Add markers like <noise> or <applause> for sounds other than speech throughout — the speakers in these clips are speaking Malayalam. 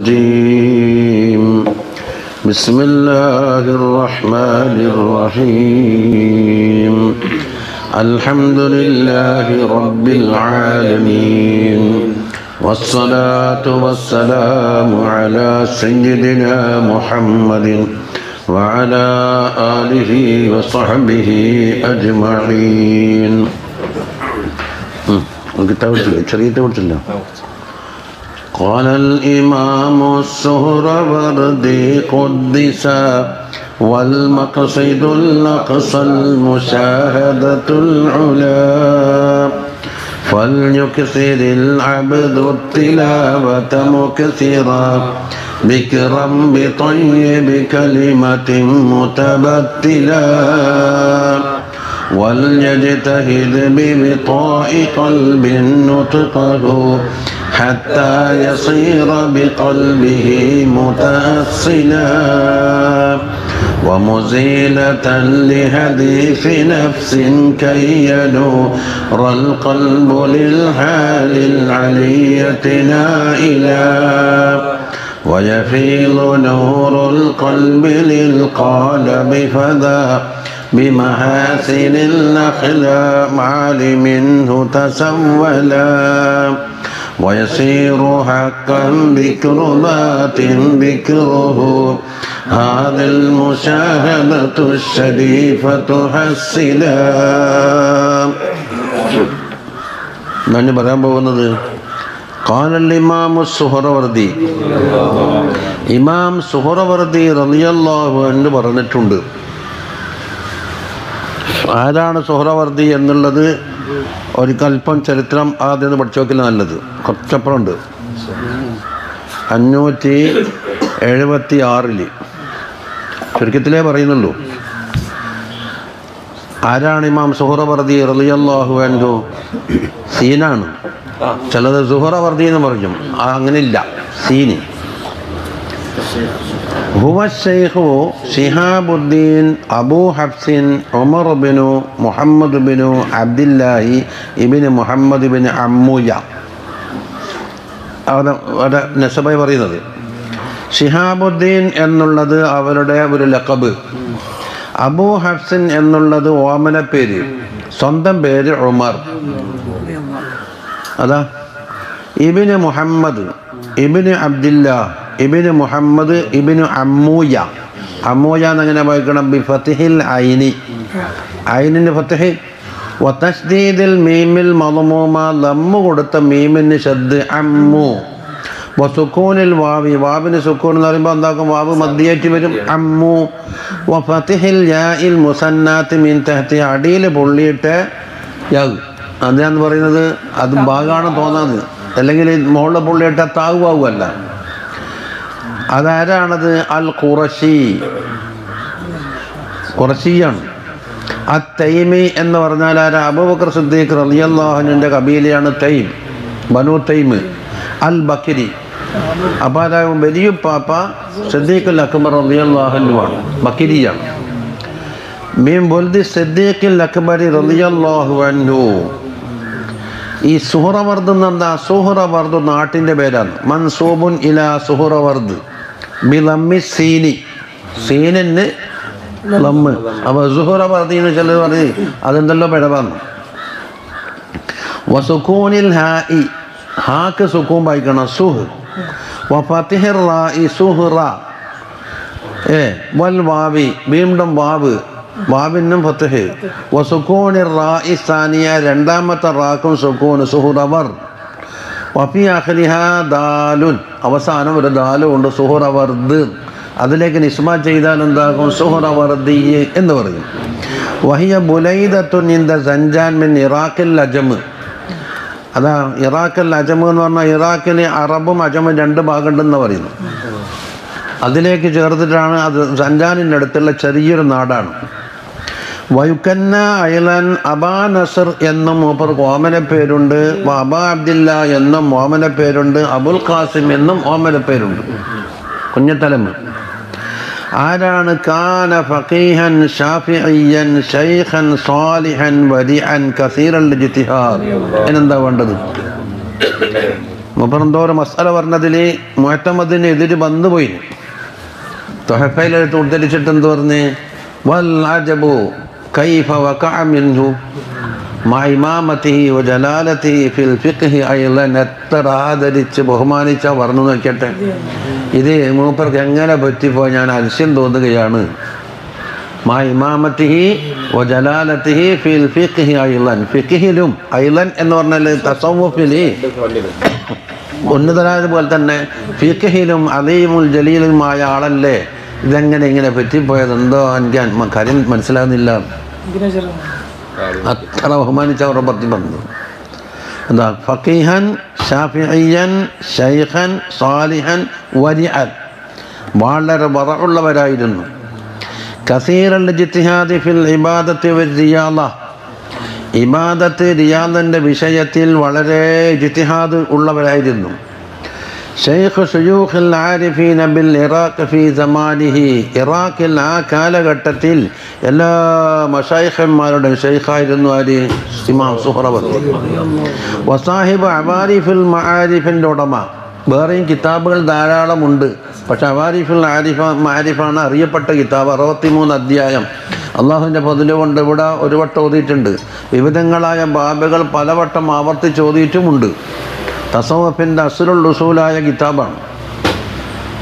الرجيم. بسم الله الرحمن الرحيم. الحمد لله رب العالمين. والصلاة والسلام على سيدنا محمد وعلى آله وصحبه أجمعين. قال الإمام السهروردي قدسا والمقصد الأقصى المشاهدة العلا. فليكثر العبد التلاوة مكثرا ذكرا بطيب كلمة متبتلا. وليجتهد ببطاء قلب نطقه. حتى يصير بقلبه متأصلا ومزيلة لهديف نفس كي ينور القلب للحال العلية نائلا ويفيض نور القلب للقالب فذا بمحاسن الأخلاق منه تسولا ويصير حقا ذكر ذات ذكره هذه المشاهدة الشريفة حسلا ഞാൻ പറയാൻ പോകുന്നത് കാലൽ ഇമാമു സുഹറവർദി ഇമാം സുഹറവർദി റളിയല്ലാഹു എന്ന് പറഞ്ഞിട്ടുണ്ട് ആരാണ് സുഹറവർദി എന്നുള്ളത് ഒരു കൽപ്പം ചരിത്രം ആദ്യം ഒന്ന് പഠിച്ചു നോക്കില്ല നല്ലത്. കുറച്ചപ്പുറമുണ്ട്. അഞ്ഞൂറ്റി എഴുപത്തി ആറിൽ ചുരുക്കത്തിലേ പറയുന്നുള്ളൂ. ആരാണ് ഇമാം സുഹറവർദി റളിയല്ലാഹു അൻഹു? സീനാണ്. ചിലത് സുഹറവർദി എന്ന് അങ്ങനെ അങ്ങനെയില്ല. സീന്. هو الشيخ شهاب الدين أبو حفص عمر بن محمد بن عبد الله ابن محمد بن عموية അവിടെ നസബായി പറയുന്നത് ഷിഹാബുദ്ദീൻ എന്നുള്ളത് അവരുടെ ഒരു ലക്കബ് അബൂ ഹഫ്സിൻ എന്നുള്ളത് ഓമന പേര്. സ്വന്തം പേര് ഉമർ. അതാ. ഇബിന് മുഹമ്മദ് ഇബിന് അബ്ദില്ല ഇബിന് മുഹമ്മദ് ഇബിന് അമ്മൂയ. അമ്മൂയ എന്നങ്ങനെ വായിക്കണം? ബി ഫത്തിഹിൽ ഐനി. ഐനിന് ഫത്തിഹ്. വതശ്ദീദിൽ മീമിൽ മലമൂമ ലമ്മു കൊടുത്ത മീമിന് ഷദ് അമ്മു. വസുക്കൂനിൽ വാവി. വാവിന് സുക്കൂൻ എന്ന് പറയുമ്പോൾ എന്താക്കും? വാവ് മദ്യയേറ്റ് വരും. അമ്മു. വ ഫത്തിഹിൽ യാഇൽ മുസന്നാത്ത് മീൻ തഹത്തി അടിയിൽ പൊള്ളിയിട്ട് യാഗ് അതെന്ന് പറയുന്നത്? അത് ഭാഗമാണ് തോന്നുന്നത് അല്ലെങ്കിൽ മുകളിൽ പൊള്ളിയിട്ട് താവുകയല്ല അതാരാണത്? അൽ ഖുറശി ഖുറശിയാണ്. ആ തൈമി എന്ന് പറഞ്ഞാൽ ആരാ? അബൂബക്കർ സിദ്ദീഖ് റളിയല്ലാഹുവിന്റെ കബീലയാണ് തൈം ബനു തൈമ് അൽ ബക്കിരി അപ്പോൾ ആരാ വലിയ പാപ്പ സിദ്ദീഖുൽ അക്ബർ റളിയല്ലാഹുവാണ് ബക്കിരിയാണ് മീൻ ബൊൽദി സിദ്ദീഖുൽ അക്ബരി റളിയല്ലാഹു അൻഹു. ഈ സുഹറവർദ് എന്താ സുഹറവർദ് നാട്ടിന്റെ പേരാണ്. മൻസൂബുൻ ഇല സുഹറവർദ് അതെന്തല്ലോ പിഴവാന്ന്. ഹാക്ക് സുക്കൂൻ വായിക്കണം സുഹ്. വഫത്തിഹിർ സുഹ്റ. ഏ വൽ വാവി വീണ്ടും വാവ്. വാവിനും ഫത്തഹ്. വസുക്കൂണിർ റാ ഇ സാനിയ രണ്ടാമത്തെ റാക്കും സുക്കൂന് സുഹുറവർ. ദാലുൻ. അവസാനം ഒരു ദാലു ഉണ്ട് സുഹുറവർദ്. അതിലേക്ക് നിസ്മ ചെയ്താൽ എന്താകും? സുഹുറവർദി എന്ന് പറയും. വഹിയ ബുലൈദത്തു ഇന്ത സഞ്ചാൻ മിൻ ഇറാഖിൽ അജമ്. അതാ ഇറാഖിൽ അജമ് എന്ന് പറഞ്ഞാൽ ഇറാഖിലെ അറബും അജമും രണ്ട് ഭാഗമുണ്ടെന്ന് പറയുന്നു. അതിലേക്ക് ചേർത്തിട്ടാണ് അത് സഞ്ചാനിന്റെ അടുത്തുള്ള ചെറിയൊരു നാടാണ്. വയുക്കന്ന അയലൻ അബാ നസർ എന്നും മൂപ്പർ ഓമന പേരുണ്ട്. അബാ അബ്ദില്ല എന്നും ഓമന പേരുണ്ട്. അബുൽ ഖാസിം എന്നും ഓമന പേരുണ്ട്. കുഞ്ഞത്തലമ ആരാണ്? കാന ഫഖീഹൻ ഷാഫിഇയ്യൻ ഷൈഖൻ സാലിഹൻ കസീർ കസീറൽ ജിത്തിഹാർ എന്നെന്താ വേണ്ടത്? ഒരു മസാല പറഞ്ഞതിൽ മുഹത്തമദിന് എതിര് വന്നു പോയി. തൊഹഫയിലെടുത്ത് ഉദ്ധരിച്ചിട്ട് എന്ത് പറഞ്ഞ്? വൽ അജബു കൈഫ വഖഅ മിൻഹു. മാ ഇമാമത്തിഹി വജലാലത്തിഹി ഫിൽ ഫിഖ്ഹി. അയ്ളൻ എത്ര ആദരിച്ച് ബഹുമാനിച്ച പറഞ്ഞു നോക്കട്ടെ. ഇത് മൂപ്പർക്ക് എങ്ങനെ പറ്റിപ്പോയി ഞാൻ അലസ്യം തോന്നുകയാണ്. മാ ഇമാമത്തിഹി വജലാലത്തിഹി ഫിൽ ഫിഖ്ഹി. അയ്ളൻ ഫിഖ്ഹിലും അയ്ളൻ എന്ന് പറഞ്ഞാൽ തസവുഫിലി ഉന്നതരായതുപോലെ തന്നെ ഫിഖ്ഹിലും അലീമുൽ ജലീലുമായ ആളല്ലേ? ഇതെങ്ങനെ ഇങ്ങനെ പറ്റിപ്പോയത് എന്തോ എനിക്ക് കാര്യം മനസ്സിലാകുന്നില്ല. അത്ര ബഹുമാനിച്ച അവരുടെ പറഞ്ഞു എന്താ? ഫക്കീഹൻ ഷാഫിയൻ ഷൈഖൻ സാലിഹൻ വരിഅൻ. വളരെ വറവുള്ളവരായിരുന്നു. ഫിൽ ഇബാദത്ത് റിയാല ഇബാദത്ത് റിയാദന്റെ വിഷയത്തിൽ വളരെ ജിത്തിഹാദ് ഉള്ളവരായിരുന്നു. ഷെയ്ഖ് ഷുയൂഖിൽ ആരിഫീന ബിൽ ഇറാഖ് ഫി സമാനിഹി. ഇറാഖിൽ ആ കാലഘട്ടത്തിൽ എല്ലാ മഷൈഖന്മാരുടെ ഷെയ്ഖായിരുന്നു ആര്? ഇമാം സുഹറബത്ത് വസാഹിബ് അവാരിഫുൽ മആരിഫിന്റെ ഉടമ. വേറെയും കിതാബുകൾ ധാരാളമുണ്ട് പക്ഷെ അവാരിഫുൽ ആരിഫ മാരിഫാണ് അറിയപ്പെട്ട കിതാബ്. അറുപത്തിമൂന്ന് അധ്യായം. അള്ളാഹുവിന്റെ പൊതിൽ കൊണ്ട് ഇവിടെ ഒരു വട്ടം ഓതിയിട്ടുണ്ട്. വിവിധങ്ങളായ ബാബുകൾ പലവട്ടം ആവർത്തിച്ച് ഓതിയിട്ടുമുണ്ട്. തസവഫിന്റെ അസുരുൾ ഉസൂലായ കിതാബാണ്.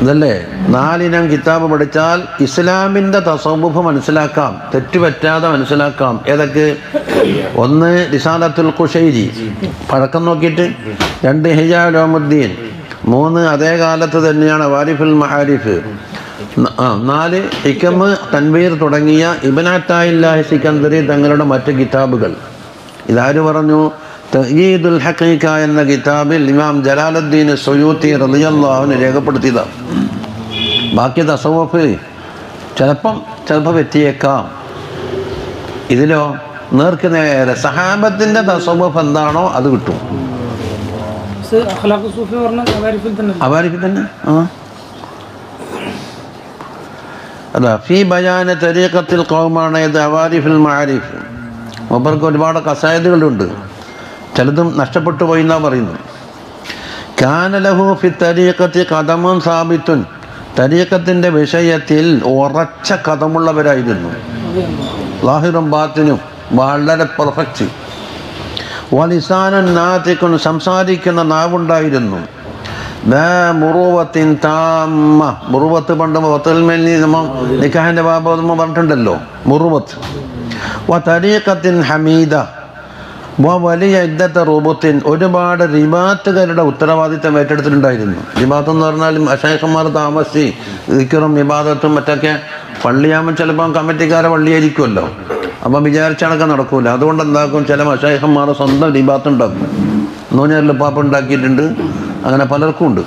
അതല്ലേ? നാലിനം കിതാബ് പഠിച്ചാൽ ഇസ്ലാമിന്റെ തസവുഫ് മനസ്സിലാക്കാം തെറ്റുപറ്റാതെ മനസ്സിലാക്കാം. ഏതൊക്കെ? ഒന്ന് റിസാലത്തുൽ കുഷൈരി പഴക്കം നോക്കിയിട്ട്. രണ്ട് ഹിജാലോമുദ്ദീൻ മൂന്ന് അതേ കാലത്ത് തന്നെയാണ് വാരിഫുൽ മഹാരിഫ്. നാല് ഹിക്കമ് തൻവീർ തുടങ്ങിയ ഇബനാറ്റായില്ലാഹി സിക്കന്ദരി തങ്ങളുടെ മറ്റ് കിതാബുകൾ. ഇതാര് പറഞ്ഞു? തഹീദുൽ ഹഖീഖ എന്ന കിതാബിൽ ഇമാം ജലാലുദ്ദീൻ സുയൂത്തി റലിയല്ലാഹുവിന് രേഖപ്പെടുത്തിയതാണ്. ബാക്കി തസവഫ് ചിലപ്പം ചിലപ്പോൾ വെറ്റിയേക്കാം. ഇതിലോ നേർക്ക് നേരെ സഹാബത്തിന്റെ തസവഫ് എന്താണോ അത് കിട്ടും. അഖ്ലാഖ് സൂഫി പറഞ്ഞ അവാരിഫിൽ തന്നെ. അവാരിഫ് തന്നെ? ആ. അതാ ഫി ബയാന തരീഖത്തിൽ കൗമാണ് ഇത് അവാരിഫിൽ മാരിഫ്. മൂപ്പർക്ക് ഒരുപാട് കസായതുകളുണ്ട് ചിലതും നഷ്ടപ്പെട്ടു പോയി എന്നാണ് പറയുന്നത് കാനലഹു ഫി തരീഖത്തി കഥമും സാബിത്തുൻ. തരീക്കത്തിന്റെ വിഷയത്തിൽ ഉറച്ച കഥമുള്ളവരായിരുന്നു ലാഹിറും ബാത്തിനും വളരെ പെർഫെക്റ്റ് വലിസാനൻ നാത്തിക്കും സംസാരിക്കുന്ന നാവുണ്ടായിരുന്നു. മുറുവത്തിൻ താമ മുറുവത്ത് പണ്ട് വത്തൽമേലി നമ്മ നിക്കാഹിന്റെ ബാബ നമ്മൾ പറഞ്ഞിട്ടുണ്ടല്ലോ. മുറുവത്ത്. വ ഹമീദ. വലിയ ഇദ്ദത്തെ റൂപത്തിൻ ഒരുപാട് റിബാത്തുകാരുടെ ഉത്തരവാദിത്തം ഏറ്റെടുത്തിട്ടുണ്ടായിരുന്നു. റിബാത്ത് എന്ന് പറഞ്ഞാലും അഷേഖന്മാർ താമസിച്ച് ഇക്കറും വിവാദത്തും മറ്റൊക്കെ പള്ളിയാകുമ്പോൾ ചിലപ്പം കമ്മിറ്റിക്കാരെ പള്ളിയായിരിക്കുമല്ലോ. അപ്പം വിചാരിച്ചടക്കം നടക്കൂല. അതുകൊണ്ട് എന്താക്കും? ചില അഷേഖന്മാർ സ്വന്തം റിബാത്ത് ഉണ്ടാക്കും നൂഞ്ഞാറിൽ പാപ്പ ഉണ്ടാക്കിയിട്ടുണ്ട്. അങ്ങനെ പലർക്കും ഉണ്ട്.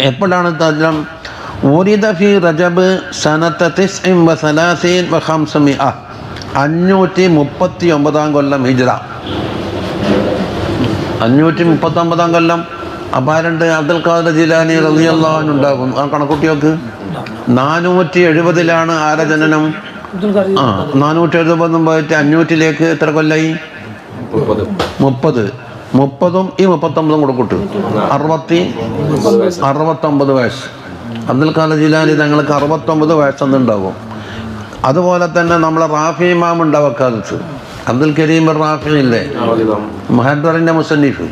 എപ്പോഴാണ് തജ്രം ഊരിദ ഫി റജബ് സനത്ത തിസ്ഇം വ സലാസീൻ വ ഖംസമിഅ അഞ്ഞൂറ്റി മുപ്പത്തി ഒമ്പതാം കൊല്ലം ഹിജ്റ. അഞ്ഞൂറ്റി മുപ്പത്തി ഒമ്പതാം കൊല്ലം അപ്പാരണ്ട് അബ്ദുൽ ഖാദർ ജിലാനി റളിയല്ലാഹുണ്ടാകും ആ കണക്കുട്ടികൾക്ക് നാനൂറ്റി എഴുപതിലാണ് ആരെ ജനനം? അബ്ദുൽ ഖാദർ ആ നാനൂറ്റി എഴുപതും പോയിട്ട് അഞ്ഞൂറ്റിലേക്ക് എത്ര കൊല്ലായി? മുപ്പത്. മുപ്പതും ഈ മുപ്പത്തൊമ്പതും കൂടെ കൂട്ട്. അറുപത്തി അറുപത്തൊമ്പത് വയസ്സ്. അബ്ദുൽ ഖാദർ ജിലാനി തങ്ങൾക്ക് അറുപത്തൊമ്പത് വയസ്സെന്നുണ്ടാകും. അതുപോലെ തന്നെ നമ്മളെ റാഫി ഇമാം അക്കാലത്ത് അബ്ദുൽ കരീം റാഫി ഇല്ലേ മഹദ്വറിന്റെ മുസന്നിഫ്.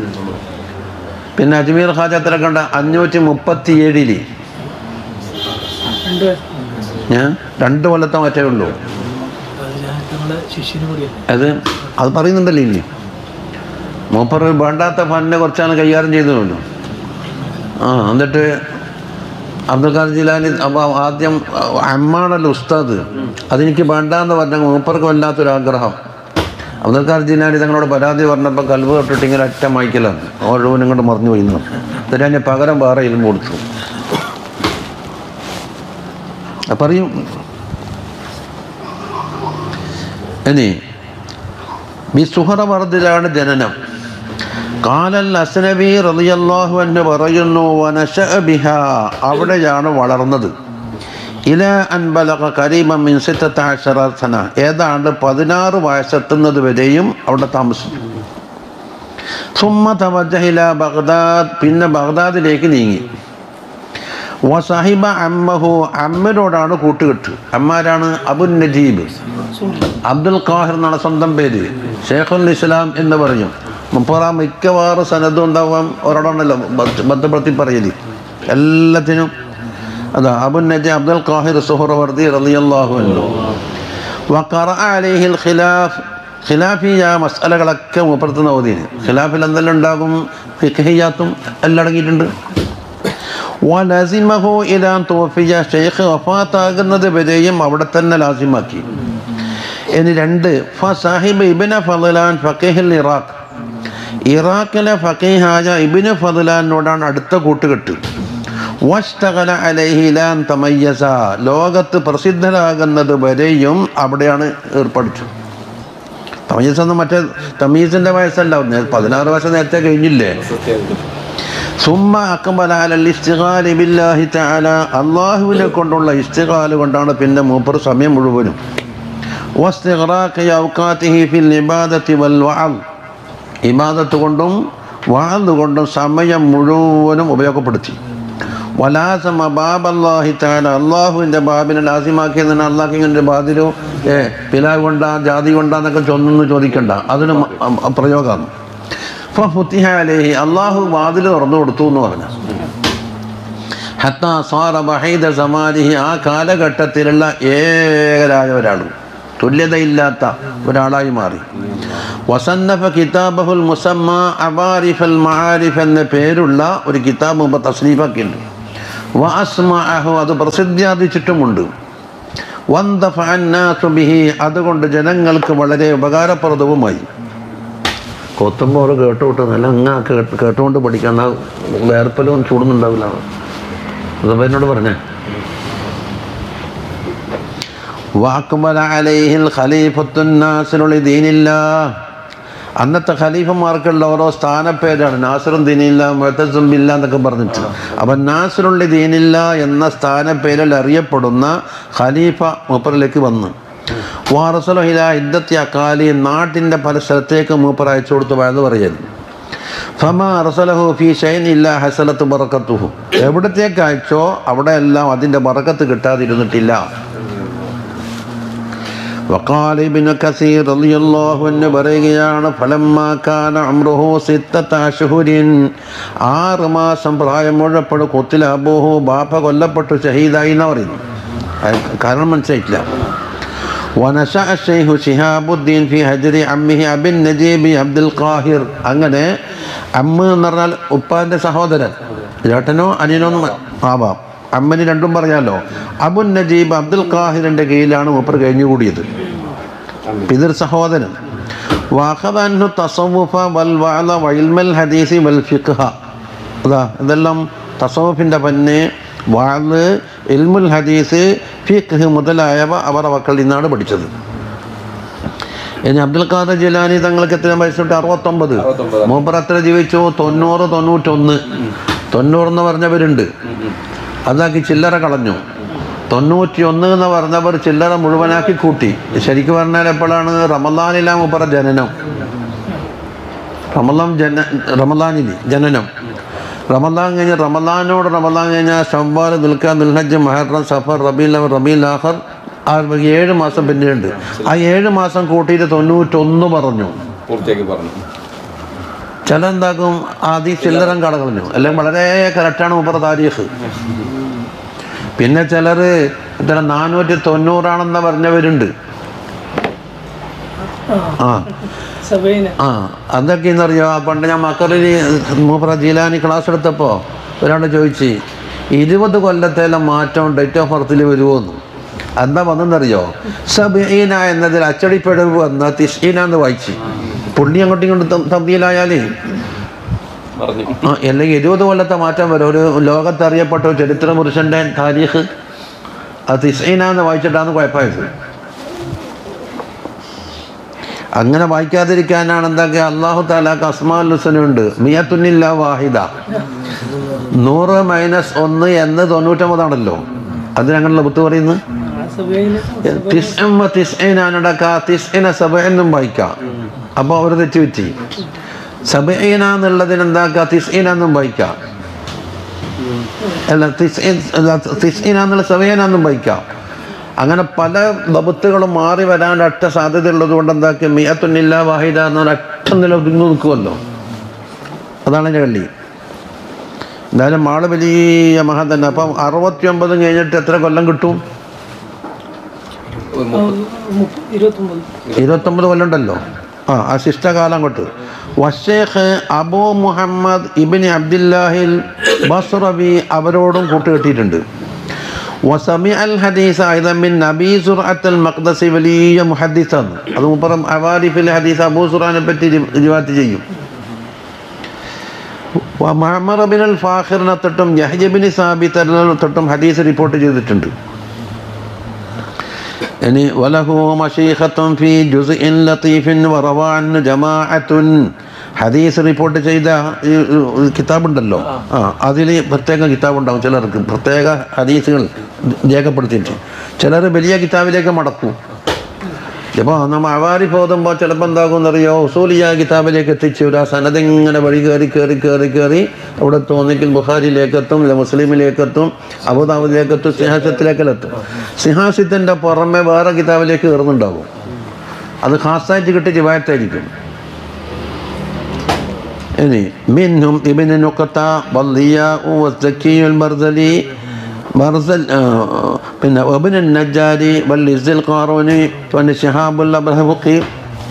പിന്നെ അജ്മീർ ഖാജ എത്ര കണ്ട അഞ്ഞൂറ്റി മുപ്പത്തി ഏഴിൽ ഞാൻ രണ്ട് കൊല്ലത്തെ മറ്റേ ഉള്ളൂ. അത് അത് പറയുന്നുണ്ടല്ലോ ഇനി. മൂപ്പർ വേണ്ടാത്ത ഫണ്ടിനെ കുറച്ചാണ് കൈകാര്യം ചെയ്തതുള്ളൂ ആ എന്നിട്ട് അബ്ദുൽ ഖാദർ ജിലാനി ആദ്യം അമ്മാണല്ലോ ഉസ്താദ്. അതെനിക്ക് വേണ്ടാന്ന് പറഞ്ഞ മൂപ്പർക്ക് വല്ലാത്തൊരാഗ്രഹം. അബ്ദുൽ ഖാദർ ജിലാനി തങ്ങളോട് പരാതി പറഞ്ഞപ്പോൾ കൽവ് തൊട്ടിട്ട് ഇങ്ങനെ അറ്റ മയക്കലാണ് ഓരോ കൊണ്ട് മറിഞ്ഞു പോയിരുന്നു എന്നിട്ട് പകരം വേറെ ഇലും കൊടുത്തു. പറയും. ഇനി ബി സുഹറവർദ്ദിലാണ് ജനനം. കാലൽ അസ്നബി റളിയല്ലാഹു അൻഹു പറയുന്നു വനശ ബിഹ അവിടെയാണ് വളർന്നത്. ഇല അൻബലക കരീമം മിൻ സിത്തത്ത സന ഏതാണ്ട് പതിനാറ് വയസ്സെത്തുന്നത് വരെയും അവിടെ താമസിച്ചു സുമ്മ തവജഹില ബഗ്ദാദ് പിന്നെ ബഗ്ദാദിലേക്ക് നീങ്ങി. വസാഹിബ അമ്മഹു അമ്മനോടാണ് കൂട്ടുകെട്ട്. അമ്മാരാണ് അബുൽ നജീബ്. അബ്ദുൽ ഖാഹിർ എന്നാണ് സ്വന്തം പേര്. ഷേഖുൽ ഇസ്ലാം എന്ന് പറയും. മുപ്പതാം മിക്കവാറും സന്നദ്ധം ഉണ്ടാവാം ഒരാളാണല്ലോ ബന്ധ- ബന്ധപ്പെടുത്തി പറയൽ എല്ലാത്തിനും. അതാ അബുൽ നജി അബ്ദുൽ ഖാഹിർ സുഹറവർദി റളിയല്ലാഹു അൻഹു. വഖറ അലൈഹിൽ ഖിലാഫ് ഖിലാഫിയ മസ്അലകളൊക്കെ മൂപ്പർത്തുന്ന ഓതിന്. ഖിലാഫിൽ എന്തെല്ലാം ഉണ്ടാകും? ഫിഖഹിയാത്തും എല്ലാം അടങ്ങിയിട്ടുണ്ട്. വലസിമഹു ഷെയ്ഖ് വഫാത്താകുന്നത് വരെയും അവിടെ തന്നെ ലാസിമാക്കി. ഇനി രണ്ട് ഫ സാഹിബ് ഇബിൻ ഫലാൻ ഫക്കേഹിൽ ഇറാഖ്. ഇറാഖിലെ ഫക്കീഹായ ഇബിന് ഫതുലാനോടാണ് അടുത്ത കൂട്ടുകെട്ട്. വസ്തകല അലഹിലാൻ തമയ്യസ. ലോകത്ത് പ്രസിദ്ധരാകുന്നത് വരെയും അവിടെയാണ് ഏർപ്പെടുത്തു തമയ്യസ് എന്ന് മറ്റേ തമീസിന്റെ വയസ്സല്ല പതിനാറ് വയസ്സ് നേരത്തെ കഴിഞ്ഞില്ലേ? സുമ്മ അക്ബല അലൽ ഇസ്തിഗാൽ ബില്ലാഹി തആല. അള്ളാഹുവിനെ കൊണ്ടുള്ള ഇസ്തിഗാൽ കൊണ്ടാണ് പിന്നെ മൂപ്പർ സമയം മുഴുവനും. ഫിൽ വൽ ഇബാദത്ത് കൊണ്ടും വാഴ്ന്നുകൊണ്ടും സമയം മുഴുവനും ഉപയോഗപ്പെടുത്തി. വലാസമ ബാബ് അള്ളാഹി താല അള്ളാഹുവിന്റെ ബാബിനെ ലാസിമാക്കിയതിന് അള്ളാഹ് ഇങ്ങനെ ബാധിലോ ഏ പിലാവ് കൊണ്ടാ ജാതി കൊണ്ടാന്നൊക്കെ ചൊന്നു ചോദിക്കണ്ട. അതിന് പ്രയോഗമാണ് അ- പ്രയോഗമാണ്. ഫുത്തിഹ അള്ളാഹു വാതിൽ തുറന്നു കൊടുത്തു എന്ന് പറഞ്ഞു. ഹത്താ സാറ ബഹൈദ സമാലിഹി ആ കാലഘട്ടത്തിലുള്ള ഏകരായ ഒരാൾ തുല്യതയില്ലാത്ത ഒരാളായി മാറി. വസന്നഫ കിതാബുൽ മുസമ്മ അബാരിഫൽ മഹാരിഫ് എന്ന പേരുള്ള ഒരു കിതാബ് മുമ്പ് തസ്ലീഫാക്കിയിട്ടുണ്ട്. വ അസ്മഅഹു അത് പ്രസിദ്ധിയാർജിച്ചിട്ടുമുണ്ട് ബിഹി അതുകൊണ്ട് ജനങ്ങൾക്ക് വളരെ ഉപകാരപ്രദവുമായി. കൊത്തുമ്പോൾ കേട്ടു വിട്ട് നല്ല അങ്ങ് കേട്ടുകൊണ്ട് പഠിക്കാൻ വേർപ്പലും ചൂടുന്നുണ്ടാവില്ല. അതപ്പോൾ എന്നോട് പറഞ്ഞേ. അന്നത്തെ ഖലീഫന്മാർക്കുള്ള ഓരോ സ്ഥാനപ്പേരാണ്. നാസറും ദീനില്ല മുഴത്തസും ബില്ല എന്നൊക്കെ പറഞ്ഞിട്ട്. അപ്പം നാസറുള്ളി ദീനില്ല എന്ന സ്ഥാനപ്പേരിൽ അറിയപ്പെടുന്ന ഖലീഫ മൂപ്പറിലേക്ക് വന്നു. വാറസലഹില ഇദ്ദത്തി അക്കാലി നാട്ടിന്റെ പല സ്ഥലത്തേക്ക് മൂപ്പർ അയച്ചു കൊടുത്തു വയത് പറയുന്നു ഹസലത്ത് എവിടത്തേക്ക് അയച്ചോ അവിടെ എല്ലാം അതിന്റെ ബറക്കത്ത് കിട്ടാതിരുന്നിട്ടില്ല. വക്കാലിബിന് കസീർ അലിയല്ലാഹു എന്ന് പറയുകയാണ് ഫലമാക്കാൻ അമ്രുഹു സിത്തത്താശുഹുരിൻ ആറ് മാസം പ്രായമുഴപ്പോൾ കൊത്തിലാബോഹു ബാപ്പ കൊല്ലപ്പെട്ടു ഷഹീദായി എന്ന് പറയുന്നു കാരണം മനസ്സിലായിട്ടില്ല. വനശ ഷെയ്ഹു ഷിഹാബുദ്ദീൻ ഫി ഹജരി അമ്മിഹി അബിൻ നജീബി അബ്ദുൽ ഖാഹിർ. അങ്ങനെ അമ്മ എന്ന് പറഞ്ഞാൽ ഉപ്പാന്റെ സഹോദരൻ. ചേട്ടനോ അനിയനോ ആവാം അമ്മന് രണ്ടും പറഞ്ഞാലോ? അബുൻ നജീബ് അബ്ദുൽ ഖാഹിറിന്റെ കീഴിലാണ് മൂപ്പർ കഴിഞ്ഞുകൂടിയത്. പിതൃ സഹോദരൻ. വാഹദാൻഹു തസവുഫ വൽ ഹദീസി വൽ ഫിഖ്ഹ. അതാ ഇതെല്ലാം തസവുഫിന്റെ പന്നെ വാൾ ഇൽമുൽ ഹദീസ് ഫിഖ് മുതലായവ അവർ അവക്കൾ നിന്നാണ് പഠിച്ചത്. ഇനി അബ്ദുൽ ഖാദർ ജിലാനി തങ്ങൾക്ക് എത്ര വയസ്സുണ്ട്? അറുപത്തൊമ്പത്. മൂപ്പർ എത്ര ജീവിച്ചു? തൊണ്ണൂറ് തൊണ്ണൂറ്റൊന്ന്. തൊണ്ണൂറ് എന്ന് പറഞ്ഞവരുണ്ട്. അതാക്കി ചില്ലറ കളഞ്ഞു. തൊണ്ണൂറ്റി ഒന്ന് എന്ന് പറഞ്ഞവർ ചില്ലറ മുഴുവനാക്കി കൂട്ടി. ശരിക്കും പറഞ്ഞാൽ എപ്പോഴാണ്? റമദാനിലാം മൂപ്പറ ജനനം. റമദാൻ ജന റമദാനിൽ ജനനം. റമദാൻ കഴിഞ്ഞ് റമദാനോട് റമദാൻ കഴിഞ്ഞാൽ ഷവ്വാൽ ദുൽഖ ദുൽഹജ്ജ് മഹറം സഫർ റബീൽ റബീൽ ആഹർ ആ ഏഴ് മാസം പിന്നീടുണ്ട്. ആ ഏഴ് മാസം കൂട്ടിയിട്ട് തൊണ്ണൂറ്റൊന്ന് പറഞ്ഞു. പൂർത്തിയാക്കി പറഞ്ഞു. ചില എന്താക്കും ആദ്യം ചില്ലറം കടകളഞ്ഞു അല്ലെങ്കിൽ വളരെ കറക്റ്റാണ് മുപ്പത് താരീഖ്. പിന്നെ ചിലർ ഇത്ര നാനൂറ്റി തൊണ്ണൂറാണെന്ന് പറഞ്ഞവരുണ്ട്. ആ. ആ അതൊക്കെ എന്നറിയോ പണ്ട് ഞാൻ മക്കളിൽ മൂപ്പറ ജീലാനി ക്ലാസ് എടുത്തപ്പോൾ ഒരാൾ ചോദിച്ച് ഇരുപത് കൊല്ലത്തേലും മാറ്റം ഡേറ്റ് ഓഫ് ബർത്തിൽ വരുമോന്ന് എന്താ വന്നെന്നറിയോ സബീന എന്നതിൽ അച്ചടിപ്പിഴവ് വന്ന തിഷീന എന്ന് വായിച്ച്. പുള്ളി അങ്ങോട്ടും ഇങ്ങോട്ടും തബ്ദീലായാലേ പറഞ്ഞു ആ അല്ലെങ്കിൽ ഇരുപത് കൊല്ലത്തെ മാറ്റം വരും. ഒരു ലോകത്തറിയപ്പെട്ട ഒരു ചരിത്ര പുരുഷന്റെ താരീഖ് അത് തിസൈനാന്ന് വായിച്ചിട്ടാണ് കുഴപ്പമായത് അങ്ങനെ വായിക്കാതിരിക്കാനാണ് എന്താക്കി? അള്ളാഹു താലാക്ക് അസ്മാൽ ഹുസനുണ്ട് മിയത്തുന്നില്ല വാഹിദ. നൂറ് മൈനസ് ഒന്ന് എന്ന് തൊണ്ണൂറ്റൊമ്പതാണല്ലോ. അതിനങ്ങനെയുള്ള ബുദ്ധി ബുത്ത് പറയുന്നത് എന്നും വായിക്കാം. അപ്പോൾ അവർ തെറ്റുപറ്റി സബീന എന്നുള്ളതിന് എന്താക്കുക? തിസ്ഇന എന്നും വായിക്കാം അല്ല തിസ്ഇന എന്നുള്ള സബീന എന്നും വായിക്കാം അങ്ങനെ പല ദബത്തുകളും മാറി വരാൻ ഒറ്റ സാധ്യത ഉള്ളത് കൊണ്ട് എന്താക്കി മിയത്തുന്നില്ല വാഹിദ എന്ന ഒറ്റ നില ഒതുങ്ങി നിൽക്കുമല്ലോ. അതാണ് എന്റെ കള്ളി. എന്തായാലും ആൾ വലിയ മഹാൻ തന്നെ. അപ്പം അറുപത്തി ഒമ്പതും കഴിഞ്ഞിട്ട് എത്ര കൊല്ലം കിട്ടും? ഇരുപത്തൊമ്പത് കൊല്ലം ഉണ്ടല്ലോ. ആ ആ ശിഷ്ടകാലം കൊട്ട് വഷേഖ് അബൂ മുഹമ്മദ് ഇബിൻ അബ്ദുല്ലാഹിൽ ബസ്റബി അവരോടും കൂട്ടുകെട്ടിയിട്ടുണ്ട്. വസമി അൽ ഹദീസ് ഐതമിൻ നബീ സുർഅത്ത് മഖ്ദസി വലിയ മുഹദ്ദിസാണ്. അത് മുപ്പറം അവാരിഫിൽ ഹദീസ് അബൂ സുറാനെ പറ്റി റിവാത്ത് ചെയ്യും. മഹമ്മർ ബിൻ അൽ ഫാഹിറിനെ തൊട്ടും യഹ്ജബിൻ സാബിത്തറിനെ തൊട്ടും ഹദീസ് റിപ്പോർട്ട് ചെയ്തിട്ടുണ്ട്. ഇനി വലഹു മഷീഖത്തും ഫി ജുസ്ഇൻ ലത്തീഫിൻ വറവാൻ ജമാഅത്തുൻ. ഹദീസ് റിപ്പോർട്ട് ചെയ്ത ഈ കിതാബുണ്ടല്ലോ. ആ. അതിൽ പ്രത്യേക കിതാബ് ഉണ്ടാവും ചിലർക്ക്. പ്രത്യേക ഹദീസുകൾ രേഖപ്പെടുത്തിയിട്ട്. ചിലർ വലിയ കിതാബിലേക്ക് മടക്കും. ഇപ്പോൾ നമ്മൾ അവാരി പോതുമ്പോൾ ചിലപ്പോൾ എന്താകുമെന്നറിയോ? ഉസൂലിയ കിതാബിലേക്ക് എത്തിച്ച് ഒരു ആ സനതിങ്ങനെ വഴി കയറി കയറി കയറി കയറി അവിടെ തോന്നിക്കൽ ബുഹാരിയിലേക്കെത്തും അല്ലെ മുസ്ലിമിലേക്കെത്തും അബുദാബിലേക്കെത്തും എത്തും സിഹാസത്തിന്റെ പുറമെ വേറെ കിതാബിലേക്ക് കയറുന്നുണ്ടാകും അത് ഖാസായിട്ട് കിട്ടി ജിവായത്തായിരിക്കും. ഇനി മിന്നും ഇബിന് നുക്കത്ത വല്ലിയ വസ്തക്കിയുൽ മർദലി പിന്നെ വബിൻ النجاري واللز القاروني പിന്നെ شهاب الأبرهقي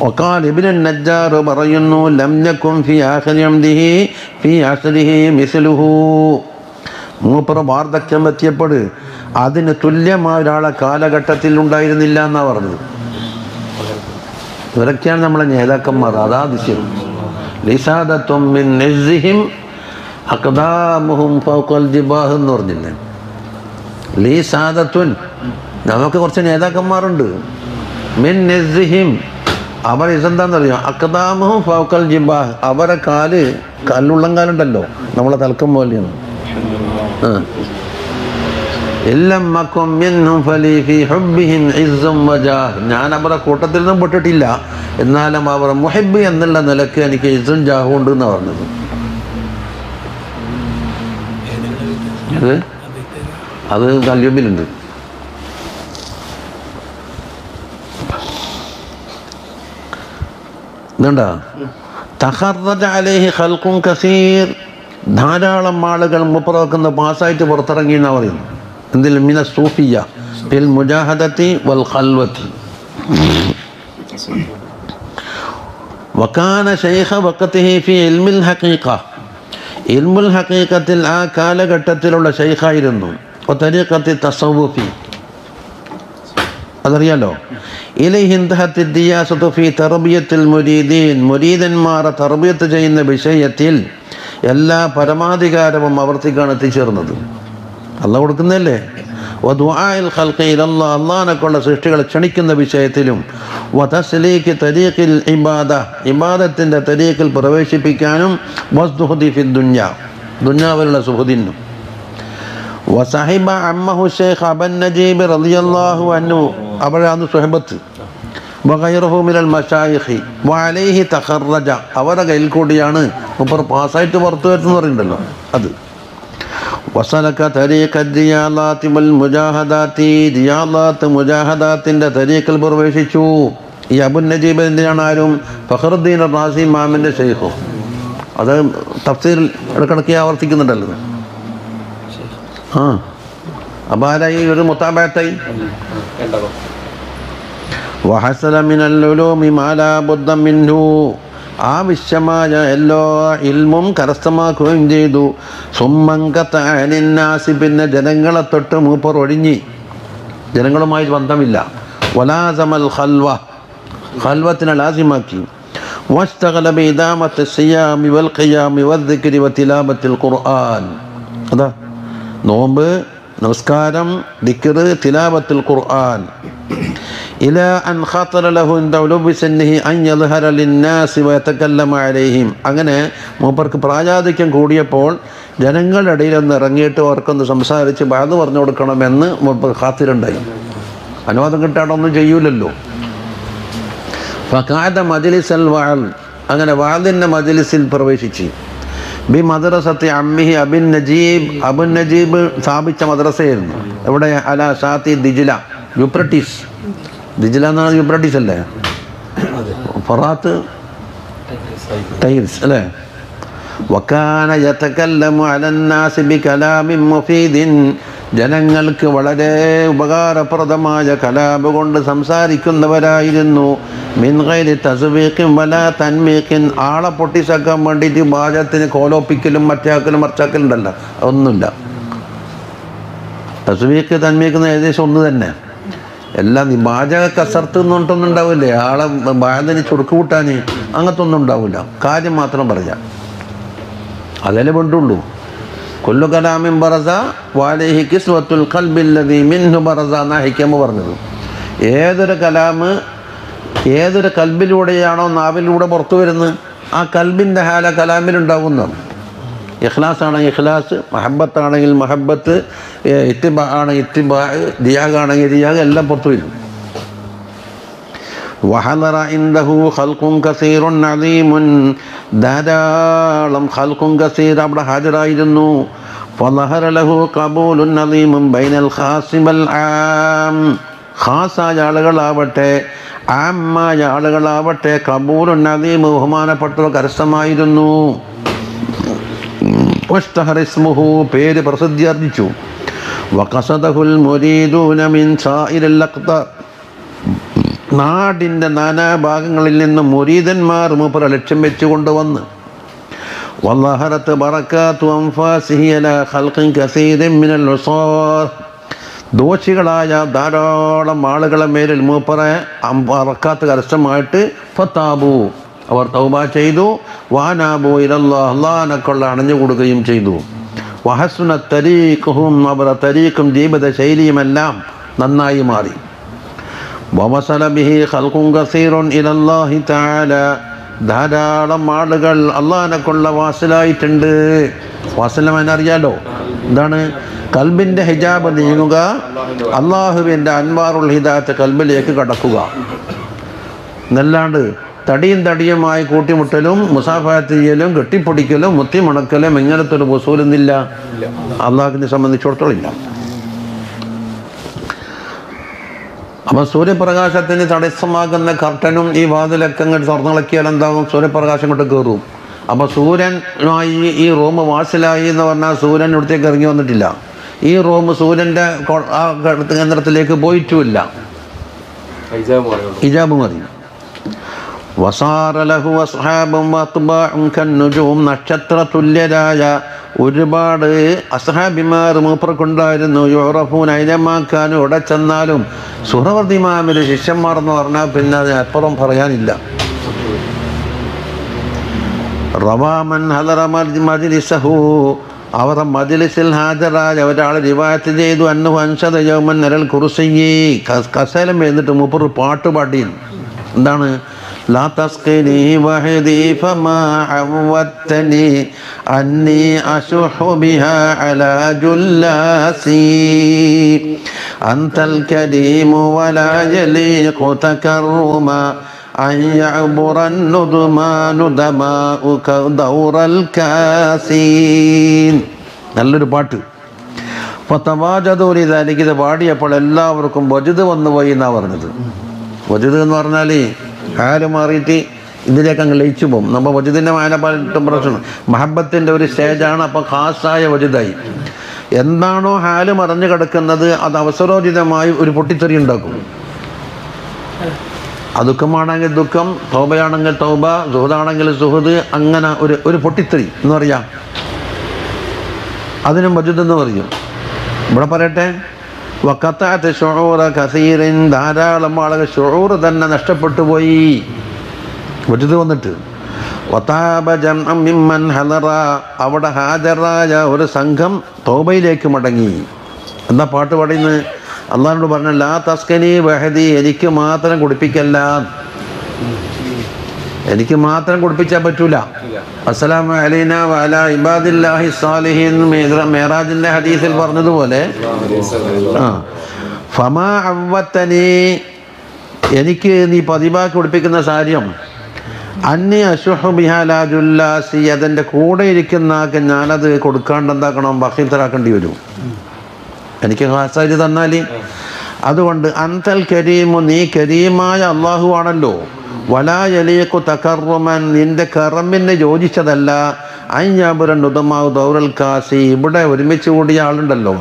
وقال ابن النجار പറയുന്നു لم يكن في آخر عمده في عصره مثله മൂപ്പറ വാർദ്ധക്യം എത്തിയപ്പോൾ അതിന് തുല്യമായ ഒരാളെ കാലഘട്ടത്തിൽ ഉണ്ടായിരുന്നില്ല എന്നാ പറഞ്ഞത് ഇവരൊക്കെയാണ് നമ്മളെ നേതാക്കന്മാർ അതാ ദിശ്യം ലിസാദത്തും മിൻ നെസ്സിഹിം അക്ദാമുഹും ഫൗഖൽ ജിബാഹ് എന്ന് പറഞ്ഞില്ലേ ലീ സാദത്വൻ നമുക്ക് കുറച്ച് നേതാക്കന്മാരുണ്ട്. മിൻ നെസ്സിഹിം അവർ ഇതെന്താണെന്നറിയോ അക്കദാമഹും ഫൗക്കൽ ജിബാഹ്. അവരെ കാൽ കല്ലുള്ളം കാലുണ്ടല്ലോ. നമ്മളെ തലക്കം പോലെയാണ്. ഞാൻ അവരുടെ കൂട്ടത്തിൽ നിന്നും പെട്ടിട്ടില്ല. എന്നാലും അവർ മുഹബ് എന്നുള്ള നിലയ്ക്ക് എനിക്ക് ഇസും ജാഹും ഉണ്ട് എന്നാണ് പറഞ്ഞത് അത് കല്യമ്പിലുണ്ട് ഇതുണ്ടോ അലേഹി ഖൽഖുൻ കസീർ. ധാരാളം ആളുകൾ മുപ്പറക്കുന്ന പാസ്സായിട്ട് പുറത്തിറങ്ങി എന്നാ പറയുന്നു എന്തിൽ? മിന സൂഫിയ. ഫിൽ മുജാഹദത്തി വൽ ഖൽവത്തി. വക്കാന ഷെയ്ഖ വക്കത്തിഹി ഫി ഇൽമിൽ ഹഖീഖ. ഇൽമുൽ ഹഖീഖത്തിൽ ആ കാലഘട്ടത്തിലുള്ള ഷെയ്ഖായിരുന്നു തരീഖത്തി തസവുഫി അതറിയാലോ ഇലഹിന്തഹത്തി ദിയാസത്തു ഫി തർബിയത്തിൽ മുരീദീൻ മുരീദന്മാരെ തർബിയത്ത് ചെയ്യുന്ന വിഷയത്തിൽ എല്ലാ പരമാധികാരവും അവർത്തിക്കാണ് എത്തിച്ചേർന്നത് അല്ല കൊടുക്കുന്നല്ലേ വധുആയിൽ ഖൽഖയിൽ അല്ലാ അള്ളാഹിനെക്കൊള്ള സൃഷ്ടികളെ ക്ഷണിക്കുന്ന വിഷയത്തിലും. വതസ്ലീക്ക് തരീഖിൽ ഇബാദ ഇബാദത്തിന്റെ തരീഖിൽ പ്രവേശിപ്പിക്കാനും വസ്തുഹദി ഫി ദുന്യ. ദുന്യാവിലുള്ള സുഹുദിനും വസഹിബ അമ്മഹു ഷേഖ് അബൻ നജീബ് റളിയല്ലാഹു അൻഹു. അവരാണ് സുഹബത്ത്. മിനൽ മഷായിഖി വഅലൈഹി തഖറജ അവരുടെ കയ്യിൽ കൂടിയാണ് മുപ്പർ പാസ്സായിട്ട് പുറത്തു വരുന്നു പറയുന്നുണ്ടല്ലോ അത്. വസലക തരീഖ ദിയാലാത്തി വൽ മുജാഹദാത്തി. ദിയാലാത്ത് മുജാഹദാത്തിന്റെ തരീഖിൽ പ്രവേശിച്ചു. ഈ അബുൻ നജീബ് എന്തിനാണ് ആരും? ഫഖറുദ്ദീൻ റാസി മാമിന്റെ ഷെയ്ഖും അത് തഫ്സീറിൽ ഇടക്കിടക്ക് ആവർത്തിക്കുന്നുണ്ടല്ലോ. ആ അപ്പോൾ ആരായി ഒരു മുത്താബാത്തായി രണ്ടാമത് വഹസല മിനൽ ഉലൂമി മാ ലാ ബുദ്ദ മിൻഹു ആവശ്യമായ എല്ലാ ഇൽമും കരസ്ഥമാക്കുകയും ചെയ്തു സുമ്മങ്കത്താനിന്നാസി പിന്നെ ജനങ്ങളെ തൊട്ട് മൂപ്പർ ഒഴിഞ്ഞി ജനങ്ങളുമായി ബന്ധമില്ല വലാസമൽ ഖൽവ ഖൽവത്തിനെ ലാസിമാക്കി واستغل بإدامة الصيام والقيام والذكر وتلاوة القرآن അതാ നോമ്പ് നമസ്കാരം ദിക്കറ് തിലാവത്തുൽ ഖുർആൻ إلى أن خطر له عند علو سنه أن يظهر للناس ويتكلم عليهم അങ്ങനെ മൂപ്പർക്ക് പ്രായാധിക്യം കൂടിയപ്പോൾ ജനങ്ങളുടെ ഇടയിൽ ഒന്ന് ഇറങ്ങിയിട്ട് അവർക്കൊന്ന് സംസാരിച്ച് ബാധ പറഞ്ഞു കൊടുക്കണമെന്ന് മൂപ്പർ ഖാത്തിരുണ്ടായി അനുവാദം കിട്ടാടൊന്നും ചെയ്യൂലല്ലോ ഫക്കാത മജ്ലിസൽ വഅൽ അങ്ങനെ വാദിൻ്റെ മജലിസിൽ പ്രവേശിച്ച് ബി മദ്രസത്തി അമ്മിഹി അബിൻ നജീബ് അബുൻ നജീബ് സ്ഥാപിച്ച മദ്രസയായിരുന്നു. എവിടെ? അല ഷാത്തി ദിജില. യുപ്രട്ടീസ്. ദിജില എന്ന് പറഞ്ഞാൽ യുപ്രട്ടീസ് അല്ലേ? ഫറാത്ത് ടൈൽസ് അല്ലേ? വക്കാന യതകല്ലമു അലന്നാസി ബികലാമിൻ മുഫീദിൻ. ജനങ്ങൾക്ക് വളരെ ഉപകാരപ്രദമായ കലാപ് കൊണ്ട് സംസാരിക്കുന്നവരായിരുന്നു. മിൻ ഗൈരി വല തൻമീഖിൻ. ആളെ പൊട്ടിച്ചാക്കാൻ വേണ്ടിയിട്ട് വാചത്തിന് കോലോപ്പിക്കലും മറ്റാക്കലും മറിച്ചാക്കലും ഉണ്ടല്ലോ. അതൊന്നുമില്ല. തസ്ബീഖ് തന്മീക്കുന്ന ഏകദേശം ഒന്ന് തന്നെ. എല്ലാം ഈ പാചക കസർത്ത് ഉണ്ടാവില്ലേ? ആളെ ബാധന് ചുരുക്ക് കൂട്ടാൻ അങ്ങനത്തെ ഒന്നും ഉണ്ടാവില്ല. കാര്യം മാത്രം പറയാം. അതല്ലേ വേണ്ടുള്ളൂ. കൊല്ലു കലാമിൻ ബറസ വാലേഹി കിസ്വത്തുൽ കൽബില്ലതി മിൻഹു ബറസ എന്നാ ഹിക്കമ്മ പറഞ്ഞത്. ഏതൊരു കലാമ് ഏതൊരു കൽബിലൂടെയാണോ നാവിലൂടെ പുറത്തു വരുന്നത് ആ കൽബിന്റെ ഹാല കലാമിലുണ്ടാകുന്നതാണ് ഇഖ്ലാസ് ആണെങ്കിൽ ഇഖ്ലാസ് മഹബത്താണെങ്കിൽ മഹബത്ത് ഇത്തിബ ആണെങ്കിൽ ഇത്തിബ ദിയാഗ് ആണെങ്കിൽ ദിയാഗ് എല്ലാം പുറത്തു വരും. വഹലറ ഇൻദഹു ഖൽഖുൻ കസീറുൻ അലീമുൻ ധാരാളം ഖൽഖുൻ കസീർ അവിടെ ഹാജരായിരുന്നു. ഫലഹറ ലഹു ഖബൂലുൻ അലീമുൻ ബൈനൽ ഖാസിമൽ ആം. ഖാസായ ആളുകളാവട്ടെ ആമായ ആളുകളാവട്ടെ കബൂറുൻ നദീം ബഹുമാനപ്പെട്ടവർ കരസ്ഥമായിരുന്നു. പേര് പ്രസിദ്ധി അർജിച്ചു മുരീദൂന മിൻ നാടിന്റെ നാനാഭാഗങ്ങളിൽ നിന്ന് മുരീതന്മാർ മൂപ്പറ ലക്ഷ്യം വെച്ച് കൊണ്ടുവന്ന് വല്ലഹരത്ത് ബറക്കാത്തു ഖൽഖിൻ കസീദൻ മിനൽ ഉസാർ. ദോഷികളായ ധാരാളം ആളുകളെ മേലിൽ മൂപ്പറെ അറക്കാത്ത കരസ്ഥമായിട്ട് ഫത്താബു അവർ തൗബ ചെയ്തു. വാനാബു ഇലല്ലാ അള്ളാഹനക്കൊള്ള അണഞ്ഞു കൊടുക്കുകയും ചെയ്തു. വഹസുന തരീഖും അവരുടെ തരീഖും ജീവിത ശൈലിയുമെല്ലാം നന്നായി മാറി. ഇലല്ലാഹി തആല. ധാരാളം ആളുകൾ അള്ളാഹനെക്കൊള്ള വാസലായിട്ടുണ്ട്. വാസലം എന്നറിയാലോ എന്താണ്? കൽബിന്റെ ഹിജാബ് നീങ്ങുക അള്ളാഹുവിന്റെ അൻവാറുൽ ഹിദാത്ത് കൽബിലേക്ക് കടക്കുക. എന്നല്ലാണ്ട് തടിയും തടിയുമായി കൂട്ടിമുട്ടലും മുസാഫാത്ത് ചെയ്യലും കെട്ടിപ്പൊടിക്കലും മുത്തിമുണക്കലും ഇങ്ങനത്തെ ഒരു വസൂലൊന്നില്ല അള്ളാഹിനെ സംബന്ധിച്ചിടത്തോളം ഇല്ല. അപ്പം സൂര്യപ്രകാശത്തിന് തടസ്സമാകുന്ന കർട്ടനും ഈ വാതിലൊക്കെ അങ്ങോട്ട് തുറന്നിളക്കിയാൽ എന്താകും സൂര്യപ്രകാശം കൊണ്ട് കയറും അപ്പോൾ സൂര്യനുമായി ഈ റൂം വാസിലായി എന്ന് പറഞ്ഞാൽ സൂര്യൻ ഇവിടത്തേക്ക് ഇറങ്ങി വന്നിട്ടില്ല. ഈ റൂം സൂര്യന്റെ ആ കേന്ദ്രത്തിലേക്ക് പോയിട്ടുമില്ല. ഹൈജാബ് മതി വസാറ ലഹു അസ്ഹാബും നക്ഷത്ര തുല്യരായ ഒരുപാട് അസഹാബിമാർ മൂപ്പർക്കുണ്ടായിരുന്നു. യോറഫൂൻ ഇവിടെ ചെന്നാലും സുഹൃവർത്തിമാമിന് ശിഷ്യന്മാർ എന്ന് പറഞ്ഞാൽ പിന്നെ അതിനപ്പുറം പറയാനില്ല. റവാമൻ ഹലറ മജ് മജ്ലിസഹു. അവർ മജ്ലിസിൽ ഹാജരായ. ഒരാൾ റിവായത്ത് ചെയ്തു. അന്നു വംശത യൗമൻ നരൽ കുറുസിങ്ങി കസേലം എന്നിട്ട് മൂപ്പർ പാട്ട് പാടി എന്താണ്? തകറുമാ أن يعبر الندمان دماؤك دور الكاسين നല്ലൊരു പാട്ട് ഫത്തവാജതൂരി ഇതാലേക്ക് ഇത് പാടിയപ്പോൾ എല്ലാവർക്കും വജുത് വന്നുപോയി എന്നാണ് പറഞ്ഞത് വജുത് എന്ന് പറഞ്ഞാൽ ഹാല് മാറിയിട്ട് ഇതിലേക്ക് അങ്ങ് ലയിച്ചു പോകും നമ്മൾ വജുദിൻ്റെ മാന പലട്ടും പ്രശ്നം മഹബത്തിൻ്റെ ഒരു സ്റ്റേജാണ് അപ്പോൾ ഖാസായ വജുതായി എന്താണോ ഹാല് മറഞ്ഞു കിടക്കുന്നത് അത് അവസരോചിതമായി ഒരു പൊട്ടിത്തെറി ഉണ്ടാക്കും ആ ദുഃഖമാണെങ്കിൽ ദുഃഖം തോബയാണെങ്കിൽ തോബ സുഹൃതാണെങ്കിൽ സുഹൃത് അങ്ങനെ ഒരു ഒരു പൊട്ടിത്തെറി എന്ന് പറയാം. അതിനും മജുദെന്ന് പറയും. ഇവിടെ പറയട്ടെ വക്കത്താത്ത ഷോറ കസീറിൻ ധാരാളം ആളുകൾ ഷോർ തന്നെ നഷ്ടപ്പെട്ടു പോയി. മജുദ് വന്നിട്ട് അവിടെ ഹാജറായ ഒരു സംഘം തോബയിലേക്ക് മടങ്ങി. എന്താ പാട്ട് പാടുന്നത് അള്ളാഹിനോട് പറഞ്ഞു ലാ തസ്കനി വഹദി എനിക്ക് മാത്രം കുടിപ്പിക്കല്ല. എനിക്ക് മാത്രം കുടിപ്പിച്ചാൽ പറ്റൂല. അസ്സലാമു അലൈന വഅല ഇബാദില്ലാഹി സാലിഹീൻ. മേറ- മേറാജിന്റെ ഹദീസിൽ പറഞ്ഞതുപോലെ ആ ഫമാ അവത്തനി എനിക്ക് നീ പതിവാക്കി കുടിപ്പിക്കുന്ന സാര്യം അന്നി അഷുഹു ബിഹാലാജുല്ലാസി അതിന്റെ കൂടെ ഇരിക്കുന്ന ആൾക്ക് ഞാനത് കൊടുക്കാണ്ട് എന്താക്കണം ബഹീത്തരാക്കേണ്ടി വരും. എനിക്ക് ഹാസാരി തന്നാൽ അതുകൊണ്ട് അന്തൽ കരീമു നീ കരീമായ അള്ളാഹു ആണല്ലോ വലായലിയക്കു തക്കറുമൻ നിന്റെ കറമ്പിന് യോജിച്ചതല്ല. അയ്യാപുരൻ ഉദമാവ് ദൗറൽ കാസി ഇവിടെ ഒരുമിച്ച് കൂടിയ ആളുണ്ടല്ലോ.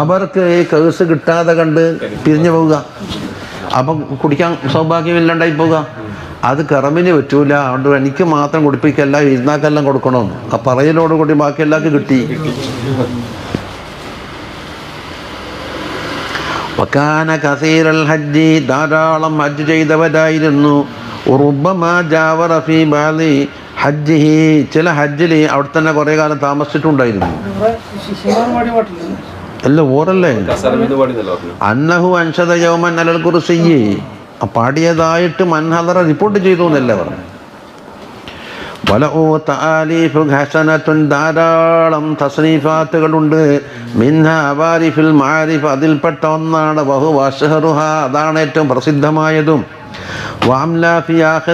അവർക്ക് ഈ കേസ് കിട്ടാതെ കണ്ട് പിരിഞ്ഞു പോവുക. അപ്പം കുടിക്കാൻ സൗഭാഗ്യമില്ലാണ്ടായി പോവുക. അത് കറമിന് പറ്റൂല. അതുകൊണ്ട് എനിക്ക് മാത്രം കുടിപ്പിക്കല്ല ഇരുന്നാക്കെല്ലാം കൊടുക്കണമെന്ന് ആ പറയലോടുകൂടി ബാക്കി എല്ലാവർക്കും കിട്ടി. വക്കാന കസീറൽ ഹജ്ജി ധാരാളം ഹജ്ജ് ചെയ്തവരായിരുന്നു. ഹജ്ജിഹി. ചില ഹജ്ജിൽ അവിടെ തന്നെ കുറേ കാലം താമസിച്ചിട്ടുണ്ടായിരുന്നു. അല്ല ഓറല്ലേ? അന്നഹു അൻഷദ യൗമൻ അലൽ കുറിച്ച് പാടിയതായിട്ട് മൻഹദറ റിപ്പോർട്ട് ചെയ്തു എന്നല്ലേ പറഞ്ഞു ഹസനത്തുൻ ധാരാളം തസ്നീഫാത്തുകളുണ്ട്. മിൻഹ മാരിഫ് അതിൽപ്പെട്ട ഒന്നാണ് ബഹു അതാണ് ഏറ്റവും പ്രസിദ്ധമായതും. വാംലാഫി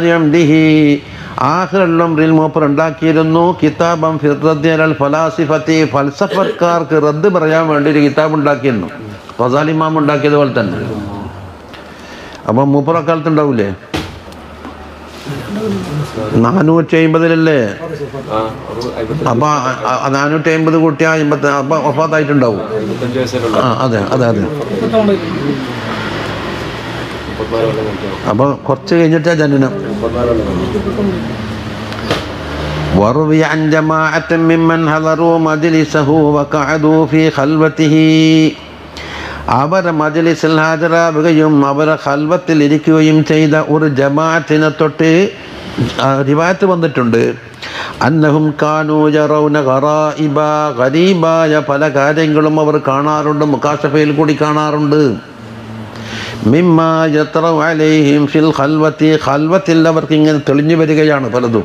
അംദിഹി ആഖിറല്ലും റിൽ മൂപ്പർ ഉണ്ടാക്കിയിരുന്നു. കിതാബം ഫിറദ്ദിയൽ ഫലാസിഫത്തി ഫൽസഫക്കാർക്ക് റദ്ദ് പറയാൻ വേണ്ടി ഒരു കിതാബ് ഉണ്ടാക്കിയിരുന്നു. ഫസാലിമാം ഉണ്ടാക്കിയതുപോലെ തന്നെ. അപ്പം മൂപ്പറക്കാലത്ത് ഉണ്ടാവൂലേ? നാനൂറ്റി അമ്പതിലല്ലേ ആ ഒരു അമ്പത്തി അപ്പൊ നാനൂറ്റി അമ്പത് കൂട്ടി അമ്പത്തി അപ്പൊ ഒഫാത്തായിട്ടുണ്ടാവും ഇരുപത്തഞ്ച് വയസ്സുള്ള ആ അതെ അതെ അതെ മുപ്പത്തൊമ്പതിൽ മുപ്പത്തിനാല് കൊല്ലം കഴിക്കണം അപ്പൊ കുറച്ച് കഴിഞ്ഞിട്ടാ ജനനം മുപ്പത്തിനാല് കൊല്ലം കഴിക്കണം وروي عن جماعة ممن حضروا مجلسه وقعدوا في خلوته അവർ മജലിസിൽ ഹാജരാവുകയും അവർ ഖൽവത്തിൽ ഇരിക്കുകയും ചെയ്ത ഒരു ജമാഅത്തിനെ തൊട്ട് ആ, റിവായത്ത് വന്നിട്ടുണ്ട്. അന്നഹും കാനൂ യറൗന ഖറായിബ ഗരീബായ പല കാര്യങ്ങളും അവർ കാണാറുണ്ട് മുക്കാശഫയിൽ കൂടി കാണാറുണ്ട്. മിമ്മ യത്രഉ അലൈഹിം ഫിൽ ഖൽവത്തി ഖൽവത്തിൽ അവർക്ക് ഇങ്ങനെ തെളിഞ്ഞു വരികയാണ് പലതും.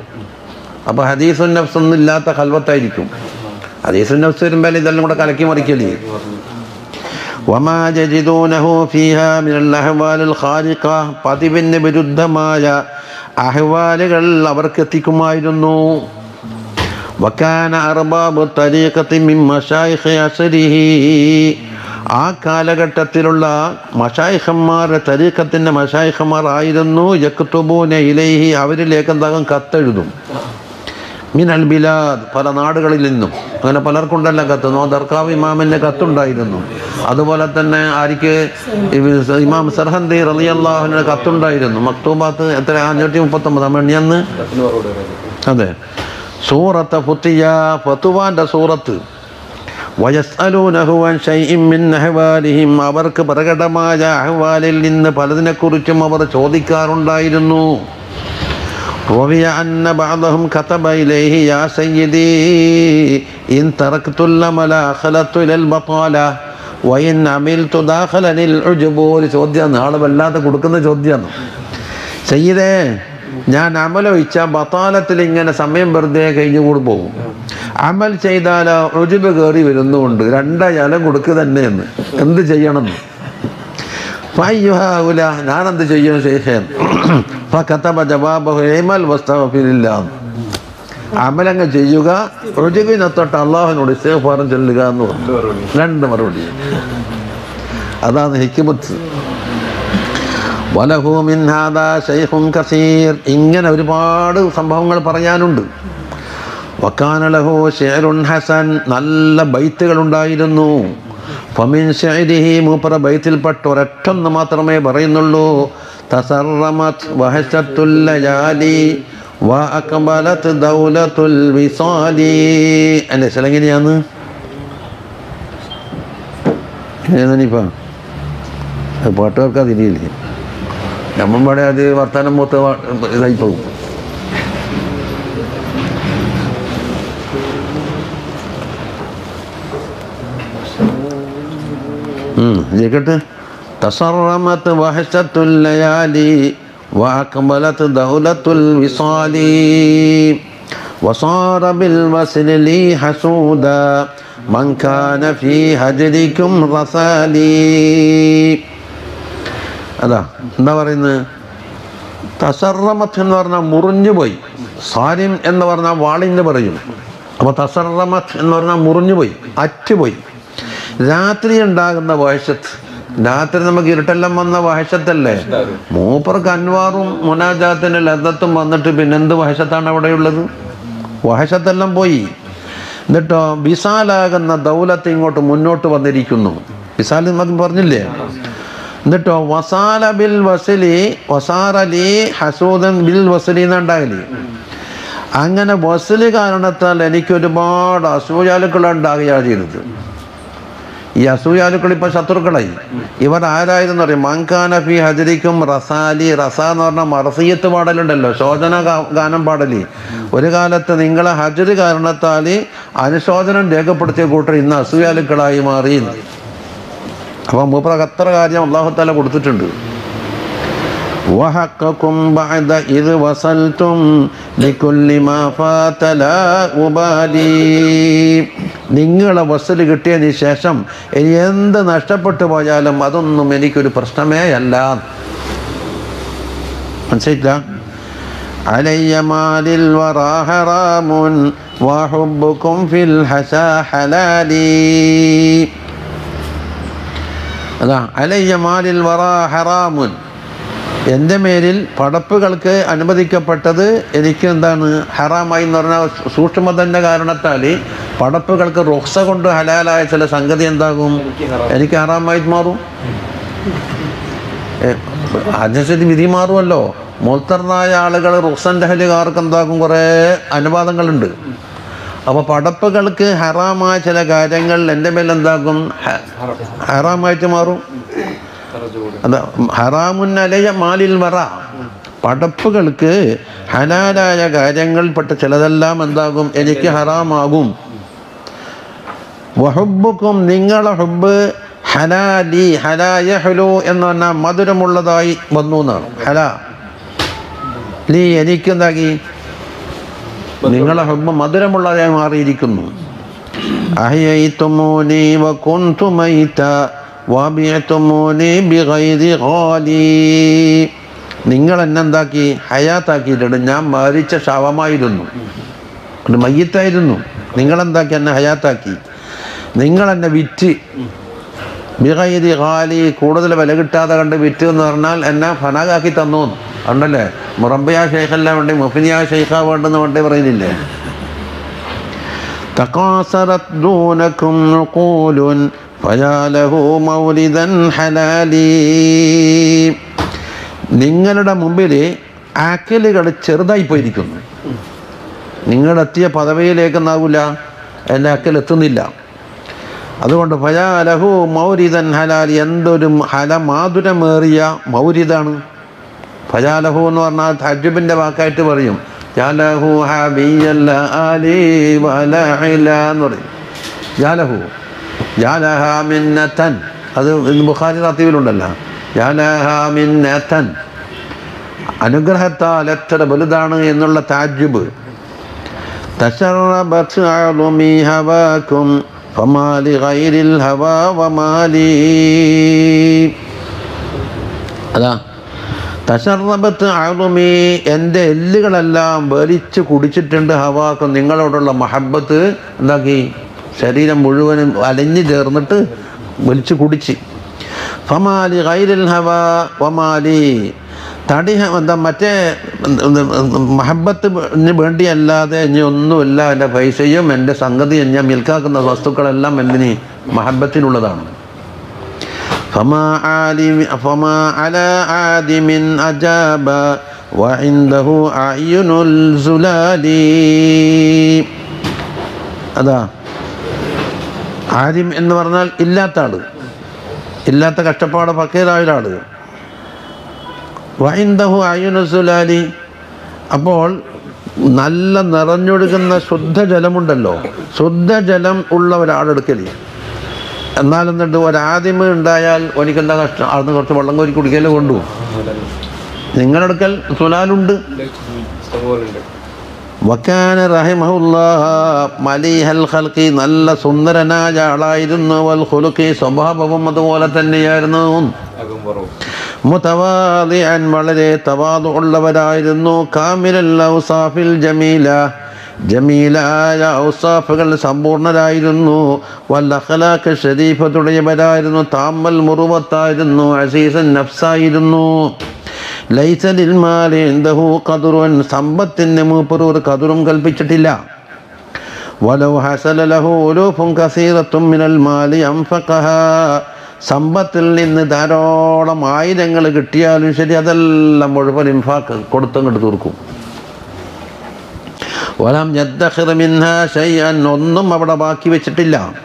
അപ്പോൾ ഹദീസുൻ നഫ്സ് ഒന്നും ഇല്ലാത്ത ഖൽവത്തായിരിക്കും. ഹദീസുൻ നഫ്സ് വരുമ്പോൾ ഇതെല്ലാം കൂടെ കലക്കി മറിക്കലേ? വമാ യജിദൂനഹു ഫീഹാ മിനൽ അഹ്വാലിൽ ഖാരിഖ പതിവിന് വിരുദ്ധമായ അഹ്വാലുകൾ അവർക്ക് എത്തിക്കുമായിരുന്നു. അർബാബ് തരീഖത്തി അസരിഹി. ആ കാലഘട്ടത്തിലുള്ള മഷായിഖന്മാരുടെ തരീഖത്തിന്റെ മഷായിഖന്മാർ ആയിരുന്നു. യക്തുബൂന ഇലൈഹി അവരിലേക്ക് എന്താകും കത്തെഴുതും. മിനൽ ബിലാദ് പല നാടുകളിൽ നിന്നും. അങ്ങനെ പലർക്കുണ്ടല്ല കത്ത്. നോ ദർക്കാവ് ഇമാമിന്റെ കത്തുണ്ടായിരുന്നു. അതുപോലെ തന്നെ ആർക്ക് ഇമാം സർഹന്തി അള്ളാഹുവിന്റെ കത്തുണ്ടായിരുന്നു. മക്തൂബാത്ത് എത്ര? അഞ്ഞൂറ്റി മുപ്പത്തൊമ്പത് മണിയന്ന് അതെ. സൂറത്ത് ഫുത്തിയ ഫത്തുവാന്റെ സൂറത്ത്. അവർക്ക് പ്രകടമായ അഹ്വാലിൽ നിന്ന് പലതിനെക്കുറിച്ചും അവർ ചോദിക്കാറുണ്ടായിരുന്നു. روي أن بعضهم كتب إليه يا سيدي إن تركت الأمل خلت إلى البطالة وإن عملت داخلني العجب ഒരു ചോദ്യമാണ് ആള് വല്ലാതെ കൊടുക്കുന്ന ചോദ്യമാണ് സയ്യിദേ ഞാൻ അമലൊഴിച്ച ബത്താലത്തിൽ ഇങ്ങനെ സമയം വെറുതെ കഴിഞ്ഞു കൂടി പോകും അമൽ ചെയ്താൽ റുജുബ് കയറി വരുന്നുണ്ട് രണ്ടായാലും കൊടുക്കുക തന്നെയെന്ന് എന്ത് ചെയ്യണമെന്ന് ഫയ്യുഹാവുല ഞാനെന്ത് ചെയ്യും വസ്തഫിലില്ല അമലങ്ങ് ചെയ്യുക റുജുവിനൊത്തൊട്ട് തൊട്ട് അള്ളാഹുവിനോട് ഇസ്തേഫാറും ചൊല്ലുക എന്ന് പറഞ്ഞു. രണ്ട് മറുപടി. അതാണ് ഹിക്കുമത്ത് ഇങ്ങനെ ഒരുപാട് സംഭവങ്ങൾ പറയാനുണ്ട്. വക്കാനലഹോ ഷെയറുൻ ഹസൻ. നല്ല ബൈത്തുകൾ ഉണ്ടായിരുന്നു. മൂപ്പറ ബൈത്തിൽപ്പെട്ട ഒരൊറ്റൊന്ന് മാത്രമേ പറയുന്നുള്ളൂ. തസറമത് വഹശത്തുൽ ലയാലി വഅക്ബലത് ദൗലത്തുൽ വിസാലി. എന്റെ സ്ഥലം എങ്ങനെയാന്ന് ഏതാണിപ്പാ അത് പാട്ടുകാർക്ക് അതിരിയില്ലേ നമ്മളുടെ അത് വർത്തമാനം മൂത്ത് വ- ഇതായി പോകും ഉം, കേക്കട്ടെ തസറമത്ത് വഹശത്തുൽ ലയാലി وأقبلت دولة الوصال وصار بالوصل لي حسودا من كان في هجركم رسالي അതാ എന്താ പറയുന്നത് തസറമത്ത് എന്ന് പറഞ്ഞാൽ മുറിഞ്ഞു പോയി സാരിം എന്ന് പറഞ്ഞാൽ വാളിന് പറയും അപ്പോൾ തസറമത്ത് എന്ന് പറഞ്ഞാൽ മുറിഞ്ഞു പോയി അറ്റുപോയി രാത്രി ഉണ്ടാകുന്ന വഹശത്ത്. രാത്രി നമുക്ക് ഇരുട്ടെല്ലാം വന്ന വഹശത്തല്ലേ? മൂപ്പർക്ക് അൻവാറും മുനാജാത്തിന് ലതത്തും വന്നിട്ട് പിന്നെന്ത് അവിടെ അവിടെയുള്ളത്? വഹശത്തെല്ലാം പോയി. എന്നിട്ടോ വിശാലാകുന്ന ദൗലത്ത് ഇങ്ങോട്ട് മുന്നോട്ട് വന്നിരിക്കുന്നു. വിശാൽ നമുക്ക് പറഞ്ഞില്ലേ? എന്നിട്ടോ വസാല ബിൽ വസലി വസാറലി ഹസൂദൻ ബിൽ വസലി എന്നുണ്ടാകലി. അങ്ങനെ വസലി കാരണത്താൽ എനിക്ക് ഒരുപാട് അസൂയാലുക്കൾ ഉണ്ടാകുകയാണ് ചെയ്തത്. ഈ അസൂയാലുക്കൾ ഇപ്പൊ ശത്രുക്കളായി. ഇവർ ആരായിരുന്നു അറിയാം മങ്കാന ഫി ഹജരിക്കും റസാലി. റസ എന്ന് പറഞ്ഞ മറസീയത്ത് പാടലുണ്ടല്ലോ ശോചന ഗാനം പാടലി. ഒരു കാലത്ത് നിങ്ങളെ ഹജര് കാരണത്താൽ അനുശോചനം രേഖപ്പെടുത്തിയ കൂട്ടർ ഇന്ന് അസൂയാലുക്കളായി മാറി. അപ്പൊ മൂപ്പറ അത്ര കാര്യം അള്ളാഹുത്താല കൊടുത്തിട്ടുണ്ട്. وحقكم بعد إذ وصلتم لكل ما فات لا أبالي നിങ്ങളെ വസല് കിട്ടിയതിന് ശേഷം ഇനി എന്ത് നഷ്ടപ്പെട്ടു പോയാലും അതൊന്നും എനിക്കൊരു പ്രശ്നമേ അല്ല മനസ്സിലായില്ല علي مال الورى حرام وحبكم في الحسا حلالي അതാ അലയ്യ മാലിൽ വറ ഹറാമുൻ എന്റെ മേലിൽ പടപ്പുകൾക്ക് അനുവദിക്കപ്പെട്ടത് എനിക്ക് എന്താണ് ഹറാമായി എന്ന് പറഞ്ഞാൽ സൂക്ഷ്മതന്റെ കാരണത്താൽ പടപ്പുകൾക്ക് റൊക്സ കൊണ്ട് ഹലാലായ ചില സംഗതി എന്താകും? എനിക്ക് ഹറാമായി മാറും. അതിനനുസരിച്ച് വിധി മാറുമല്ലോ. മൂത്തർന്നായ ആളുകൾ റുക്സന്റെ ഹലുകാർക്ക് എന്താകും? കുറേ അനുവാദങ്ങളുണ്ട്. അപ്പോൾ പടപ്പുകൾക്ക് ഹറാമായ ചില കാര്യങ്ങൾ എന്റെ മേൽ എന്താകും? ഹറാമായിട്ട് മാറും. അത് ഹറാമുൻ അലയ മാലിൽ വറ. പടപ്പുകൾക്ക് ഹലാലായ കാര്യങ്ങൾപ്പെട്ട ചിലതെല്ലാം എന്താകും? എനിക്ക് ഹറാമാകും. വഹുബുക്കും നിങ്ങളെ ഹുബ് ഹലാലി ഹലായ ഹലു എന്ന് പറഞ്ഞാൽ മധുരമുള്ളതായി വന്നു എന്നാണ്. ഹലാ. ലീ എനിക്കെന്താക്കി? നിങ്ങളെ ഹുബ് മധുരമുള്ളതായി മാറിയിരിക്കുന്നു. അഹ്യൈത്തുമൂനി വ മൈത. വാബിയത്തുമോനെ ബിഗൈരി ഖാലി. നിങ്ങൾ എന്നെ എന്താക്കി ഹയാത്താക്കിയിട്ടുണ്ട് ഞാൻ മരിച്ച ശവമായിരുന്നു. ഒരു മയ്യത്തായിരുന്നു. നിങ്ങളെന്താക്കി എന്നെ ഹയാത്താക്കി? നിങ്ങൾ എന്നെ വിറ്റ്. ബിഗൈരി ഖാലി കൂടുതൽ വില കിട്ടാതെ കണ്ട് വിറ്റ് എന്ന് പറഞ്ഞാൽ എന്നെ ഫനാഗാക്കി തന്നു. ഉണ്ടല്ലേ മുറബിയ ഷെയ്ഖല്ല വേണ്ടി മുഫിനിയ ഷെയ്ഖ വേണ്ടെന്ന് വേണ്ടി പറയുന്നില്ലേ? തക്കാസറത് ദൂനക്കും ഹലാലി. നിങ്ങളുടെ മുമ്പിൽ ആക്കലുകൾ ചെറുതായി പോയിരിക്കുന്നു. നിങ്ങളെത്തിയ പദവിയിലേക്കൊന്നാവില്ല എന്റെ അക്കലെത്തുന്നില്ല അതുകൊണ്ട് ഫയാലഹു മൗരിതൻ ഹലാലി എന്തൊരു ഹലമാധുരമേറിയ മൗരിതാണ് ഫയാലഹു എന്ന് പറഞ്ഞാൽ തജുബിന്റെ വാക്കായിട്ട് പറയും. ജാലഹു ഹബിയല്ല അലി വലഹില എന്ന് പറയും. ജാലഹു ജാലഹ മിന്നത്തൻ അത് ഇന്ന് ബുഖാരി റത്തീവിലുണ്ടല്ലോ ജാലഹ മിന്നത്തൻ അനുഗ്രഹത്താൽ എത്ര വലുതാണ് എന്നുള്ള താജുബ് തശറബത്ത് അളുമി ഹവാക്കും فما لغير الهوى وما لي അതാ തശറബത്ത് അളുമി എൻ്റെ എല്ലുകളെല്ലാം വലിച്ച് കുടിച്ചിട്ടുണ്ട് ഹവാക്കും നിങ്ങളോടുള്ള മഹബത്ത് എന്താക്കി ശരീരം മുഴുവനും അലഞ്ഞു ചേർന്നിട്ട് വലിച്ചു കുടിച്ച്. ഫമാലി ഖൈരിൽ ഹവ വമാലി. തടി എന്താ മറ്റേ മഹബത്ത് വേണ്ടിയല്ലാതെ ഇനി ഒന്നുമില്ല എന്റെ പൈസയും എന്റെ സംഗതി ഞാൻ മിൽക്കാക്കുന്ന വസ്തുക്കളെല്ലാം എന്തിന് മഹബത്തിനുള്ളതാണ്. അതാ. ആര്യം എന്ന് പറഞ്ഞാൽ ഇല്ലാത്ത ആൾ ഇല്ലാത്ത കഷ്ടപ്പാട് പക്കേതായ ഒരാൾ വൈന്ദഹു അയുനസുലാലി അപ്പോൾ നല്ല നിറഞ്ഞൊഴുകുന്ന ശുദ്ധജലമുണ്ടല്ലോ. ശുദ്ധജലം ഉള്ള ഒരാളെടുക്കൽ എന്നാൽ എന്നിട്ട് ഒരാദ്യമ ഉണ്ടായാൽ എനിക്കെന്താ കഷ്ടം അവിടുന്ന് കുറച്ച് വെള്ളം കോരി കുടിക്കലേ കൊണ്ടുപോകും നിങ്ങളെടുക്കൽ സുലാലുണ്ട്. വക്കാന മലീഹൽ ഖൽഖി നല്ല സുന്ദരനായ ആളായിരുന്നു. വൽ ഖുലുഖി സ്വഭാവവും അതുപോലെ തന്നെയായിരുന്നു. വളരെ തവാദു ഉള്ളവരായിരുന്നു. കാമിലൽ ഔസാഫിൽ ജമീല ജമീലായ ഔസാഫുകൾ സമ്പൂർണരായിരുന്നു. വല്ലഹലാഖ് ഷരീഫ് തുടങ്ങിയവരായിരുന്നു താമൽ മുറുവത്തായിരുന്നു. അസീസൻ നഫ്സായിരുന്നു. ലൈസലിൽ മാലി എന്തഹു കതുറുവൻ സമ്പത്തിന് മൂപ്പർ ഒരു കതുറും കൽപ്പിച്ചിട്ടില്ല. വലൗ ഹസല ലഹു ഉലൂഫും കസീറത്തും മിനൽ മാലി അംഫഖഹ. സമ്പത്തിൽ നിന്ന് ധാരാളം ആയിരങ്ങൾ കിട്ടിയാലും ശരി അതെല്ലാം മുഴുവൻ ഇൻഫാക്ക് കൊടുത്തങ്ങോട്ട് തീർക്കും. ഒന്നും അവിടെ ബാക്കി വെച്ചിട്ടില്ല.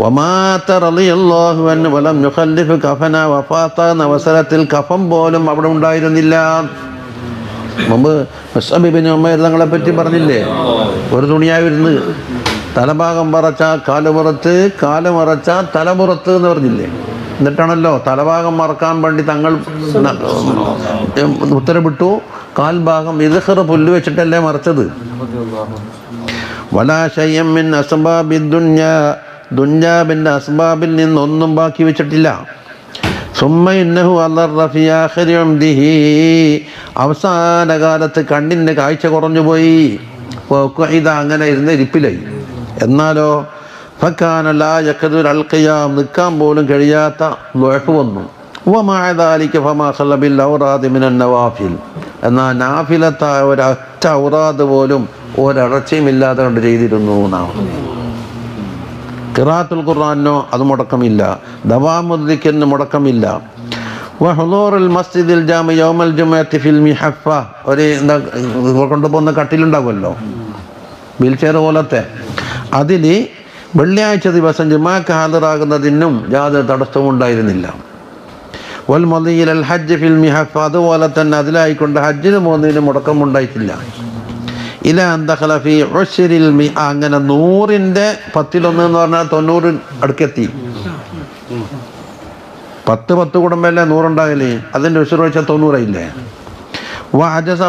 വമാത റളിയല്ലാഹു അൻഹു വലം യുഖല്ലിഫ് കഫന വഫാത്ത എന്ന അവസരത്തിൽ കഫം പോലും അവിടെ ഉണ്ടായിരുന്നില്ല. മുമ്പ് തങ്ങളെ പറ്റി പറഞ്ഞില്ലേ? ഒരു തുണിയായിരുന്നു. തലഭാഗം മറച്ച കാലുപുറത്ത് കാൽ മറച്ച തലപുറത്ത് എന്ന് പറഞ്ഞില്ലേ? എന്നിട്ടാണല്ലോ തലഭാഗം മറക്കാൻ വേണ്ടി തങ്ങൾ ഉത്തരവിട്ടു. കാൽഭാഗം ഇതഹർ പുല്ല് വെച്ചിട്ടല്ലേ മറച്ചത്. വലാ ദുന്യാബിന്റെ അസ്ബാബിൽ നിന്നൊന്നും ബാക്കി വെച്ചിട്ടില്ല. അവസാന കാലത്ത് കണ്ണിന്റെ കാഴ്ച കുറഞ്ഞു പോയി. ഇത് അങ്ങനെ ഇരുന്ന് ഇരിപ്പിലായി. എന്നാലോ ഫക്കാനല്ല നിൽക്കാൻ പോലും കഴിയാത്ത വന്നു. മിനൻ നവാഫിൽ. എന്നാൽ നാഫിലത്തായ ഒരൊറ്റ ഔറാദ് പോലും ഒരടച്ചയും ഇല്ലാതെ കൊണ്ട് ചെയ്തിരുന്നു എന്നാണ് ഖിറാത്തുൽ ഖുർആാനോ അത് മുടക്കമില്ല. ദവാമുദ്ദിക്കെന്ന് മുടക്കമില്ല. മസ്ജിദിൽ ഫിൽ ഒരു കൊണ്ടുപോകുന്ന കട്ടിലുണ്ടാവുമല്ലോ? വീൽ ചെയർ പോലത്തെ. അതിൽ വെള്ളിയാഴ്ച ദിവസം ജുമാക്ക് ഹാജരാകുന്നതിനും യാതൊരു തടസ്സവും ഉണ്ടായിരുന്നില്ല. വൽ മദിയിൽ അൽ ഹജ്ജ് ഫിൽ മിഹഫ. അതുപോലെ തന്നെ അതിലായിക്കൊണ്ട് ഹജ്ജിന് പോകുന്നതിന് മുടക്കം ഉണ്ടായിട്ടില്ല. ഇല അന്തഖലഫി ഫി ഉശ്രിൽ മി അങ്ങനെ നൂറിന്റെ പത്തിലൊന്ന് എന്ന് പറഞ്ഞാൽ തൊണ്ണൂറ് അടുക്കെത്തി. പത്ത് പത്ത് കുടുംബമല്ലേ നൂറുണ്ടാകില്ലേ അതിന്റെ ഉശ്രു വെച്ചാൽ തൊണ്ണൂറായില്ലേ? വാജസ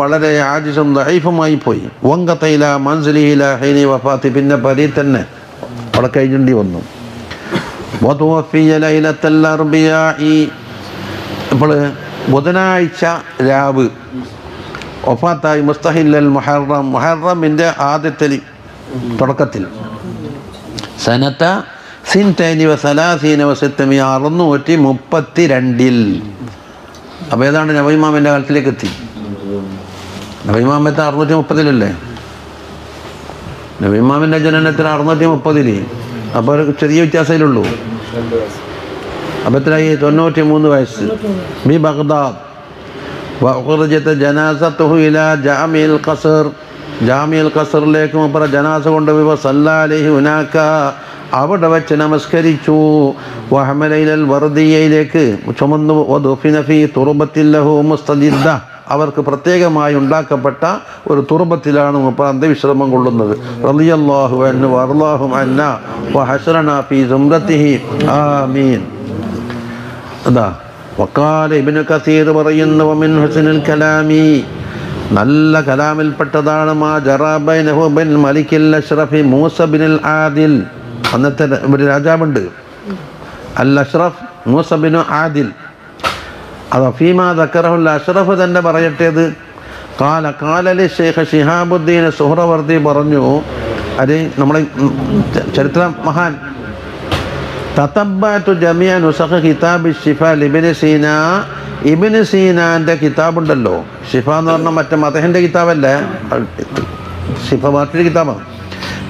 വളരെ ആജിസും ലൈഫുമായി പോയി. വങ്കത്തയില മൻസിലിയില ഹൈനി വഫാത്തി പിന്നെ പരി തന്നെ അവിടെ കഴിഞ്ഞി വന്നു. ഇപ്പോൾ ബുധനാഴ്ച രാവ് ഒഫാത്തായി മുസ്തഹില്ലൽ മുഹറം. മുഹറമിന്റെ ആദ്യത്തിൽ തുടക്കത്തിൽ. സനത്ത സിൻതേനി സലാസീനവ സിത്തമി അറുന്നൂറ്റി മുപ്പത്തി രണ്ടിൽ അപ്പോൾ ഏതാണ്ട് നബൈമാമിന്റെ കാലത്തിലേക്ക് എത്തി നബൈമാമത്തെ അറുന്നൂറ്റി മുപ്പതിലല്ലേ നബൈമാമിന്റെ ജനനത്തിൽ അറുന്നൂറ്റി മുപ്പതിൽ അപ്പോൾ ഒരു ചെറിയ വ്യത്യാസമേ അപ്പോൾ എത്രയായി? തൊണ്ണൂറ്റി മൂന്ന് വയസ്സ്. ബി ബഗ്ദാദ്. വഖുർജത്ത് ജനാസത്തുഹു ഇല ജാമിൽ ഖസർ. ജാമിൽ ഖസറിലേക്ക് മുപ്പറ ജനാസ കൊണ്ടുപോയി സല്ലാലിഹി ഉനാക്ക അവിടെ വെച്ച് നമസ്കരിച്ചു. വഹമലയിലൽ വറുദിയയിലേക്ക് ചുമന്നു. വദുഫിനഫി തുറുബത്തില്ലഹു മുസ്തജിദ്ദ. അവർക്ക് പ്രത്യേകമായി ഉണ്ടാക്കപ്പെട്ട ഒരു തുറുബത്തിലാണ് മുപ്പ അന്ത്യവിശ്രമം കൊള്ളുന്നത്. ഫി ആമീൻ. അതാ. വക്കാല ഇബിന് കസീർ പറയുന്നു വമിൻ ഹുസനുൽ കലാമി. നല്ല കലാമിൽപ്പെട്ടതാണ് മാ ജറാബൈനഹു ബിൻ മലിക്കിൽ അഷ്റഫി മൂസ ബിനുൽ ആദിൽ. അന്നത്തെ ഒരു രാജാവുണ്ട്. അൽ അഷ്റഫ് മൂസ ആദിൽ. അത് ഫീമാ ദക്കറഹുൽ അഷ്റഫ് തന്നെ പറയട്ടേത്. കാല കാലലി ഷെയ്ഖ് ഷിഹാബുദ്ദീൻ സുഹ്റവർദി പറഞ്ഞു അത് നമ്മളെ ചരിത്ര മഹാൻ തത്തബാറ്റു ജമിയ നുസഖ കിതാബ് ഷിഫ ലിബിന് സീന. ഇബിന് സീനാന്റെ കിതാബുണ്ടല്ലോ. ഷിഫ എന്ന് പറഞ്ഞാൽ മറ്റേ മതഹിന്റെ കിതാബല്ലേ? ഷിഫ മറ്റൊരു കിതാബാണ്.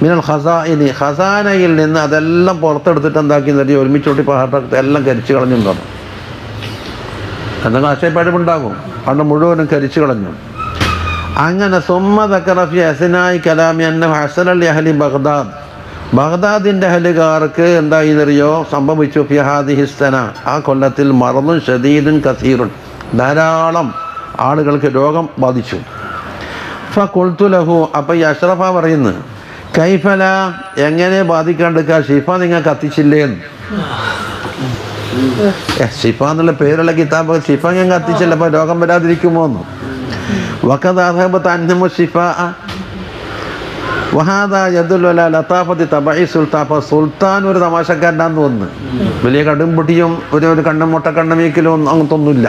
മിനൽ ഖസാഇനി. ഖസാനയിൽ നിന്ന് അതെല്ലാം പുറത്തെടുത്തിട്ട് എന്താക്കി? എന്നറിയ ഒരുമിച്ചോട്ടി പാട്ടത്ത് എല്ലാം കരിച്ചു കളഞ്ഞു പറഞ്ഞു. എന്തെങ്കിലും ആശയപ്പാടുണ്ടാകും അവിടെ മുഴുവനും കരിച്ചു കളഞ്ഞു. അങ്ങനെ സുമ്മ തക്കറഫി ഹസനായി കലാമി അന്ന ഹസൻ അലി അഹലി ബഗ്ദാദ്. ബഗ്ദാദിന്റെ അഹലുകാർക്ക് എന്തായിന്നറിയോ? സംഭവിച്ചു. ഫിഹാദി ഹിസ്തന ആ കൊല്ലത്തിൽ മറന്നും ഷദീദും കസീറും. ധാരാളം ആളുകൾക്ക് രോഗം ബാധിച്ചു. ഫ കൊൽത്തുലഹു അപ്പം ഈ അഷ്റഫ പറയുന്നു കൈഫല എങ്ങനെ ബാധിക്കാണ്ടിരിക്കുക ഷിഫ നിങ്ങൾക്ക് കത്തിച്ചില്ലേ ഷിഫ എന്നുള്ള പേരുള്ള കിതാബ് ഷിഫ ഞാൻ കത്തിച്ചില്ല അപ്പം രോഗം വരാതിരിക്കുമോ എന്ന് വക്കത് അർഹബത്ത് ഷിഫ. വഹാദ യദുല്ല ലത്താഫത്തി തബൈ സുൽത്താൻ അപ്പോൾ സുൽത്താൻ ഒരു തമാശക്കാരനാന്ന് തോന്നുന്നു വലിയ കടുംപൊട്ടിയും ഒരു ഒരു കണ്ണും മുട്ട കണ്ണുമീക്കലും ഒന്നും അങ്ങനത്തെ ഒന്നുമില്ല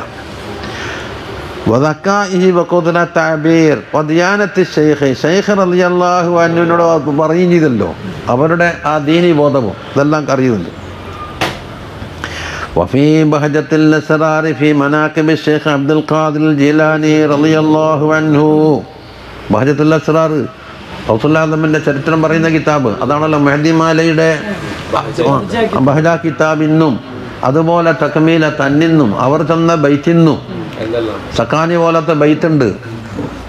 വദക്കാഇഹി വഖുദ്ല തഅബീർ വദിയാനത്തി ശൈഖ് ശൈഖ് റളിയല്ലാഹു അൻഹുവിനോട് പറയുകയും ചെയ്തല്ലോ അവരുടെ ആ ദീനി ബോധവും ഇതെല്ലാം അറിയുന്നുണ്ട് وفي بهجة الأسرار في مناقب الشيخ عبد القادر الجيلاني رضي الله عنه بهجة الأسرار ഔസുല്ലാദമിന്റെ ചരിത്രം പറയുന്ന കിതാബ്. അതാണല്ലോ മെഹദിമാലയുടെ ബഹജ കിതാബിന്നും അതുപോലെ തക്മീല തന്നിന്നും. അവർ തന്ന ബൈറ്റിന്നും എന്തെല്ലാം സക്കാനി പോലത്തെ ബൈത്തുണ്ട്.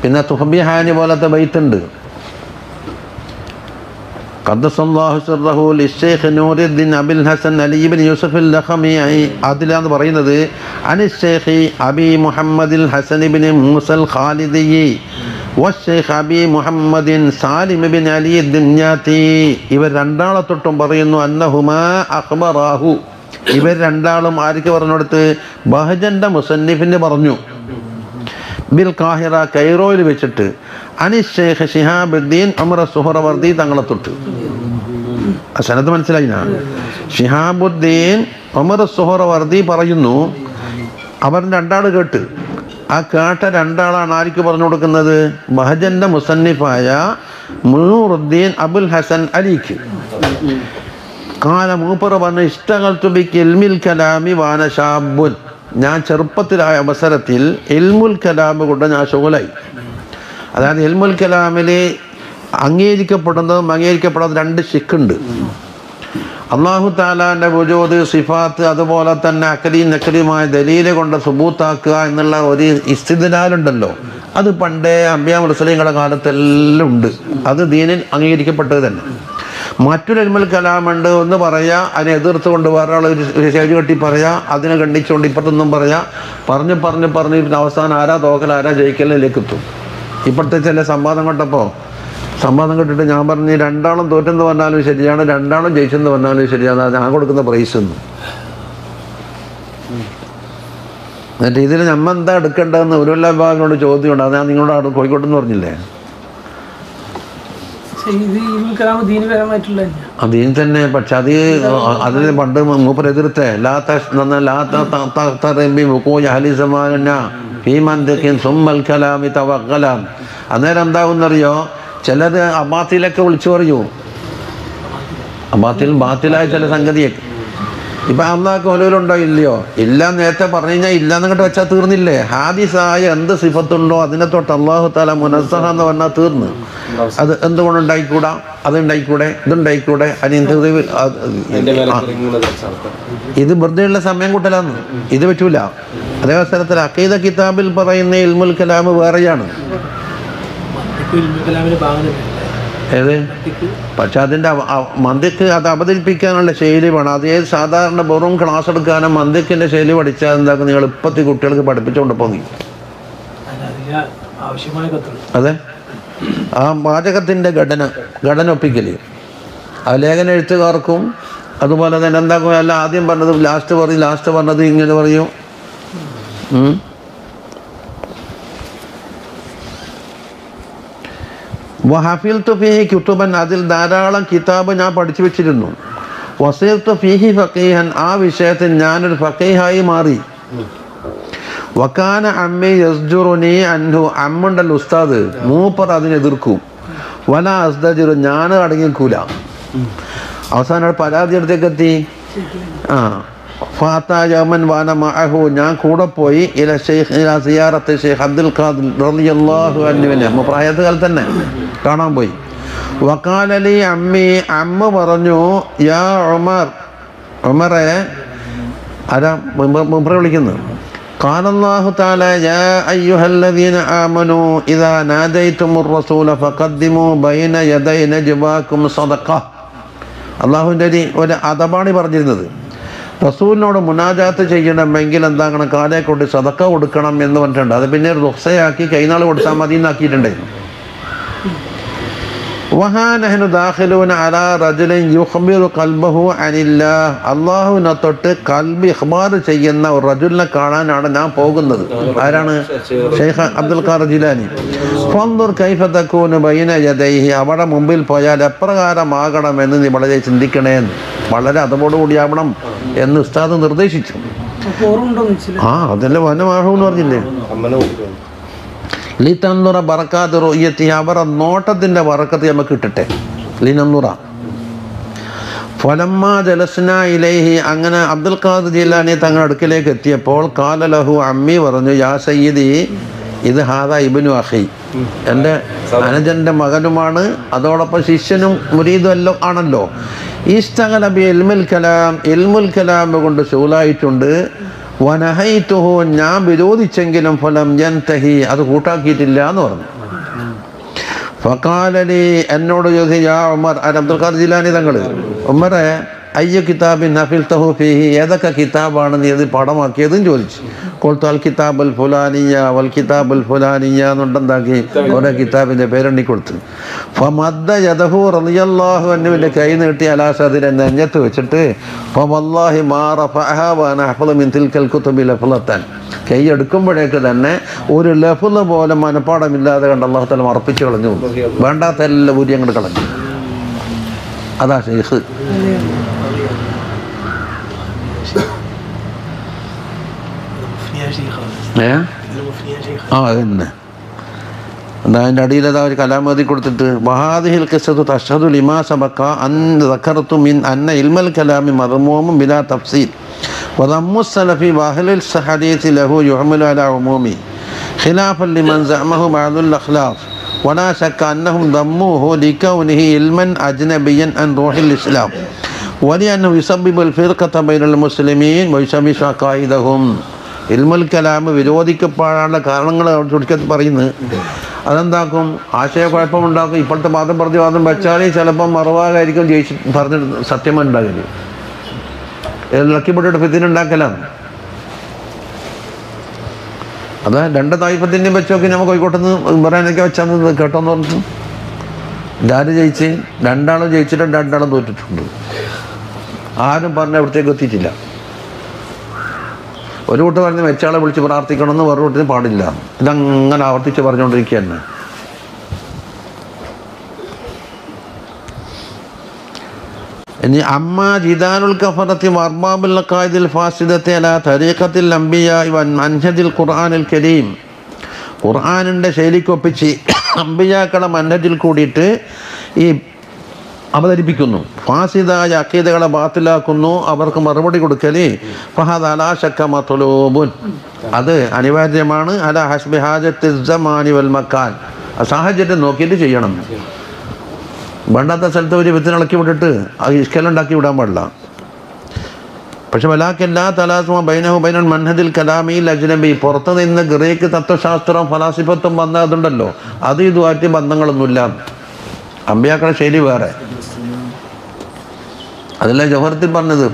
പിന്നെ തുഹബിഹാനി പോലത്തെ ബൈത്തുണ്ട്. ലഖമി അതിലാന്ന് പറയുന്നത് അബി മുഹമ്മദിൽ ഹസൻ മൂസൽ ഖാലിദി. വശൈഖ് അബി മുഹമ്മദിൻ സാലിം ഇബ്നു അലി ദിമ്യാത്തി ഇവർ രണ്ടാളെ തൊട്ടും പറയുന്നു അന്നഹുമാ അഖ്ബറാഹു. ഇവർ രണ്ടാളും ആർക്ക് പറഞ്ഞെടുത്ത്? ബഹജന്റെ മുസന്നിഫിന് പറഞ്ഞു. ബിൽ കാഹിറ കൈറോയിൽ വെച്ചിട്ട്. അനിഷ് ഷെയ്ഖ് ഷിഹാബുദ്ദീൻ അമറ സുഹറവർദി തങ്ങളെ തൊട്ട്. ആ മനസ്സിലായി ഞാൻ ഷിഹാബുദ്ദീൻ അമർ സുഹറവർദി പറയുന്നു. അവർ രണ്ടാൾ കേട്ട്. ആ കേട്ട രണ്ടാളാണ് ആർക്ക് പറഞ്ഞു കൊടുക്കുന്നത്? മഹജന്റെ മുസന്നിഫായ മുനൂറുദ്ദീൻ അബുൽ ഹസൻ അലിക്ക്. കാല മൂപ്പർ പറഞ്ഞു ഇഷ്ടങ്ങൾ തുബിക്ക് ഇൽമിൽ കലാമി വാനശാബുൻ ഞാൻ ചെറുപ്പത്തിലായ അവസരത്തിൽ എൽമുൽ കലാമ് കൊണ്ട് ഞാൻ ശുഗലായി അതായത് എൽമുൽ കലാമിൽ അംഗീകരിക്കപ്പെടുന്നതും അംഗീകരിക്കപ്പെടാത്ത രണ്ട് ശിക്കുണ്ട് അള്ളാഹു താലാന്റെ വുജൂദ് സിഫാത്ത് അതുപോലെ തന്നെ അക്കലിയും നക്കലിയുമായ ദലീൽ കൊണ്ട് സുബൂത്താക്കുക എന്നുള്ള ഒരു ഇസ്തിദലാലുണ്ടല്ലോ. അത് പണ്ടേ അമ്പിയ മുസ്ലിങ്ങളുടെ കാലത്തെല്ലാം ഉണ്ട്. അത് ദീനിൽ അംഗീകരിക്കപ്പെട്ടത് തന്നെ. മറ്റൊരു അൽമൽ കലാമുണ്ട് ഒന്ന് പറയാ അതിനെ എതിർത്തുകൊണ്ട് വേറെ ആൾ ഒരു സ്റ്റേജ് കെട്ടി പറയാ അതിനെ ഖണ്ഡിച്ചുകൊണ്ട് ഇപ്പുറത്തൊന്നും പറയാ. പറഞ്ഞ് പറഞ്ഞ് പറഞ്ഞ് അവസാനം ആരാ തോക്കൽ ആരാ ജയിക്കലിലേക്ക് എത്തും. ഇപ്പോഴത്തെ ചില സംവാദം കണ്ടപ്പോൾ സംവാദം കേട്ടിട്ട് ഞാൻ പറഞ്ഞ് രണ്ടാളും തോറ്റെന്ന് പറഞ്ഞാലും ശരിയാണ് രണ്ടാളും ജയിച്ചെന്ന് പറഞ്ഞാലും ശരിയാണ് ഞാൻ കൊടുക്കുന്ന പ്രൈസ് എന്ന് എന്നിട്ട് ഇതിൽ നമ്മൾ എന്താ എടുക്കേണ്ടതെന്ന് ഒരു എല്ലാ വിഭാഗങ്ങളോട് ചോദ്യമുണ്ട്. അത് ഞാൻ നിങ്ങളോട് അവിടെ കോഴിക്കോട്ടെന്ന് പറഞ്ഞില്ലേ? അതീൻ. തന്നെ പക്ഷെ അത് അതിന് പണ്ട് മൂപ്പർ എതിർത്തെ. അന്നേരം എന്താവുന്നറിയോ ചിലത് അബാത്തിലൊക്കെ വിളിച്ചു പറയൂ. അബാത്തിൽ ബാത്തിലായ ചില സംഗതിയൊക്കെ. ഇപ്പം അന്നാക്ക് ഒലവിലുണ്ടോ ഇല്ലയോ? ഇല്ല നേരത്തെ പറഞ്ഞു കഴിഞ്ഞാൽ ഇല്ല എന്നിട്ട് വെച്ചാൽ തീർന്നില്ലേ? ഹാദിസായ എന്ത് സിഫത്തുണ്ടോ അതിനെ തൊട്ട് അള്ളാഹു താല മുനസ്സഹ എന്ന് പറഞ്ഞാൽ തീർന്നു. അത് എന്തുകൊണ്ട് ഉണ്ടായിക്കൂടാ? അത് ഉണ്ടായിക്കൂടെ? ഇതുണ്ടായിക്കൂടെ അതിന് ഇത് വെറുതെയുള്ള സമയം കൂട്ടലാന്ന്. ഇത് പറ്റൂല. അതേ അവസരത്തിൽ അക്കീദ കിതാബിൽ പറയുന്ന ഇൽമുൽ കലാം വേറെയാണ് ഇപ്പൊ ഇൽമു കലാമിന്റെ ഭാഗം തന്നെ ഏത്? പക്ഷെ അതിന്റെ മന്ദിക്ക് അത് അവതരിപ്പിക്കാനുള്ള ശൈലി വേണം. അത് ഏത് സാധാരണ വെറും ക്ലാസ് എടുക്കാനും മന്ദിക്കിന്റെ ശൈലി പഠിച്ചാൽ എന്താക്കും നിങ്ങൾ ഇപ്പത്തി കുട്ടികൾക്ക് പഠിപ്പിച്ചുകൊണ്ട് കത്തുള്ളൂ അതെ ആ വാചകത്തിന്റെ ഘടന ഘടന ഒപ്പിക്കൽ ആ ലേഖന എഴുത്തുകാർക്കും അതുപോലെ തന്നെ എന്താക്കും അല്ല ആദ്യം പറഞ്ഞത് ലാസ്റ്റ് പറയും ലാസ്റ്റ് പറഞ്ഞത് ഇങ്ങനെ പറയും. ഉം. തുഫീഹി ഫീഹി കുത്തുബൻ അതിൽ ധാരാളം കിതാബ് ഞാൻ പഠിച്ചു വെച്ചിരുന്നു. വസീർ ഫീഹി ഫക്കീഹൻ ആ വിഷയത്തിൽ ഞാനൊരു ഫക്കീഹായി മാറി. വക്കാന അമ്മി യസ്ജുറുനി അൻഹു അമ്മുണ്ടല്ലോ ഉസ്താദ് മൂപ്പർ അതിനെ എതിർക്കും. വല അസ്ദജുറു ഞാൻ അടങ്ങിക്കൂല. അവസാനം പരാതി എടുത്തേക്കെത്തി ആ. ഫാത്ത യമൻ വാന മഅഹു ഞാൻ കൂടെ പോയി ഇല ഷെയ്ഖ് ഇല സിയാറത്ത് ഷെയ്ഖ് അബ്ദുൽ ഖാദിർ റളിയല്ലാഹു അൻഹുവിനെ അമ്മ പ്രായത്തുകാൽ തന്നെ കാണാൻ പോയി വക്കാലലി അമ്മി അമ്മ പറഞ്ഞു യാ ഉമർ ഉമറെ ആരാ മുമ്പ് വിളിക്കുന്നു قال الله تعالى يا أيها الذين آمنوا إذا ناديتم الرسول فقدموا بين يدي نجواكم صدقة അള്ളാഹുവിൻ്റെ ഒരു ഒരു അതപാണ് പറഞ്ഞിരുന്നത് റസൂലിനോട് മുനാജാത്ത് ചെയ്യണമെങ്കിൽ എന്താകണം? കാലെ കൊണ്ട് സതക്ക കൊടുക്കണം എന്ന് പറഞ്ഞിട്ടുണ്ട്. അത് പിന്നെ റുക്സയാക്കി കൈനാൾ കൊടുത്താൽ മതി എന്നാക്കിയിട്ടുണ്ടായിരുന്നു. അല്ലാഹുവിനെ തൊട്ട് കൽബി ഇഹ്ബാർ ചെയ്യുന്ന ഒരു റജുലിനെ കാണാനാണ് ഞാൻ പോകുന്നത്. ആരാണ്? ഷെയ്ഖ് അബ്ദുൽ ഖാർ ജിലാനി. ബൈന യദൈഹി. അവിടെ മുമ്പിൽ പോയാൽ എപ്രകാരമാകണമെന്ന് നീ വളരെ ചിന്തിക്കണേ വളരെ അതമോടുകൂടിയാവണം എന്ന് ഉസ്താദ് നിർദ്ദേശിച്ചു. ആ അതല്ലേ വനമാഹുന്ന് പറഞ്ഞില്ലേ അമ്മനെ വിളിച്ചു ലിതന്നുറ ബറക്കാത്ത് റൊയ്യത്തി അവരുടെ നോട്ടത്തിന്റെ വറക്കത്ത് നമുക്ക് കിട്ടട്ടെ. ലിനന്നുറ ഫലമ്മ ജലസ്ന ഇലേഹി അങ്ങനെ അബ്ദുൽ ഖാദർ ജില്ലാനി തങ്ങളുടെ അടുക്കിലേക്ക് എത്തിയപ്പോൾ കാലലഹു അമ്മി പറഞ്ഞു യാ സയ്യിദി ഇത് ഹാദ ഇബിനു അഹി എന്റെ അനുജന്റെ മകനുമാണ് അതോടൊപ്പം ശിഷ്യനും മുരീദും എല്ലാം ആണല്ലോ. ഈസ്തകല ബി ഇൽമുൽ കലാം ഇൽമുൽ കലാം കൊണ്ട് ശൂലായിട്ടുണ്ട്. വനഹൈത്തുഹോ ഞാൻ വിരോധിച്ചെങ്കിലും ഫലം ജൻതഹി അത് കൂട്ടാക്കിയിട്ടില്ല എന്ന് പറഞ്ഞു. ഫക്കാലലി എന്നോട് ചോദിച്ചു യാ ഉമർ അബ്ദുൽ ഖാദർ ജിലാനി തങ്ങൾ ഉമറെ അയ്യ കിതാബിൻ നഫിൽ തഹു ഫിഹി ഏതൊക്കെ കിതാബാണ് നീ അത് പടമാക്കിയതും ചോദിച്ചു. കൊളുത്താൽ കിതാബ് അൽ ഫുലാനിയ വൽ കിതാബ് അൽ ഫുലാനിയ എന്നുണ്ടെന്താക്കി? ഓരോ കിതാബിന്റെ പേരെണ്ണി കൊടുത്തു ഫമദ്ദ യദഹു റളിയല്ലാഹു അന്നുവിന്റെ കൈ നീട്ടി അലാസദിനെ നെഞ്ഞത്ത് വെച്ചിട്ട് ഫമല്ലാഹി മാ റഫഅഹ വഅന അഹ്ഫളു മിൻ തിൽക്കൽ ലഫ്ളത്തൻ കൈ എടുക്കുമ്പോഴേക്ക് തന്നെ ഒരു ലഫുല പോലെ മനപ്പാടമില്ലാതെ കണ്ട് അള്ളാഹുത്തലം അർപ്പിച്ചു കളഞ്ഞു. വേണ്ടാത്ത എല്ലാ ഊര്യങ്ങൾ കളഞ്ഞു. അതാ ഷെയ്ഖ് ഷെയ്ഖാണ് ഏ ഇത് മുഫ്നിയ ഷെയ്ഖ് ആ അതന്നെ എന്താ അതിൻ്റെ അടിയിൽ അതാ ഒരു കലാമതി കൊടുത്തിട്ട് വഹാദിഹിൽ കിസത്തു തഷദു ലിമാ സബക്ക അൻ ദക്കറത്തു മിൻ അന്ന ഇൽമൽ കലാമി മർമൂമും ബിലാ തഫ്സീൽ وضم السلف واهل الحديث له يحمل على عمومه خلافا لمن زعمه بعض الاخلاف ولا شك انهم ضموه لكونه علما اجنبيا عن روح الاسلام ولانه يسبب الفرقه بين المسلمين ويشبش عقائدهم ഇൽമുൽ കലാം വിരോധിക്കപ്പെടാനുള്ള കാരണങ്ങൾ ചുരുക്കത്തിൽ പറയുന്നത് അതെന്താക്കും? ആശയക്കുഴപ്പമുണ്ടാക്കും. ഇപ്പോഴത്തെ വാദം പ്രതിവാദം വെച്ചാൽ ചിലപ്പം മറവാകായിരിക്കും ജയിച്ച് പറഞ്ഞ് സത്യം ഉണ്ടാകരുത് ഫിത്തിന് ഫിത്തിനുണ്ടാക്കലാണ് അതാ രണ്ട് തായ്പത്തിന്റെയും വെച്ചൊക്കെ നമുക്ക് കോഴിക്കോട്ടെന്ന് പറയാനൊക്കെ വെച്ചാൽ കേട്ടോന്ന് പറഞ്ഞു ഇതാര് ജയിച്ച്? രണ്ടാളും ജയിച്ചിട്ടുണ്ട് രണ്ടാളും തോറ്റിട്ടുണ്ട്. ആരും പറഞ്ഞ അവിടത്തേക്ക് എത്തിയിട്ടില്ല. ഒരു കൂട്ടം പറഞ്ഞ് മെച്ചാളെ വിളിച്ച് പ്രാർത്ഥിക്കണമെന്ന് വേറെ കൂട്ടിന് പാടില്ല. ഇതങ്ങനെ ആവർത്തിച്ച് പറഞ്ഞുകൊണ്ടിരിക്കുക തന്നെ ഇനി അമ്മ ജിദാനുൽ കഫറത്തി വർബാബുൽ ഖായിദിൽ ഫാസിദത്തെ അല തരീഖത്തിൽ അംബിയ വൻ മൻഹദിൽ ഖുർആനിൽ കരീം. ഖുർആാനിന്റെ ശൈലിക്കൊപ്പിച്ച് അമ്പിയാക്കളെ മൻഹദിൽ കൂടിയിട്ട് ഈ അവതരിപ്പിക്കുന്നു. ഫാസിദായ അക്കീതകളെ ബാത്തിലാക്കുന്നു. അവർക്ക് മറുപടി കൊടുക്കലേ. ഫഹദ് അലാ ശക്ക അത് അനിവാര്യമാണ്. അല ഹസ്ബി സമാനി വൽ മക്കാൻ. സാഹചര്യം നോക്കിയിട്ട് ചെയ്യണം. വേണ്ടാത്ത സ്ഥലത്ത് ഒരു വിത്തിനിളക്കി വിട്ടിട്ട് അത് ഇഷ്കലുണ്ടാക്കി വിടാൻ പാടില്ല. പക്ഷെ വലാക്കെല്ലാ തലാസുമ ബൈനഹു ബൈനൽ മൻഹദിൽ കലാമിയിൽ അജ്നബി പുറത്ത് നിന്ന് ഗ്രീക്ക് തത്വശാസ്ത്രം ഫലാസിഫത്വം വന്ന അതുണ്ടല്ലോ. അത് ഇതുമായിട്ട് ബന്ധങ്ങളൊന്നുമില്ല. അമ്പിയാക്കളുടെ ശൈലി വേറെ. അതല്ല ജവഹർത്തിൽ പറഞ്ഞത്.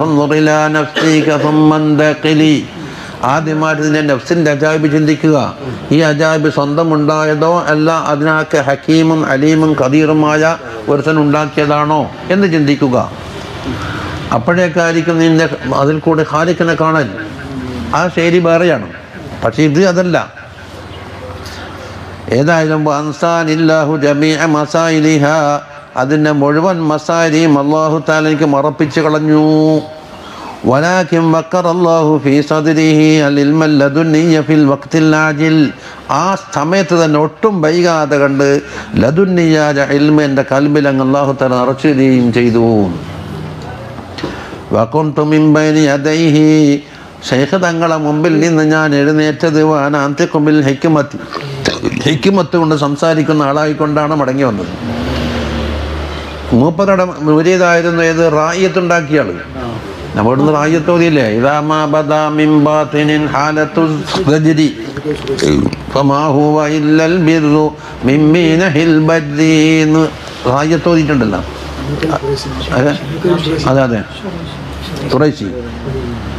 ആദ്യമായിട്ട് നഫ്സിന്റെ അജാബ് ചിന്തിക്കുക. ഈ അജാബ് സ്വന്തം ഉണ്ടായതോ അല്ല അതിനൊക്കെ ഹക്കീമും അലീമും ഖദീറുമായ ഒരുത്തൻ ഉണ്ടാക്കിയതാണോ എന്ന് ചിന്തിക്കുക. അപ്പോഴേക്കായിരിക്കും നിന്റെ അതിൽ കൂടെ ഖാലിക്കിനെ കാണാൻ. ആ ശൈലി വേറെയാണ്. പക്ഷേ ഇത് അതല്ല. ഏതായാലും അൻസാനില്ലാഹു ജമീഅ മസായിലിഹ. അതിന്റെ മുഴുവൻ മസാരിയും അള്ളാഹു താലയ്ക്ക് മറപ്പിച്ചു കളഞ്ഞു. വലാഖിം വക്കർ അള്ളാഹു ഫീ സദരിഹി ഫിൽ വക്തിൽ ആജിൽ ആ സമയത്ത് തന്നെ ഒട്ടും വൈകാതെ കണ്ട് ലതുന്നിയാജ ഇൽമ എന്റെ കൽബിൽ അങ്ങ് അള്ളാഹു താല നിറച്ചുകയും ചെയ്തു. വക്കുന്തു മിമ്പൈനി അദൈഹി ഷെയ്ഖ് തങ്ങളെ മുമ്പിൽ നിന്ന് ഞാൻ എഴുന്നേറ്റത് വാനാന്തിക്കുമ്പിൽ ഹെക്കുമത്തി ഹെക്കുമത്ത് കൊണ്ട് സംസാരിക്കുന്ന ആളായിക്കൊണ്ടാണ് മടങ്ങി വന്നത്. മൂപ്പതട മുരീതായിരുന്നു ഏത്? റായത്തുണ്ടാക്കിയ ആൾ ബദ്രി റായത്ത് ഓതിയിട്ടുണ്ടല്ലോ. അതെ അതെ. അതെ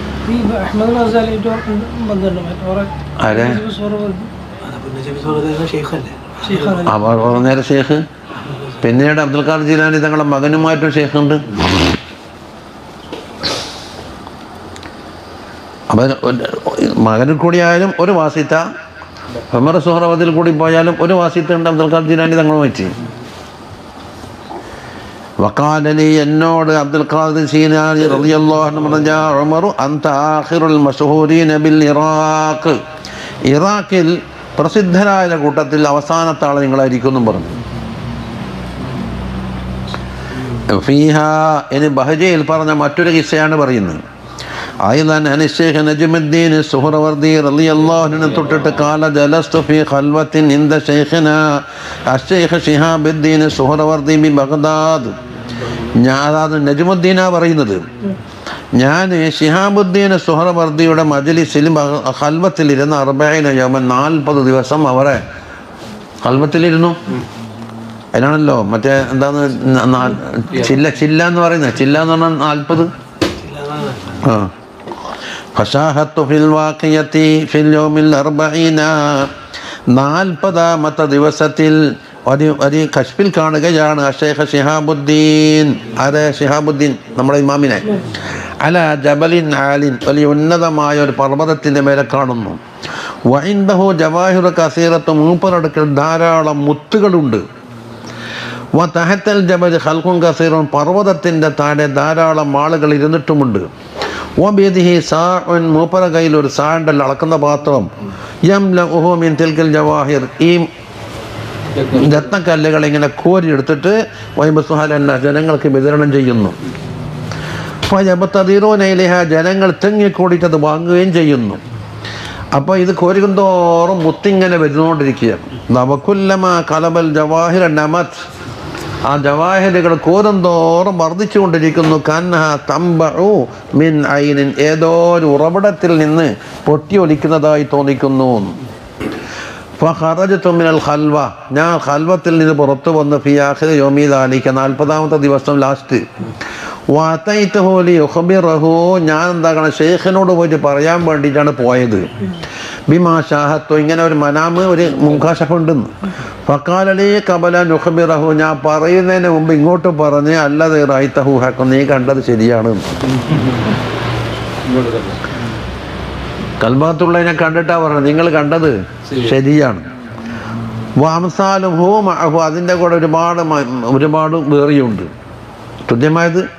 അവർ നേരെ ഷേഖ് പിന്നീട് അബ്ദുൽ ഖാദർ ജീലാനി തങ്ങളുടെ മകനുമായിട്ടും ഷെയ്ഖുണ്ട്. അപ്പൊ മകനിൽ കൂടിയായാലും ഒരു വാസിത്ത ഉമർ സുഹറവതിൽ കൂടി പോയാലും ഒരു വാസിത്ത ഉണ്ട് അബ്ദുൽ ഖാദർ ജീലാനി തങ്ങളുമായിട്ട്. വക്കാലലി എന്നോട് അബ്ദുൽ ഖാദിർ സീനാനി റളിയല്ലാഹു അൻഹു പറഞ്ഞ ഉമറു അന്ത ആഖിറുൽ മഷ്ഹൂരീന ബിൽ ഇറാഖ് ഇറാഖിൽ പ്രസിദ്ധരായ കൂട്ടത്തിൽ അവസാനത്തെ ആൾ നിങ്ങളായിരിക്കും എന്നും പറഞ്ഞു ഫീഹ ഇനി ബഹജയിൽ പറഞ്ഞ മറ്റൊരു കിസ്സയാണ് പറയുന്നത് أيضا عن الشيخ نجم الدين السهروردي رضي الله عنه തൊട്ടിട്ട് قال جلست في خلوة عند شيخنا الشيخ شهاب الدين السهروردي ببغداد ഞാൻ അതാത് നജമുദ്ദീന പറയുന്നത്. ഞാൻ ഷിഹാബുദ്ദീൻ സുഹറവർദിയുടെ മജലിസിലും ഹൽവത്തിലിരുന്ന അറുപതിന യോമൻ നാൽപ്പത് ദിവസം അവരെ ഹൽവത്തിലിരുന്നു അതിനാണല്ലോ മറ്റേ എന്താന്ന് ചില്ല ചില്ല എന്ന് പറയുന്നത്. ചില്ല എന്ന് പറഞ്ഞാൽ നാൽപ്പത്? ആ. ഫിൽ ഫിൽ യൗമിൽ അർബഈന നാൽപ്പതാമത്തെ ദിവസത്തിൽ ഒരു അതി കശ്ഫിൽ കാണുകയാണ് അഷേഖ ഷിഹാബുദ്ദീൻ ആരെ ഷിഹാബുദ്ദീൻ നമ്മുടെ ഇമാമിനെ. അല ജബലിൻ ആലിൻ. വലിയ ഉന്നതമായ ഒരു പർവതത്തിന്റെ മേലെ കാണുന്നു. വൈൻബഹു ജവാഹിറ കസീറത്ത് മൂപ്പറടുക്കൽ ധാരാളം മുത്തുകളുണ്ട്. വ തഹത്തൽ ജബൽ ഹൽക്കും കസീറും പർവതത്തിന്റെ താഴെ ധാരാളം ആളുകൾ ഇരുന്നിട്ടുമുണ്ട്. ഓബേദിഹി സാൻ മൂപ്പറ കയ്യിൽ ഒരു സാണ്ടൽ അളക്കുന്ന പാത്രം. യം ലഹുമിൻ തിൽക്കൽ ജവാഹിർ. ഈ രത്നക്കല്ലുകൾ ഇങ്ങനെ കോരിയെടുത്തിട്ട് വൈബസുഹാലല്ല ജനങ്ങൾക്ക് വിതരണം ചെയ്യുന്നു. ഫയബത്തതിറോനയിലേഹ ജനങ്ങൾ തെങ്ങിക്കൂടിയിട്ട് അത് വാങ്ങുകയും ചെയ്യുന്നു. അപ്പോൾ ഇത് കോരികുന്തോറും മുത്തിങ്ങനെ വരുന്നുകൊണ്ടിരിക്കുക നവക്കുല്ലമ കലബൽ ജവാഹിർ നമത്. ആ ജവാഹിരുകൾ കോരുന്തോറും വർദ്ധിച്ചുകൊണ്ടിരിക്കുന്നു. കന്നഹ തമ്പു മിൻ ഐനിൻ ഏതോ ഒരു ഉറവിടത്തിൽ നിന്ന് പൊട്ടിയൊലിക്കുന്നതായി തോന്നിക്കുന്നു. മിനൽ ഞാൻ ഖൽവത്തിൽ നിന്ന് പുറത്തു വന്ന് ഫിയാഖിർ യോമീദാലിക്ക നാൽപ്പതാമത്തെ ദിവസം ലാസ്റ്റ് വാത്തൈത്തുഹോലി യുഹബിറഹു ഞാൻ എന്താക്കണം? ഷെയ്ഖിനോട് പോയിട്ട് പറയാൻ വേണ്ടിയിട്ടാണ് പോയത്. ബിമാ ഷാഹത്വം ഇങ്ങനെ ഒരു മനാമ് ഒരു മുഖാശഫുണ്ടെന്ന് ഫക്കാലലി കബല നുഹബിറഹു ഞാൻ പറയുന്നതിന് മുമ്പ് ഇങ്ങോട്ട് പറഞ്ഞ് അല്ലാതെ റൈത്തഹു ഹക്കു നീ കണ്ടത് ശരിയാണ്. കൽബാത്തുള്ളതിനെ കണ്ടിട്ടാ പറഞ്ഞത്. നിങ്ങൾ കണ്ടത്? ശരിയാണ്. വാംസാലും ഹോ മഹു അതിന്റെ കൂടെ ഒരുപാട് ഒരുപാട് വേറിയുണ്ട്. തുല്യമായത്?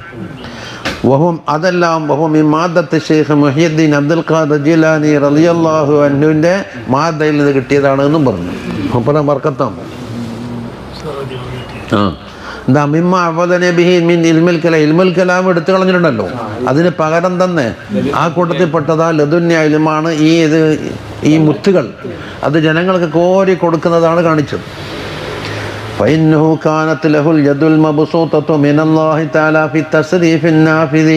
വഹും അതെല്ലാം വഹും ഈ മാദത്ത് ഷെയ്ഖ് മുഹിയുദ്ദീൻ അബ്ദുൽ ഖാദർ ജിലാനി അള്ളാഹു അന്നുവിന്റെ മാദയിൽ നിന്ന് കിട്ടിയതാണ് എന്നും പറഞ്ഞു. അപ്പം വർക്കത്താം ആ. എന്താ മിമ്മ അവതനെ ബിഹി മിൻ ഇൽമുൽ കലാം ഇൽമുൽ കലാം എടുത്തു കളഞ്ഞിട്ടുണ്ടല്ലോ അതിന് പകരം തന്നെ ആ കൂട്ടത്തിൽപ്പെട്ടതാ ലതുന്യ ഇൽമാണ് ഈ ഇത് ഈ മുത്തുകൾ അത് ജനങ്ങൾക്ക് കോരി കൊടുക്കുന്നതാണ് കാണിച്ചത് فإنه كانت له اليد المبسوطة من الله تعالى في التصريف النافذ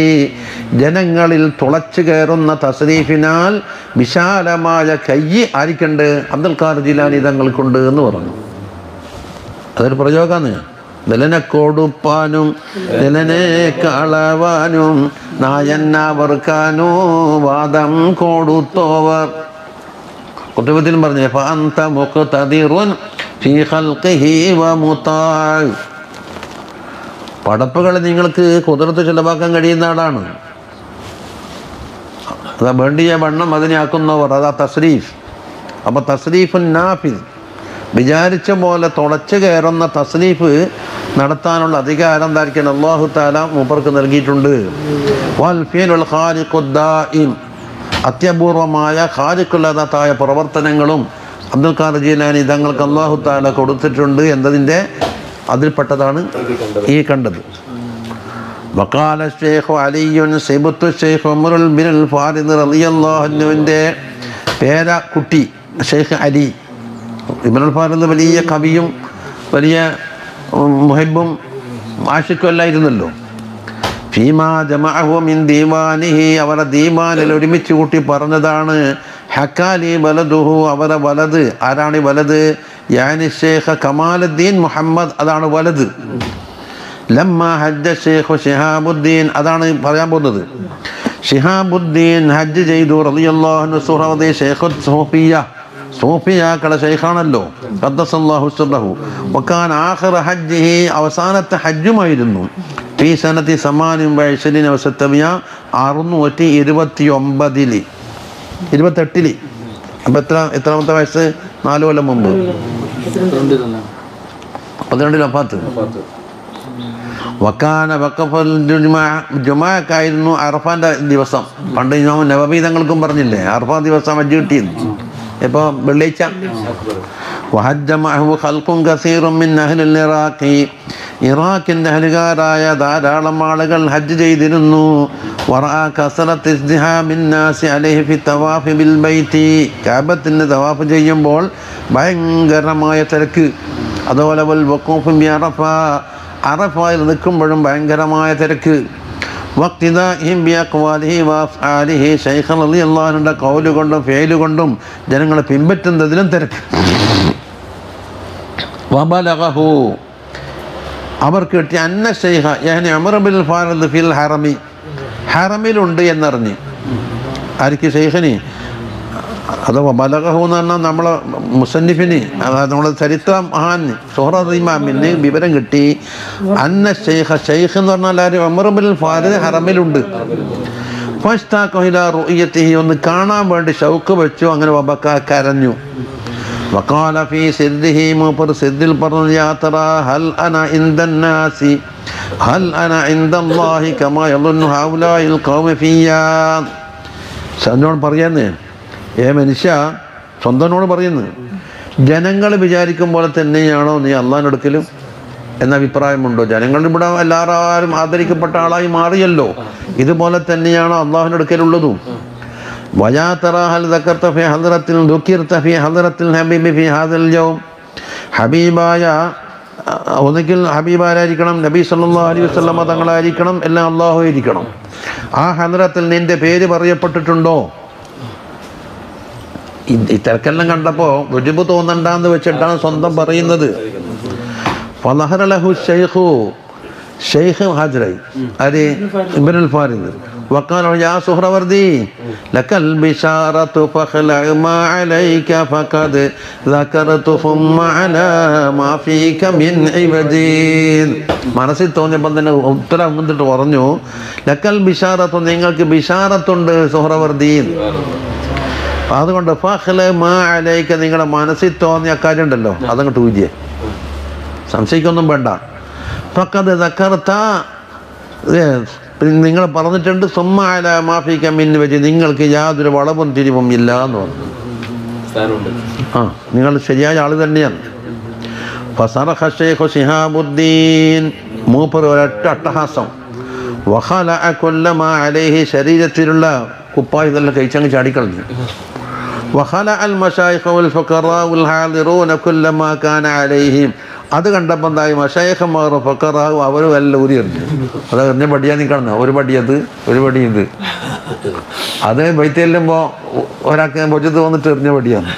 ജനങ്ങളിൽ തുളച്ചു കയറുന്ന തസ്രീഫിനാൽ വിശാലമായ കയ്യ് ആരിക്കുണ്ട് അബ്ദുൽ ഖാദർ ജിലാനി തങ്ങൾക്കുണ്ട് എന്ന് പറഞ്ഞു അതൊരു പ്രയോഗമാണ് നിലനെ കൊടുപ്പാനും നിലനെ കളവാനും നായന്നവർക്കാനോ വാദം കൊടുത്തോവർ. കുത്തുബത്തിലും പറഞ്ഞു ഫഅന്ത മുക്ക് ഫീ ഖൽഖിഹി വമുതാഅ് പടപ്പുകൾ നിങ്ങൾക്ക് കുതിർത്ത് ചിലവാക്കാൻ കഴിയുന്ന ആളാണ്. അതാ വേണ്ടിയ വണ്ണം അതിനെ ആക്കുന്നവർ. അതാ തസ്രീഫ്. അപ്പോൾ തസ്രീഫുൻ നാഫിദ്. വിചാരിച്ച പോലെ തുളച്ചു കയറുന്ന തസ്ലീഫ് നടത്താനുള്ള അധികാരം എന്തായിരിക്കും അള്ളാഹു താല മൂപ്പർക്ക് നൽകിയിട്ടുണ്ട്. അത്യപൂർവമായ ഹാരിക്കുള്ളതായ പ്രവർത്തനങ്ങളും അബ്ദുൽ ഖാദർ ജീലാനി തങ്ങൾക്ക് അള്ളാഹു താല കൊടുത്തിട്ടുണ്ട് എന്നതിന്റെ അതിൽപ്പെട്ടതാണ് ഈ കണ്ടത്. വക്കാല ഷെയ്ഖ് അലിയുൻ ഫാരിദ് പേര കുട്ടി ഷെയ്ഖ് അലി. ഇബ്നുൽ ഫാറിദ് വലിയ കവിയും വലിയ മുഹബും ആഷിക്കും അല്ലായിരുന്നല്ലോ ഫീമാ ജമഅഹു മിൻ ദീവാനിഹി അവരെ ദീവാനിൽ ഒരുമിച്ച് കൂട്ടി പറഞ്ഞതാണ് ഹക്കാലി വലതുഹു അവരെ വലത് ആരാണ് ഈ വലത്? യാനി ഷേഖ കമാലുദ്ദീൻ മുഹമ്മദ് അതാണ് വലത്. ലമ്മ ഹജ്ജ ഷേഖ് ഷിഹാബുദ്ദീൻ അതാണ് പറയാൻ പോകുന്നത്. ഷിഹാബുദ്ദീൻ ഹജ്ജ് ചെയ്തു റളിയല്ലാഹു അൻഹു സുഹറദി ഷേഖ് സൂഫിയ സൂഫിയാക്കളെ ഷെയ്ഖാണല്ലോ അവസാനത്തെ ഹജ്ജുമായിരുന്നു. ഫീ സനത്തി സമാനും വയസ്സിലിന് അവസത്തമിയ അറുന്നൂറ്റി ഇരുപത്തി ഒമ്പതിൽ ഇരുപത്തെട്ടിൽ. അപ്പം എത്ര എത്രാമത്തെ വയസ്സ്? നാല് കൊല്ലം മുമ്പ്. പന്ത്രണ്ടിൽ വക്കാന വക്കഫൽ ജുമാക്കായിരുന്നു അറഫാന്റെ ദിവസം. പണ്ട് ഞാൻ നവബീതങ്ങൾക്കും പറഞ്ഞില്ലേ അറഫാ ദിവസം ഹജ്ജ് ഇപ്പോൾ വെള്ളിയാഴ്ച വഹജ്ജ മഅഹു ഖൽഖുൻ കസീറും മിൻ അഹ്ലിൽ ഇറാഖി. ഇറാഖിന്റെ അഹലുകാരായ ധാരാളം ആളുകൾ ഹജ്ജ് ചെയ്തിരുന്നു. തവാഫി ചെയ്യുമ്പോൾ ഭയങ്കരമായ തിരക്ക്. അതുപോലെ അറഫ. അറഫായി നിൽക്കുമ്പോഴും ഭയങ്കരമായ തിരക്ക്. വക്തിദാഹിം കൗലുകൊണ്ടും വഅഫ്ആലിഹി ശൈഖ് റളിയല്ലാഹുവിന്റെ ഖൗൽ കൊണ്ടും ഫേൽ കൊണ്ടും ജനങ്ങളെ പിൻപറ്റുന്നതിലും തിരക്ക്. വബലഹു അവർക്ക് കിട്ടിയ അന്ന ശൈഖ യഹ്നി അമർബിൽ ഫാറദ് ഫിൽ ഹറമി. ഹറമിലുണ്ട് എന്നറിഞ്ഞ്. ആർക്ക് ശൈഖിന്? അത് ബലകഹു എന്ന് പറഞ്ഞാൽ നമ്മൾ മുസന്നിഫിന് അതായത് നമ്മൾ ചരിത്ര മഹാന് സോഹറത്ത് വിവരം കിട്ടി. അന്ന ഷെയ്ഖ ഷെയ്ഖ് എന്ന് പറഞ്ഞാൽ ആര്? അമറുബിൽ ഫാരിദ് ഹറമിലുണ്ട്. ഒന്ന് കാണാൻ വേണ്ടി ഷൗക്ക് വെച്ചു അങ്ങനെ വബക്ക കരഞ്ഞു. പറയാന്ന് ഫീ സിദ്ദിൽ പറഞ്ഞു ഹൽ അന ഹൽ അന കമാ ഫിയ. ഏ മനുഷ്യ സ്വന്തനോട് പറയുന്നത് ജനങ്ങൾ വിചാരിക്കും പോലെ തന്നെയാണോ നീ അള്ളാഹിനെടുക്കലും എന്ന അഭിപ്രായമുണ്ടോ? ജനങ്ങൾ ഇവിടെ എല്ലാവരും ആദരിക്കപ്പെട്ട ആളായി മാറിയല്ലോ. ഇതുപോലെ തന്നെയാണോ അള്ളാഹിനെടുക്കലുള്ളതും വയാ തറാഹൽ ഹബീബി ഹാദൽ ഹബീബായ ഒന്നുകിൽ ഹബീബാരായിരിക്കണം നബി സല്ലാ അലൈഹി വസ്ലമ തങ്ങളായിരിക്കണം എല്ലാം അള്ളാഹു ആയിരിക്കണം. ആ ഹദറത്തിൽ നിന്റെ പേര് പറയപ്പെട്ടിട്ടുണ്ടോ? ഈ- ഈ തിരക്കെല്ലാം കണ്ടപ്പോ രുചിബ് തോന്നണ്ടെന്ന് വെച്ചിട്ടാണ് സ്വന്തം പറയുന്നത് ഫലഹറ ലഹു ഷെയ്ഖു ഷെയ്ഖ് ഹാജരായി ആര് ഇബ്നുൽ ഫാരിദ് وقال يا سهروردي لك البشارة فاخلع ما عليك فقد ذكرت ثم على ما فيك من عبدين മനസ്സിൽ തോന്നിയപ്പോൾ തന്നെ ഉത്തരം എന്നിട്ട് പറഞ്ഞു ലക്കൽ ബിഷാറത്ത് നിങ്ങൾക്ക് ബിഷാറത്തുണ്ട് സുഹ്രവർദ്ദീൻ അതുകൊണ്ട് ഫഹ്ല മാ അലൈക്ക നിങ്ങളുടെ മനസ്സിൽ തോന്നിയ കാര്യം ഉണ്ടല്ലോ അതങ്ങോട്ട് ഊജിയെ സംശയിക്കൊന്നും വേണ്ട. ഫക്കത് നിങ്ങൾ പറഞ്ഞിട്ടുണ്ട് സുമ്മാല മാഫിക്ക മിൻ വെച്ച് നിങ്ങൾക്ക് യാതൊരു വളവും തിരിവും ഇല്ല എന്ന് പറഞ്ഞു. ആ നിങ്ങൾ ശരിയായ ആൾ തന്നെയാണ്. ശിഹാബുദ്ദീൻ മൂപ്പർ ഒരൊറ്റ അട്ടഹാസം. വഹല കുല്ലമാ അലൈഹി ശരീരത്തിലുള്ള കുപ്പായ ഇതെല്ലാം കഴിച്ചങ്ങ് ചാടിക്കളഞ്ഞു. വഹല അൽ മഷായിഖുൽ ഫഖറാഉൽ ഹാദിറൂന കുല്ലമാ അലൈഹിം. അത് കണ്ടപ്പോൾ എന്തായി? മഷായിഖമാർ ഫക്കറാവും അവരും എല്ലാം ഊരിയെറിഞ്ഞു അത് എറിഞ്ഞ പടിയാ നീ നിൽക്കണം ഒരു പടിയത് ഒരു പടി ഇത്. അത് വൈറ്റെല്ലുമ്പോൾ ഒരാൾക്ക് ബൊജത്ത് വന്നിട്ട് എറിഞ്ഞ പടിയാണ്.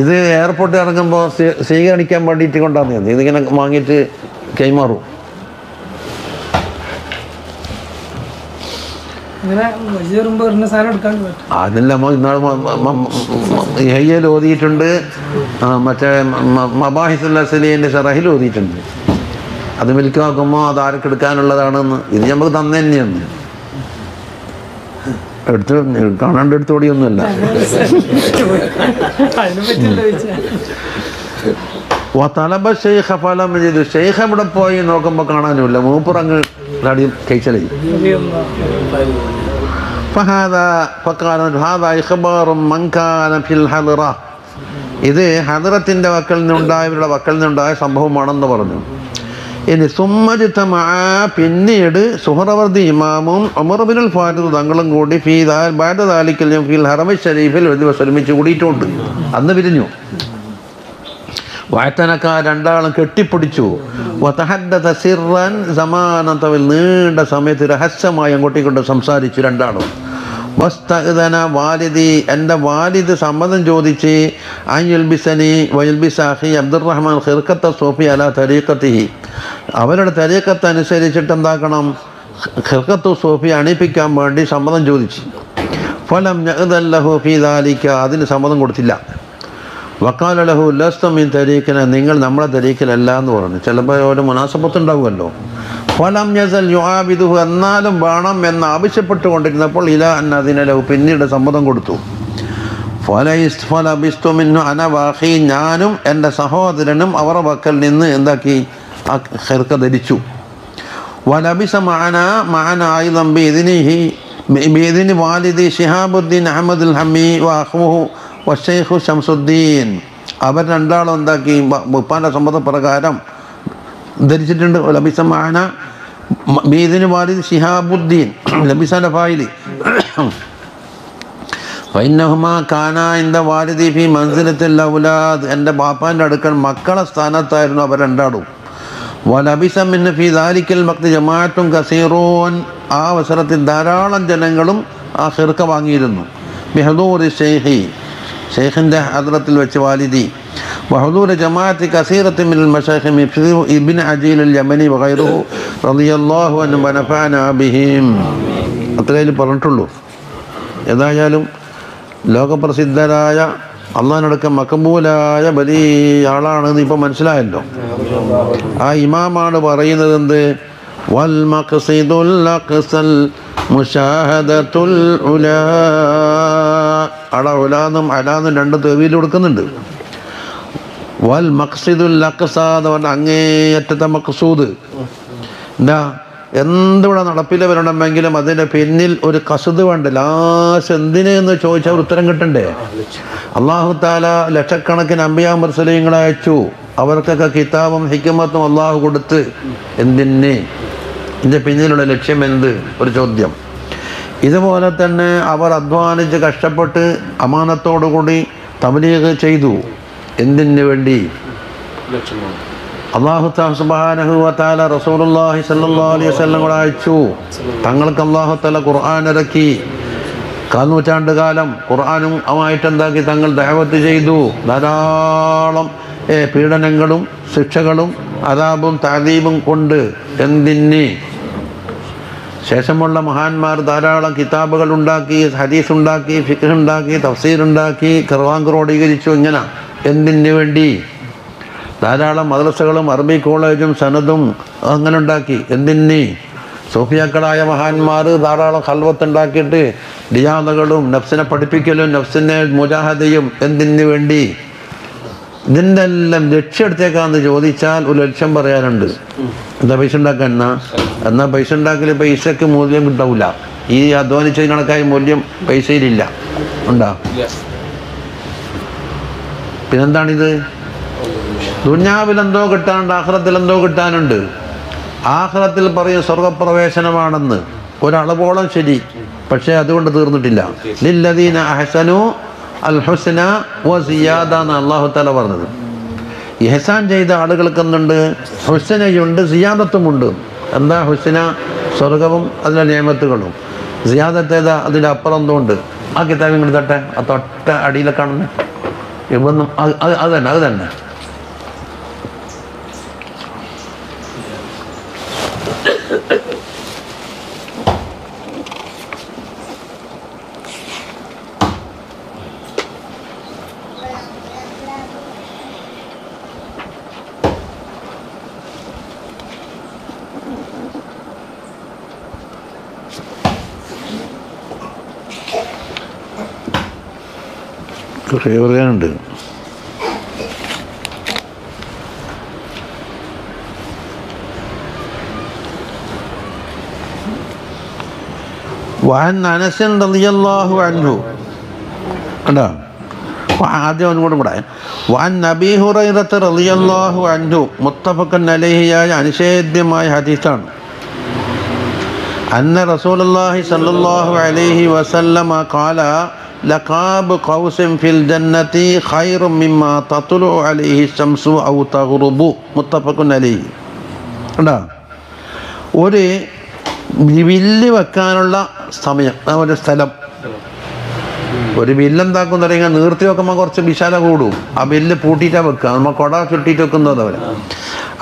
ഇത് എയർപോർട്ടിൽ ഇറങ്ങുമ്പോൾ സ്വീകരിക്കാൻ വേണ്ടിയിട്ട് കൊണ്ടാന്ന് ഇതിങ്ങനെ വാങ്ങിയിട്ട് കൈമാറും. അതെല്ലാം ഇന്നാൾ ഹയ്യൽ ഓതിയിട്ടുണ്ട്. മറ്റേ മബാഹിസുല്ലീന്റെ ഷറഹിൽ ഓതിയിട്ടുണ്ട്. അത് മിൽക്കാക്കുമ്പോൾ അത് ആർക്ക് എടുക്കാനുള്ളതാണെന്ന്. ഇത് നമുക്ക് തന്നെ തന്നെയാണ്. എടുത്ത് കാണാണ്ട് എടുത്തോടിയൊന്നുമല്ല തലബ ഷെയ്ഖ ഫലം ചെയ്തു ഷെയ്ഖ് എവിടെ പോയി നോക്കുമ്പോൾ കാണാനുമില്ല. മൂപ്പർ ധാടിയും കഴിച്ചാലേ ഫഹാദ ഫക്കാന മങ്കാന ഫിൽ ഇത് ഹദറത്തിന്റെ വക്കൽ നിന്നുണ്ടായവരുടെ വക്കൽ നിന്നുണ്ടായ സംഭവമാണെന്ന് പറഞ്ഞു. ഇനി സുമ്മജിത്തമാ പിന്നീട് സുഹറവർദി ഇമാമും അമർബിനുൽ ഫാരിദ് തങ്ങളും കൂടി ഫീ ബാഡ് താലിക്കലും ഫീൽ ഹറമി ഷരീഫിൽ ഒരു ദിവസം ഒരുമിച്ച് കൂടിയിട്ടുണ്ട്. അന്ന് പിരിഞ്ഞു. വായത്തനക്ക രണ്ടാളും കെട്ടിപ്പിടിച്ചു. വതഹദ്ദത സിർറൻ സമാനം തമ്മിൽ നീണ്ട സമയത്ത് രഹസ്യമായി അങ്ങോട്ടേ കൊണ്ട് സംസാരിച്ചു രണ്ടാളും. വസ്തന വാലിദി എന്റെ വാലിദ് സമ്മതം ചോദിച്ച് അയുൽബിസനി വയുൽബിസാഹി അബ്ദുറഹ്മാൻ ഖിർക്കത്ത സോഫി അല തരീക്കത്തിഹി അവരുടെ തരീക്കത്ത് അനുസരിച്ചിട്ട് എന്താക്കണം? ഖിർക്കത്തു സോഫി അണിപ്പിക്കാൻ വേണ്ടി സമ്മതം ചോദിച്ചു. ഫലം യഅ്ദൻ ലഹു ഫീ ദാലിക. അതിന് സമ്മതം കൊടുത്തില്ല. വക്കാലഹു ലഹു തരീഖിന് നിങ്ങൾ നമ്മളെ തരീഖിലല്ല എന്ന് പറഞ്ഞു. ചിലപ്പോൾ ഒരു മുനാസപ്പത്തുണ്ടാവുമല്ലോ ഫലം യസൽ യുഹാബിദുഹു എന്നാലും വേണം എന്ന് ആവശ്യപ്പെട്ടുകൊണ്ടിരുന്നപ്പോൾ ഇല എന്ന അതിനു പിന്നീട് സമ്മതം കൊടുത്തു. ഫലബിസ്തുമിന്നു അനവാഹി ഞാനും എന്റെ സഹോദരനും അവരുടെ വക്കൽ നിന്ന് എന്താക്കി? ആ ഹെർക്ക ധരിച്ചു. വലബിസ മാന മാന ആയുധം ഹി ഇതിന് വാലിദി ഷിഹാബുദ്ദീൻ അഹമ്മദുൽ ഹമ്മി വാഹ്മുഹു വഷേഹു ഷംസുദ്ദീൻ അവർ രണ്ടാളും എന്താക്കി? ഉപ്പാന്റെ സമ്മതപ്രകാരം ധരിച്ചിട്ടുണ്ട്. ലബിസമാന ബീദിന് വാലിദ് ഷിഹാബുദ്ദീൻ <clears throat> ലബിസാന്റെ ഫായിലി. <clears throat> വൈനഹുമാ കാന എന്റെ വാലിദി ഫി മൻസിലത്തിൽ ഔലാദ് എന്റെ ബാപ്പാന്റെ അടുക്കൽ മക്കളെ സ്ഥാനത്തായിരുന്നു അവർ രണ്ടാടും വലബിസമിന് ഫി ദാലിക്കൽ ഭക്തി ജമാറ്റും കസീറോൻ. ആ അവസരത്തിൽ ധാരാളം ജനങ്ങളും ആ ചെറുക്ക വാങ്ങിയിരുന്നു. മെഹദൂർ ഷെയ്ഹി ഷെയ്ഖിൻ്റെ ഹദ്രത്തിൽ വെച്ച് വാലിദി وحضور جماعة كثيرة من المشايخ مثل ابن عجيل اليمني وغيره رضي الله عنهم ونفعنا بهم അത്രയും പറഞ്ഞിട്ടുള്ളൂ ഏതായാലും ലോകപ്രസിദ്ധരായ അള്ളാഹിനടക്കം മക്കബൂലായ വലിയ ആളാണെന്ന് ഇപ്പം മനസ്സിലായല്ലോ ആ ഇമാമാണ് പറയുന്നത് എന്ത് വൽ മഖ്സിദുൽ അഖ്സൽ മുഷാഹദത്തുൽ ഉലാ അട ഒലാന്നും അലാന്നും രണ്ടും തെവിയിൽ കൊടുക്കുന്നുണ്ട്. വൽ മഖ്സിദുൽ അക്സ എന്ന് പറഞ്ഞ അങ്ങേയറ്റത്തെ മക്സൂദ്. എന്താ എന്തിവിടെ നടപ്പിൽ വരണമെങ്കിലും അതിന്റെ പിന്നിൽ ഒരു കസുത് വേണ്ട. ലാസ് എന്തിന് എന്ന് ചോദിച്ചാൽ ഉത്തരം കിട്ടണ്ടേ? അള്ളാഹു താല ലക്ഷക്കണക്കിന് അമ്പിയാ മുർസലീങ്ങളെ അയച്ചു. അവർക്കൊക്കെ കിതാബും ഹിക്കുമത്തും അള്ളാഹു കൊടുത്ത്. എന്തിന്? ഇതിന്റെ പിന്നിലുള്ള ലക്ഷ്യം എന്ത്? ഒരു ചോദ്യം. ഇതുപോലെ തന്നെ അവർ അധ്വാനിച്ച് കഷ്ടപ്പെട്ട് അമാനത്തോടുകൂടി തബലീഗ് ചെയ്തു. എന്തിനു വേണ്ടി? അള്ളാഹു സുബാനഹുവത്താല റസൂലുള്ളാഹി സല്ലാ അലൈഹി കൂടെ അയച്ചു. തങ്ങൾക്ക് അള്ളാഹു തല ഖുർആൻ ഇറക്കി. കാൽനൂറ്റാണ്ട് കാലം ഖുർആാനും ആയിട്ട് എന്താക്കി തങ്ങൾ ദഅവത്ത് ചെയ്തു. ധാരാളം പീഡനങ്ങളും ശിക്ഷകളും അതാബും താദീബും കൊണ്ട് എന്തിന്? ശേഷമുള്ള മഹാന്മാർ ധാരാളം കിതാബുകൾ ഉണ്ടാക്കി ഹദീസ് ഉണ്ടാക്കി ഫിഖ് ഉണ്ടാക്കി തഫ്സീർ ഉണ്ടാക്കി ഖുർആൻ ക്രോഡീകരിച്ചു. ഇങ്ങനെ എന്തിനു വേണ്ടി? ധാരാളം മദ്രസകളും അറബി കോളേജും സനദും അങ്ങനെ ഉണ്ടാക്കി. എന്തിന്? സൂഫിയാക്കളായ മഹാന്മാർ ധാരാളം ഹൽവത്ത് ഉണ്ടാക്കിയിട്ട് ഡിയാദകളും നഫ്സിനെ പഠിപ്പിക്കലും നഫ്സിനെ മുജാഹദയും എന്തിനു വേണ്ടി? ഇതിന്റെ എല്ലാം ലക്ഷ്യം എടുത്തേക്കാന്ന് ചോദിച്ചാൽ ഒരു ലക്ഷ്യം പറയാനുണ്ട്. എന്താ പൈസ ഉണ്ടാക്കാൻ? എന്നാ? എന്നാ പൈസ ഉണ്ടാക്കൽ പൈസക്ക് മൂല്യം കിട്ടാവില്ല ഈ അധ്വാനിച്ചതിന് കണക്കായ മൂല്യം പൈസയിലില്ല. ഉണ്ടാ? പിന്നെന്താണിത്? ദുഞ്ഞാവിൽ എന്തോ കിട്ടാനുണ്ട് ആഹ്റത്തിൽ എന്തോ കിട്ടാനുണ്ട്. ആഹ്റത്തിൽ പറയും സ്വർഗപ്രവേശനമാണെന്ന് ഒരളവോളം ശരി. പക്ഷേ അതുകൊണ്ട് തീർന്നിട്ടില്ല. ലില്ലദീന അഹസനു അൽ ഹുസ്ന വ സിയാദ എന്ന് അള്ളാഹു തല പറഞ്ഞത്. ഇഹസാൻ ചെയ്ത ആളുകൾക്ക് എന്തുണ്ട്? ഹുസ്നയുണ്ട് സിയാദത്തുമുണ്ട്. എന്താ ഹുസ്ന? സ്വർഗവും അതിലെ നിയമത്തുകളും. സിയാദത്തേതാ അതിന്റെ അപ്പുറം എന്തോ ഉണ്ട് ആ കിതാബ് ഇങ്ങോട്ട് തട്ടെ ആ തൊട്ട അടിയിലെ കാണുന്ന. ഇവന്നും അത് തന്നെ അത് തന്നെ. ഫേവർ ചെയ്യാനുണ്ട് റളിയല്ലാഹു അൻഹു. ഹുറൈറത്ത് റളിയല്ലാഹു അൻഹു. ഹദീസാണ്. അന്ന അലൈഹി വസല്ലമ ലഖാബ് ഖൗസിൻ ഫിൽ ജന്നത്തി ഖൈറും മിമ്മാ തത്ലു അലൈഹി ശംസു ഔ തഗ്റുബു. മുത്തഫഖുൻ അലൈഹി കണ്ടോ? ഒരു വില്ല് വെക്കാനുള്ള സമയം. ഒരു സ്ഥലം. ഒരു ബില്ലെന്താക്കും തുടങ്ങിയാൽ നീർത്തി വെക്കുമ്പോൾ കുറച്ച് വിശാല കൂടും. ആ ബില്ല് പൂട്ടിയിട്ടാണ് വെക്കുക. നമ്മൾ കൊട ചുട്ടിയിട്ട് വെക്കുന്നത് അവരെ.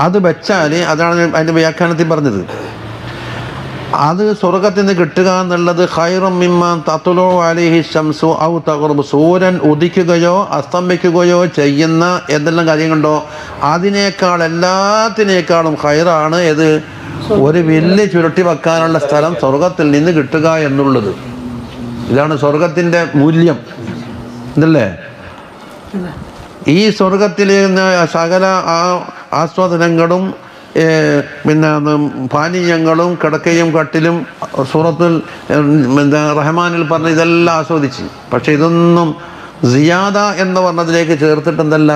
അത് വെച്ചാൽ അതാണ് അതിന്റെ വ്യാഖ്യാനത്തിൽ പറഞ്ഞത്. അത് സ്വർഗത്തിൽ നിന്ന് കിട്ടുക എന്നുള്ളത് ഹൈറം മിമ്മാൻ തത്തുലോ അലിഹി ശംസു ഔ തകർബ് സൂര്യൻ ഉദിക്കുകയോ അസ്തംഭിക്കുകയോ ചെയ്യുന്ന എന്തെല്ലാം കാര്യങ്ങളുണ്ടോ? അതിനേക്കാൾ എല്ലാത്തിനേക്കാളും ഹൈറാണ് ഇത് ഒരു വില്ല് ചുരുട്ടി വെക്കാനുള്ള സ്ഥലം സ്വർഗത്തിൽ നിന്ന് കിട്ടുക എന്നുള്ളത്. ഇതാണ് സ്വർഗത്തിന്റെ മൂല്യം. ഇതല്ലേ? ഈ സ്വർഗത്തിൽ സകല ആ ആസ്വാദനങ്ങളും പിന്നെ പാനീയങ്ങളും കിടക്കയും കട്ടിലും സൂറത്തുൽ പിന്നെ റഹ്മാനിൽ പറഞ്ഞ ഇതെല്ലാം ആസ്വദിച്ച്. പക്ഷെ ഇതൊന്നും സിയാദ എന്ന് പറഞ്ഞതിലേക്ക് ചേർത്തിട്ട് എന്തല്ല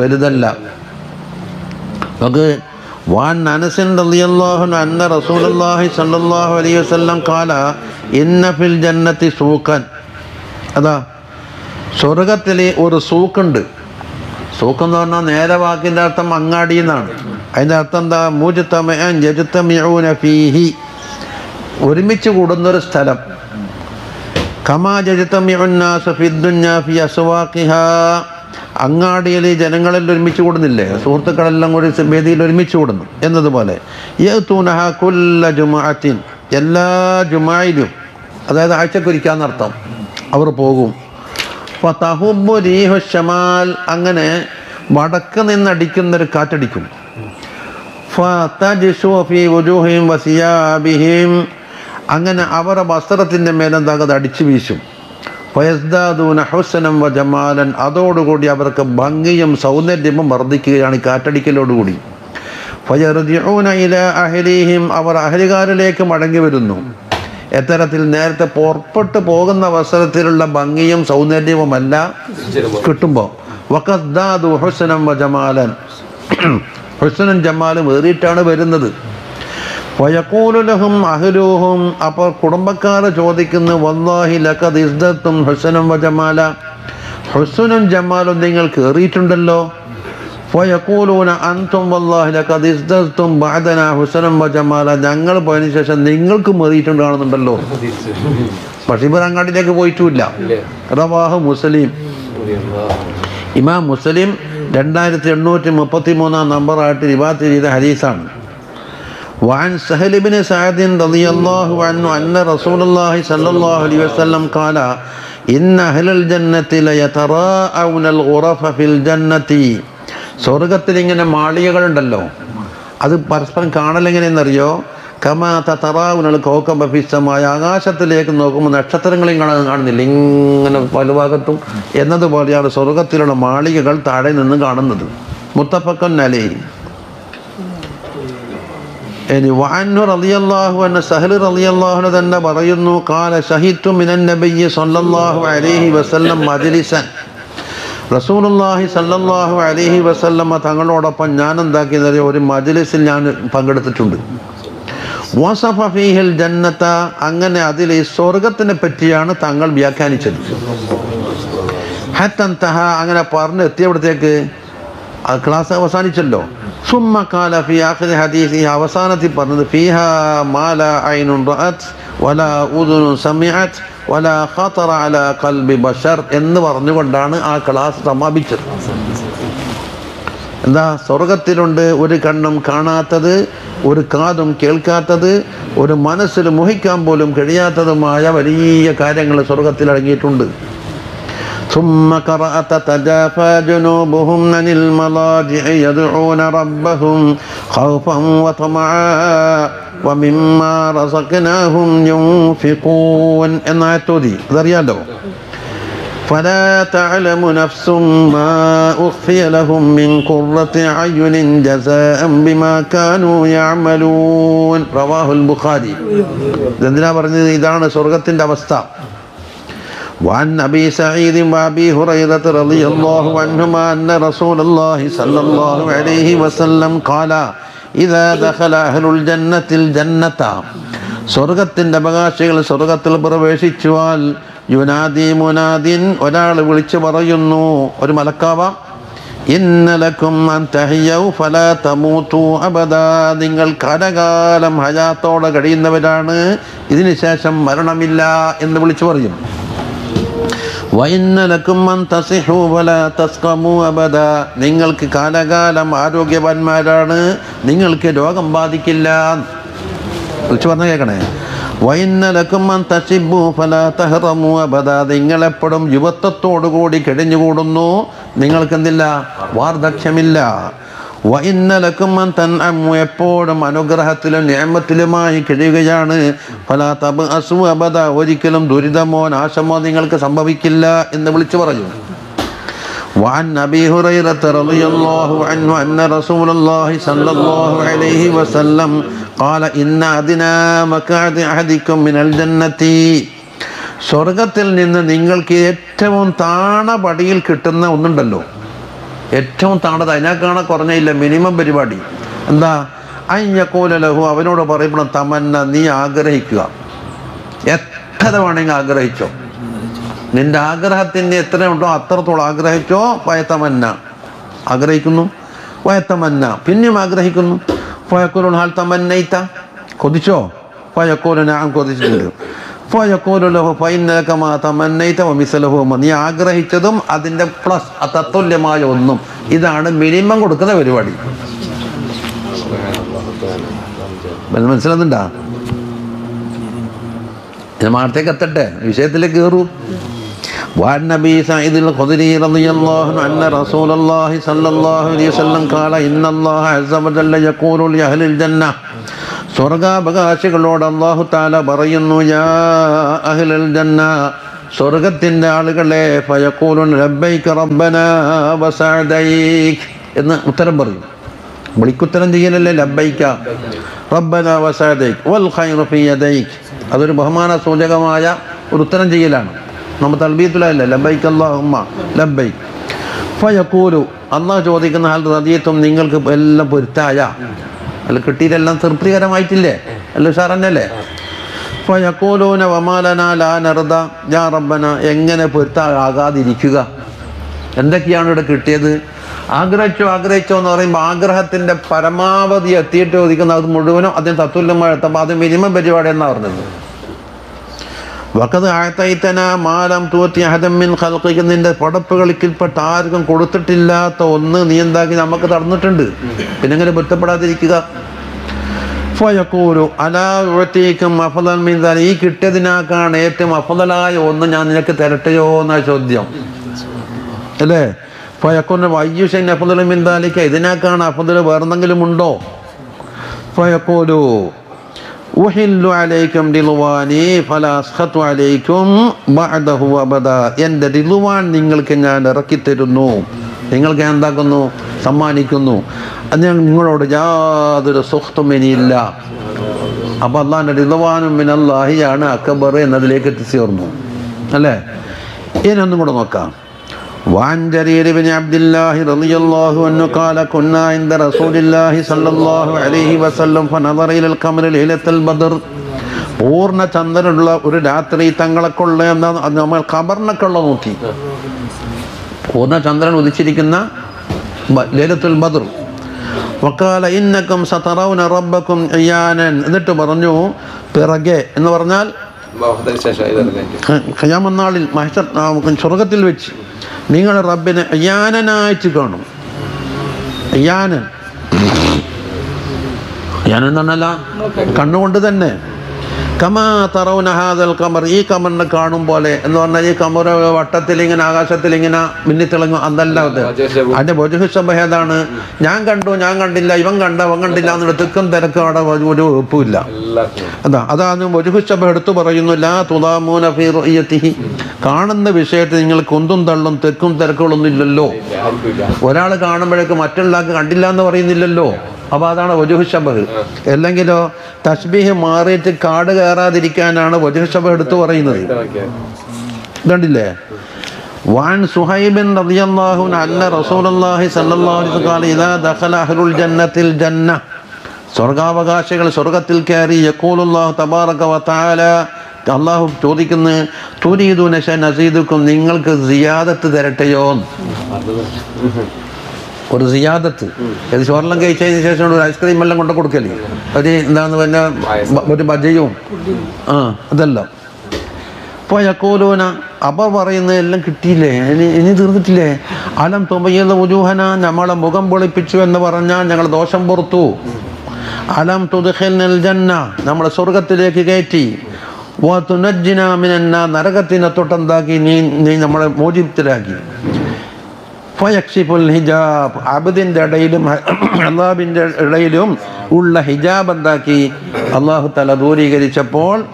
വലുതല്ല. നമുക്ക് വാൻ റളിയല്ലാഹു അൻഹു അന്ന റസൂലുള്ളാഹി സ്വല്ലല്ലാഹു അലൈഹി വസല്ലം കാല ഇന്ന ഫിൽ ജന്നത്തി സൂക്കൻ അതാ സ്വർഗത്തിൽ ഒരു സൂക്കുണ്ട് സൂക്ക് എന്ന് പറഞ്ഞാൽ നേരെ വാക്കിന്റെ അർത്ഥം അങ്ങാടി എന്നാണ് എന്താ? മൂജത്തമയൻ ജജത്തമിയൂന ഫീഹി. ഒരുമിച്ച് കൂടുന്നൊരു സ്ഥലം. കമാ ജജത്തമിയുന്നാസ് ഫിദ്ദുഞ്ഞ ഫി അസ്വാഖിഹ. അങ്ങാടിയിൽ ജനങ്ങളിൽ ഒരുമിച്ച് കൂടുന്നില്ലേ? സുഹൃത്തുക്കളെല്ലാം കൂടി വേദിയിൽ ഒരുമിച്ച് കൂടുന്നു. എന്നതുപോലെ. ജുമാഅത്തിൻ. എല്ലാ ജുമായിലും അതായത് ആഴ്ചക്കൊരിക്കാന്നർത്ഥം അവർ പോകും. അപ്പോൾ റീഹു ഷമാൽ. അങ്ങനെ വടക്ക് നിന്നടിക്കുന്നൊരു കാറ്റടിക്കും. അങ്ങനെ അവരുടെ വസ്ത്രത്തിന്റെ മേലെന്താകത് അടിച്ചു വീശും. ഫയസ്ദാദൂന ഹുസനം വ ജമാലൻ. അതോടുകൂടി അവർക്ക് ഭംഗിയും സൗന്ദര്യവും വർദ്ധിക്കുകയാണ് ഈ കാറ്റടിക്കലോടുകൂടി. ഇല അഹ്ലിഹിം. അവർ അഹലികാരിലേക്ക് മടങ്ങി വരുന്നു. എത്തരത്തിൽ നേരത്തെ പുറപ്പെട്ടു പോകുന്ന അവസരത്തിലുള്ള ഭംഗിയും സൗന്ദര്യവുമല്ല കിട്ടുമ്പോൾ. വക്കസ്ദാദു ഹുസനം വ ജമാലൻ. ഹുസനും ജമാലും ഏറിയിട്ടാണ് വരുന്നത്. വയക്കൂലുലഹും അഹ്ലൂഹും അപ്പോൾ കുടുംബക്കാർ ചോദിക്കുന്നു വല്ലാഹി ലഖദ് ഇസ്ദത്തും ഹുസനും വ ജമാല. ഹുസനും ജമാലും നിങ്ങൾ കയറിയിട്ടുണ്ടല്ലോ വയക്കൂലൂന അൻതും വല്ലാഹി ലഖദ് ഇസ്ദത്തും ബാദന ഹുസനും വ ജമാല. ഞങ്ങൾ പോയതിനു ശേഷം നിങ്ങൾക്കും ഏറിയിട്ടുണ്ട് കാണുന്നുണ്ടല്ലോ. പക്ഷെ ഇവർ അങ്ങാടിയിലേക്ക് പോയിട്ടുമില്ല. റവാഹ് മുസ്ലിം. ഇമാം മുസ്ലിം രണ്ടായിരത്തി എണ്ണൂറ്റി മുപ്പത്തി മൂന്നാം നമ്പറായിട്ട് റിവാത്ത് ചെയ്ത ഹദീസാണ് وعن سهل بن سعد رضي الله عنه أن رسول الله صلى الله عليه وسلم قال إن أهل الجنة ليتراءون الغرف في الجنة സ്വർഗത്തിൽ ഇങ്ങനെ മാളികകളുണ്ടല്ലോ അത് പരസ്പരം കാണലെങ്ങനെയെന്നറിയോ കമാ തറാവുനൽ കോക്കബഫിസമായ ആകാശത്തിലേക്ക് നോക്കുമ്പോൾ നക്ഷത്രങ്ങളെയും കാണാൻ കാണുന്നില്ല. ഇങ്ങനെ വലുവാകത്തും എന്നതുപോലെയാണ് സ്വർഗത്തിലുള്ള മാളികകൾ താഴെ നിന്ന് കാണുന്നത്. മുത്തപ്പക്കൻ അലേ. ഇനി വഅൻഹു റളിയല്ലാഹു അൻ സഹൽ റളിയല്ലാഹു തന്നെ പറയുന്നു ഖാല ഷഹിദ്തു മിനൻ നബിയ്യ സ്വല്ലല്ലാഹു അലൈഹി വസല്ലം മജ്ലിസൻ. റസൂലുള്ളാഹി സല്ലല്ലാഹു അലൈഹി വസല്ലമ തങ്ങളോടൊപ്പം ഞാൻ എന്താക്കിയത് ഒരു മജ്ലിസിൽ ഞാൻ പങ്കെടുത്തിട്ടുണ്ട്. വസഫ ഫീഹിൽ ജന്നത. അങ്ങനെ അതിൽ ഈ സ്വർഗത്തിനെ പറ്റിയാണ് തങ്ങൾ വ്യാഖ്യാനിച്ചത്. ഹത്തന്തഹ അങ്ങനെ പറഞ്ഞ് എത്തിയവിടത്തേക്ക് ആ ക്ലാസ് അവസാനിച്ചല്ലോ. സുമ്മ കാല ഫി ആഖിരി ഹദീസ് ഈ അവസാനത്തിൽ പറഞ്ഞത് ഫിഹ മാല ഐനുൻ റഅത് വല ഉദുനു സമിഅത് വല ഖതറ അല ഖൽബി ബഷർ എന്ന് പറഞ്ഞുകൊണ്ടാണ് ആ ക്ലാസ് സമാപിച്ചത്. എന്താ സ്വർഗത്തിലുണ്ട് ഒരു കണ്ണും കാണാത്തത് ഒരു കാതും കേൾക്കാത്തത് ഒരു മനസ്സിൽ മോഹിക്കാൻ പോലും കഴിയാത്തതുമായ വലിയ കാര്യങ്ങൾ സ്വർഗത്തിൽ അടങ്ങിയിട്ടുണ്ട് ثم قرأ تتجافى جنوبهم عن المضاجع يدعون ربهم خوفا وطمعا ومما رزقناهم ينفقون എന്നായത്തോതി അതറിയാലോ فلا تعلم نفس ما أخفي لهم من قرة أعين جزاء بما كانوا يعملون رواه البخاري ഇതെന്തിനാ പറഞ്ഞത് ഇതാണ് സ്വർഗത്തിൻ്റെ അവസ്ഥ وعن أبي سعيد وأبي هريرة رضي الله عنهما أن رسول الله صلى الله عليه وسلم قال إذا دخل أهل الجنة الجنة സ്വർഗത്തിൻ്റെ അവകാശികൾ സ്വർഗത്തിൽ പ്രവേശിച്ചുവാൽ യുനാദി മുനാദിൻ ഒരാൾ വിളിച്ചു പറയുന്നു ഒരു മലക്കാവാം ഇന്നലക്കും നിങ്ങൾ കാലകാലം ഹയാത്തോടെ കഴിയുന്നവരാണ് ഇതിനുശേഷം മരണമില്ല എന്ന് വിളിച്ചു പറയും. നിങ്ങൾക്ക് കാലകാലം ആരോഗ്യവാന്മാരാണ് നിങ്ങൾക്ക് രോഗം ബാധിക്കില്ല. വിളിച്ചു പറഞ്ഞ കേൾക്കണേ അബദ. നിങ്ങളെപ്പോഴും യുവത്വത്തോടുകൂടി കെടിഞ്ഞുകൂടുന്നു നിങ്ങൾക്കെന്തില്ല? വാർദ്ധക്യമില്ല. വൈന്നലക്കുമ്മൻ തൻ എപ്പോഴും അനുഗ്രഹത്തിലും നിയമത്തിലുമായി കഴിയുകയാണ്. പല തബ് അസു അബദ. ഒരിക്കലും ദുരിതമോ നാശമോ നിങ്ങൾക്ക് സംഭവിക്കില്ല എന്ന് വിളിച്ചു പറഞ്ഞു. وعن أبي هريرة رضي الله عنه أن رسول الله صلى الله عليه وسلم قال إن أدنى مقعد أحدكم من الجنة സ്വർഗത്തിൽ നിന്ന് നിങ്ങൾക്ക് ഏറ്റവും താണ പടിയിൽ കിട്ടുന്ന ഒന്നുണ്ടല്ലോ ഏറ്റവും താണത് അതിനേക്കാണ് കുറഞ്ഞില്ല മിനിമം പരിപാടി എന്താ അയ്യക്കോല ലഹു അവനോട് പറയപ്പെടണം തമന്ന നീ ആഗ്രഹിക്കുക എത്ര വേണമെങ്കിൽ ആഗ്രഹിച്ചോ നിന്റെ എത്ര ഉണ്ടോ അത്രത്തോളം ആഗ്രഹിച്ചോ വയത്തമന്ന. ആഗ്രഹിക്കുന്നു? വയത്തമന്ന. പിന്നെയും ആഗ്രഹിക്കുന്നു. പയക്കോലു ഹാൽ തമന്നയിത്ത കൊതിച്ചോ? പയക്കോലു ഞാൻ കൊതിച്ചിട്ടുണ്ട്. പയക്കോലുലഹു പൈനക്കമാ തമന്നയിത്ത വമിസലഹു നീ ആഗ്രഹിച്ചതും അതിന്റെ പ്ലസ് തത്തുല്യമായ ഒന്നും. ഇതാണ് മിനിമം കൊടുക്കുന്ന പരിപാടി. മനസ്സിലാകുന്നുണ്ടാ ഞാൻ മാർത്തേക്ക് എത്തട്ടെ. വിഷയത്തിലേക്ക് കയറൂ. وعن ابي سعيد الخدري رضي الله عنه ان رسول الله صلى الله عليه وسلم قال ان الله عز وجل يقول لاهل الجنه സ്വർഗാവകാശികളോട് അള്ളാഹു താല പറയുന്നു യാ അഹ്ലൽ ജന്ന സ്വർഗത്തിൻ്റെ ആളുകളെ ഫയക്കൂലുൻ ലബ്ബൈക റബ്ബന വസഅദൈക് എന്ന് ഉത്തരം പറയും വിളിക്കുത്തരം ചെയ്യലല്ലേ ലബ്ബൈക്ക റബ്ബന വസഅദൈക് വൽ ഖൈറു ഫീ യദൈക് അതൊരു ബഹുമാന സൂചകമായ ഒരു ഉത്തരം ചെയ്യലാണ് നമ്മൾ തൽബീത്തുലല്ല ലബൈക്ക് അള്ളാഹുമ്മ ലബൈക്ക് ഫയക്കൂലു അന്നാ ചോദിക്കുന്ന ആൾ റതിയത്വം നിങ്ങൾക്ക് എല്ലാം പൊരുത്തായ. അല്ല കിട്ടിയിട്ടെല്ലാം തൃപ്തികരമായിട്ടില്ലേ? അല്ല ഉഷാറന്നല്ലേ? ഫയക്കൂലൂന വമാലന ലാ നർദ. യാ റബ്ബന എങ്ങനെ പൊരുത്താകാതിരിക്കുക എന്തൊക്കെയാണ് ഇവിടെ കിട്ടിയത്? ആഗ്രഹിച്ചോ ആഗ്രഹിച്ചോ എന്ന് പറയുമ്പോൾ ആഗ്രഹത്തിന്റെ പരമാവധി എത്തിയിട്ട് ചോദിക്കുന്ന അത് മുഴുവനും അതിന് തത്തുല്യമായി എത്തുമ്പോൾ അത് മിനിമം പരിപാടി എന്നാണ് പറഞ്ഞത്. വക്കത് ആഴ്ത്തൈത്തന മാലം തൂത്തി അഹദമ്മിൻ ഖൽഖിക്ക് നിന്റെ പടപ്പുകളിൽപ്പെട്ട ആർക്കും കൊടുത്തിട്ടില്ലാത്ത ഒന്ന് നീ എന്താക്കി നമുക്ക് തടന്നിട്ടുണ്ട് പിന്നെ എങ്ങനെ പൊരുത്തപ്പെടാതിരിക്കുക. ഫയക്കൂലു അലാ ഉഴത്തേക്കും അഫദൽ മീൻതാൽ ഈ കിട്ടിയതിനാക്കാണ് ഏറ്റവും അഫദലായ ഒന്ന് ഞാൻ നിനക്ക് തരട്ടെയോ എന്ന ചോദ്യം. അല്ലേ? ഫയക്കൂന് വയ്യുഷൻ അഫദൽ മീൻതാലിക്ക ഇതിനാക്കാണ് അഫദൽ വേറെന്തെങ്കിലും ഉണ്ടോ? ഫയക്കൂലു എന്റെ റിലുവാൻ നിങ്ങൾക്ക് ഞാൻ ഇറക്കി തരുന്നു. നിങ്ങൾക്ക് എന്താക്കുന്നു? സമ്മാനിക്കുന്നു. അത് ഞാൻ നിങ്ങളോട് യാതൊരു സുഖത്തും ഇനിയില്ല. അപ്പം അള്ളാഹിന്റെ ദിലുവാനും മിനല്ലാഹിയാണ് അക്ബർ എന്നതിലേക്ക് എത്തിച്ചേർന്നു. അല്ലേ? ഇനി ഒന്നും കൂടെ നോക്കാം. وعن جرير بن عبد الله رضي الله عنه قال كنا عند رسول الله صلى الله عليه وسلم فنظر إلى القمر ليلة البدر പൂർണ്ണ ചന്ദ്രനുള്ള ഒരു രാത്രി തങ്ങളെ കൊള്ള എന്താ അത് നമ്മൾ ഖബറിനൊക്കെ ഉള്ള നോക്കി പൂർണ്ണ ചന്ദ്രൻ ഉദിച്ചിരിക്കുന്ന ബ- ലൈലത്തുൽ ബദർ വക്കാല ഇന്നക്കും സതറൗന റബ്ബക്കും അയ്യാനൻ എന്നിട്ട് പറഞ്ഞു പിറകെ എന്ന് പറഞ്ഞാൽ മഹദർ ശേഷം ഇതല്ലേ ഖയാമന്നാളിൽ മഹ്ഷർ ആ, സ്വർഗത്തിൽ വെച്ച് നിങ്ങൾ റബ്ബിനെ അയ്യാനനായിട്ട് കാണും. അയ്യാനൻ അയ്യാനൻ എന്നല്ല കണ്ണുകൊണ്ട് തന്നെ. കമാ തറൗന ഹാദൽ കമർ ഈ കമറിനെ കാണും പോലെ എന്ന് പറഞ്ഞാൽ ഈ കമർ വട്ടത്തിൽ ഇങ്ങനെ ആകാശത്തിൽ ഇങ്ങനെ മിന്നിത്തിളങ്ങും. അതല്ല അത്. അതിന്റെ ബോധുസഭ ഏതാണ്? ഞാൻ കണ്ടു ഞാൻ കണ്ടില്ല ഇവൻ കണ്ട അവൻ കണ്ടില്ല എന്നുള്ള തിക്കും തിരക്കും അവിടെ ഒരു ഉറപ്പുമില്ല അതാ അതാണ് ഒരുഹുശബ എടുത്തു പറയുന്നു ലാ തുലാമൂന ഫീ റുഅ്യതിഹി കാണുന്ന വിഷയത്തിൽ നിങ്ങൾ കുന്തും തള്ളും തെക്കും തിരക്കുകളൊന്നും ഇല്ലല്ലോ. ഒരാൾ കാണുമ്പോഴേക്ക് മറ്റുള്ള കണ്ടില്ല എന്ന് പറയുന്നില്ലല്ലോ. അപ്പോൾ അതാണ് വജുഹുശബഹ് അല്ലെങ്കിലോ തസ്ബീഹ് മാറിയിട്ട് കാട് കയറാതിരിക്കാനാണ് വജുഹുശബ എടുത്തു പറയുന്നത് ഇതുണ്ടില്ലേ وعن صهيب رضي الله عنه أن رسول الله صلى الله عليه وسلم قال إذا دخل أهل الجنة الجنة സ്വർഗാവകാശികൾ സ്വർഗത്തിൽ കയറി യക്കൂലുല്ലാഹു തബാറക വതആല അള്ളാഹു ചോദിക്കുന്നു തുരീദുന നസീദുക്കും നിങ്ങൾക്ക് സിയാദത്ത് തരട്ടെയോ ഒരു സിയാദത്ത്. ഇത് ചോറെല്ലാം കഴിച്ചതിന് ശേഷം ഒരു ഐസ്ക്രീം എല്ലാം കൊണ്ട് കൊടുക്കല്ലേ ഒരു എന്താന്ന് പറഞ്ഞാൽ ഒരു ബജയും. ആ അതല്ല. അപ്പോൾ യക്കോലൂന അപ്പ പറയുന്നത് എല്ലാം കിട്ടിയില്ലേ? ഇനി ഇനി തീർന്നിട്ടില്ലേ? അലം തുമ്പയ്യത ഉജൂഹന നമ്മളെ മുഖം പൊളിപ്പിച്ചു എന്ന് പറഞ്ഞാൽ ഞങ്ങൾ ദോഷം പുറത്തു. അലം തുദ്ഖിൽനൽ ജന്ന നമ്മളെ സ്വർഗത്തിലേക്ക് കയറ്റി. ഓ മിനന്ന നരകത്തിനെ തൊട്ടെന്താക്കി നീ നീ നമ്മളെ മോചിതരാക്കി. ഫയക്ഷിഫുൽ ഹിജാബ്. അബദിന്റെ ഇടയിലും അള്ളാബിന്റെ ഇടയിലും ഉള്ള ഹിജാബ് എന്താക്കി? അള്ളാഹു തല ദൂരീകരിച്ചപ്പോൾ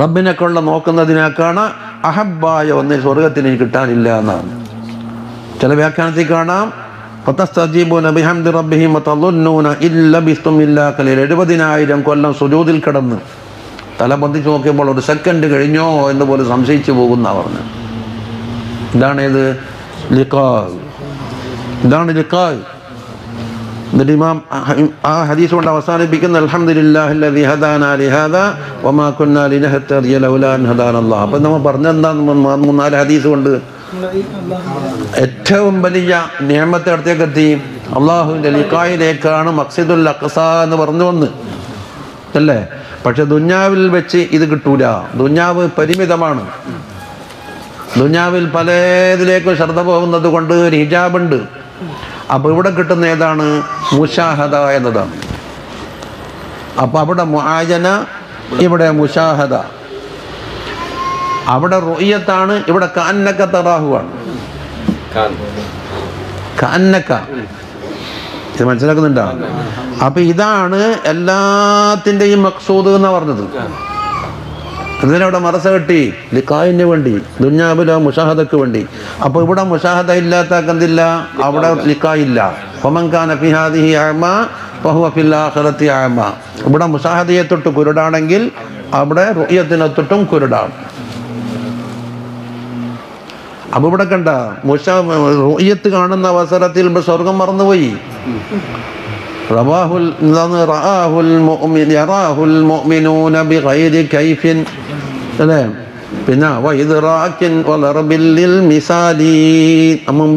റബ്ബിനെ കൊള്ള നോക്കുന്നതിനേക്കാണ് അഹബായ ഒന്ന് സ്വർഗത്തിന് കിട്ടാനില്ല എന്നാണ്. ചില വ്യാഖ്യാനത്തിൽ കാണാം എഴുപതിനായിരം കൊല്ലം സുജൂതിൽ കിടന്ന് തല പൊന്തിച്ച് നോക്കിയപ്പോൾ ഒരു സെക്കൻഡ് കഴിഞ്ഞോ എന്ന് പോലെ സംശയിച്ചു പോകുന്ന പറഞ്ഞു ഇതാണ് ഇത് ലിഖാ ഇതാണ് ലിക്കായ് എന്നിട്ട് ഇമാം ആ ഹദീസ് കൊണ്ട് അവസാനിപ്പിക്കുന്ന അൽഹംദുലില്ലാഹില്ലദി ഹദാന ലിഹാദാ വമാ കുന്നാ ലിനഹ്തദിയ ലൗലാ അൻ ഹദാനല്ലാഹ്. അപ്പം നമ്മൾ പറഞ്ഞെന്താന്ന് മൂന്നാൽ ഹദീസ് കൊണ്ട് ഏറ്റവും വലിയ നിയമത്തെ അടുത്തേക്ക് എത്തി. അള്ളാഹുവിന്റെ ലിക്കായിലേക്കാണ് മക്സിദുൽ അക്സ എന്ന് പറഞ്ഞു വന്ന്. അല്ലേ? പക്ഷെ ദുഞ്ഞാവിൽ വെച്ച് ഇത് കിട്ടൂല. ദുഞ്ഞാവ് പരിമിതമാണ്. ദുഞ്ഞാവിൽ പലതിലേക്കും ശ്രദ്ധ പോകുന്നത് കൊണ്ട് ഒരു ഹിജാബുണ്ട്. അപ്പോൾ ഇവിടെ കിട്ടുന്ന ഏതാണ്? മുഷാഹദ എന്നതാണ്. അപ്പോൾ അവിടെ മുആജന ഇവിടെ മുഷാഹദ. അവിടെ റൊയ്യത്താണ് ഇവിടെ കാന്നക്ക തറാഹുവാണ്. കാന്നക്ക ഇത് മനസ്സിലാക്കുന്നുണ്ടോ? അപ്പൊ ഇതാണ് എല്ലാത്തിന്റെയും മക്സൂദ് എന്നാ പറഞ്ഞത്. ഇതിനവിടെ മറസ കെട്ടി. ലിക്കായിന് വേണ്ടി ദുഞ്ഞാബിലോ മുഷാഹദക്ക് വേണ്ടി. അപ്പൊ ഇവിടെ മുഷാഹദ ഇല്ലാത്ത കന്തില്ല അവിടെ ലിക്കായില്ല ഇവിടെ മുഷാഹദയെ തൊട്ട് കുരുടാണെങ്കിൽ അവിടെ റുയ്യത്തിനെ തൊട്ടും കുരുടാണ്. അപ്പൊ ഇവിടെ കണ്ട മുഷ റുയ്യത്ത് കാണുന്ന അവസരത്തിൽ സ്വർഗം മറന്നുപോയി. റവാഹുൽ യറാഹുൽ മുഅ്മിനൂന ബിഗൈരി കൈഫിൻ. അല്ലേ? പിന്നെ മിസാലി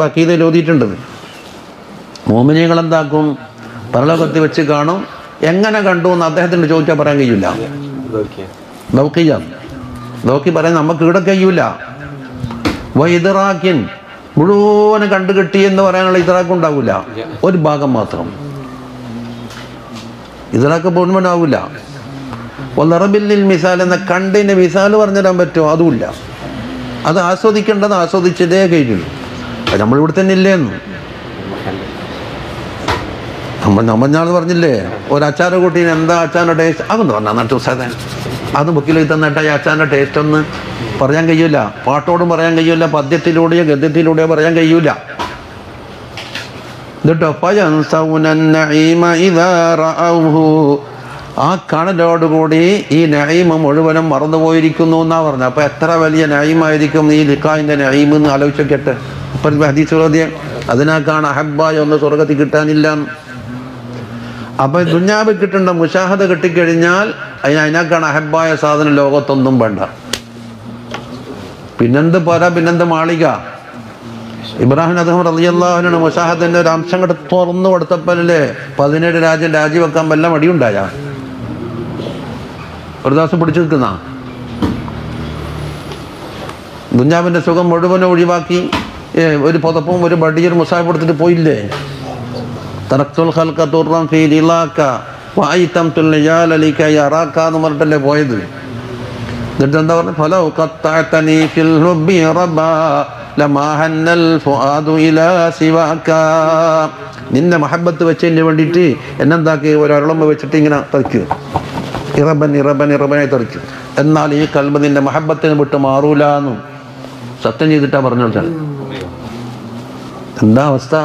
ബാക്കിയിൽ ഓതിയിട്ടുണ്ട് മോമിനികൾ എന്താക്കും? പരലോകത്ത് വെച്ച് കാണും. എങ്ങനെ കണ്ടു എന്ന് അദ്ദേഹത്തിന് ചോദിച്ചാൽ പറയാൻ കഴിയില്ല. നോക്കി ദൗക്കി പറയാൻ നമുക്ക് ഇവിടെ കഴിയൂല വൈദറാക്കിൻ മുഴുവനും കണ്ടു കിട്ടി എന്ന് പറയാനുള്ള ഇതറാക്ക് ഉണ്ടാവില്ല ഒരു ഭാഗം മാത്രം. ഇതറാക്ക് മുഴുവനാവില്ല ഒന്നറബില്ലിൽ മിസാൽ എന്ന കണ്ടിന് മിസാൽ പറഞ്ഞുതരാൻ പറ്റുമോ? അതുമില്ല. അത് ആസ്വദിക്കേണ്ടത് ആസ്വദിച്ചതേ കഴിഞ്ഞുള്ളൂ. അത് നമ്മളിവിടെ തന്നെ ഇല്ലേന്ന്. നമ്മൾ നമ്മൾ ഞാൻ പറഞ്ഞില്ലേ? ഒരു അച്ചാറ് കൂട്ടീന് എന്താ അച്ചാറിന്റെ ടേസ്റ്റ്? അതൊന്ന് സാധേ അത് ബുക്കിലേക്ക് തന്നിട്ട് ഈ അച്ചാന്റെ ടേസ്റ്റ് ഒന്ന് പറയാൻ കഴിയൂല. പാട്ടോടും പറയാൻ കഴിയൂല. പദ്യത്തിലൂടെയോ ഗദ്യത്തിലൂടെയോ പറയാൻ കഴിയൂല. എന്നിട്ടോ ആ കണലോടുകൂടി ഈ നൈമ മുഴുവനും മറന്നുപോയിരിക്കുന്നു എന്നാ പറഞ്ഞത്. അപ്പൊ എത്ര വലിയ നൈമായിരിക്കും ഈ ലിഖായിന്റെ നൈമ് എന്ന് ആലോചിച്ചോക്കട്ടെ അപ്പൊ ഒരു ഹദീസ് അതിനേക്കാണ് ഒന്ന് സ്വർഗത്തിൽ കിട്ടാനില്ല. അപ്പൊ ദുഞ്ഞാബ് കിട്ടേണ്ട മുഷാഹദ കിട്ടിക്കഴിഞ്ഞാൽ അതിന് അതിനേക്കാണ് അഹബായ സാധനം ലോകത്തൊന്നും വേണ്ട. പിന്നെന്ത് പോരാ? പിന്നെന്ത് മാളിക? ഇബ്രാഹിം അദ്ദേഹം റലിയല്ലാഹുനാണ് മുഷാഹദിന്റെ ഒരു അംശം കൂടെ തുറന്നു കൊടുത്തപ്പോഴല്ലേ പതിനേഴ് രാജ്യം രാജിവെക്കാൻ വല്ല മടിയുണ്ടായ? ഒരു ദിവസം പിടിച്ചു നിൽക്കുന്ന? ദുഞ്ഞാവിന്റെ സുഖം മുഴുവനും ഒഴിവാക്കി ഒരു പുതപ്പും ഒരു ബഡിയൊരു മുസാഹിബ് എടുത്തിട്ട് പോയില്ലേ? തറക്തുൽ ഹൽക്ക തുറം ഫീ എന്ന് പറഞ്ഞിട്ടല്ലേ പോയത്? എന്നിട്ട് എന്താ പറഞ്ഞ? ഫലോ സിവാക. നിന്നെ മഹബത്ത് വെച്ചതിന് വേണ്ടിയിട്ട് എന്നെന്താക്കി? ഒരളമ്പ് വെച്ചിട്ട് ഇങ്ങനെ തെറിക്കും. ഇറബൻ ഇറബൻ ഇറബനായി തെറിക്കും. എന്നാൽ ഈ കൽബ് നിന്റെ മഹബത്തിന് വിട്ട് മാറൂല എന്നും സത്യം ചെയ്തിട്ടാ പറഞ്ഞു എന്താ അവസ്ഥ?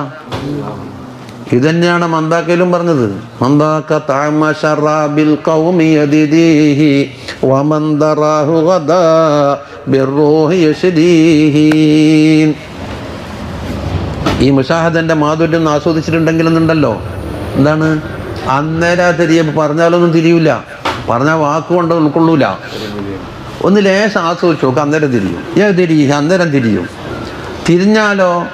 ഇത് തന്നെയാണ് മന്ദാക്കയിലും പറഞ്ഞത് മന്ദാക്ക താമ ശറാബിൽ ഖൗമി യദിദീഹി വമൻ ദറാഹു ഗദാ ബിർറൂഹി യശ്ദീഹി ഈ മുഷാഹദന്റെ മാധുര്യം ഒന്ന് ആസ്വദിച്ചിട്ടുണ്ടെങ്കിലെന്നുണ്ടല്ലോ. എന്താണ്? അന്നേരം തിരിയ പറഞ്ഞാലൊന്നും തിരിയൂല. പറഞ്ഞ വാക്കുകൊണ്ട് ഉൾക്കൊള്ളൂല. ഒന്ന് ലേശം ആസ്വദിച്ചു നോക്കാം അന്നേരം തിരിയും. ഏ തിരിയും അന്നേരം തിരിയും. തിരിഞ്ഞാലോ?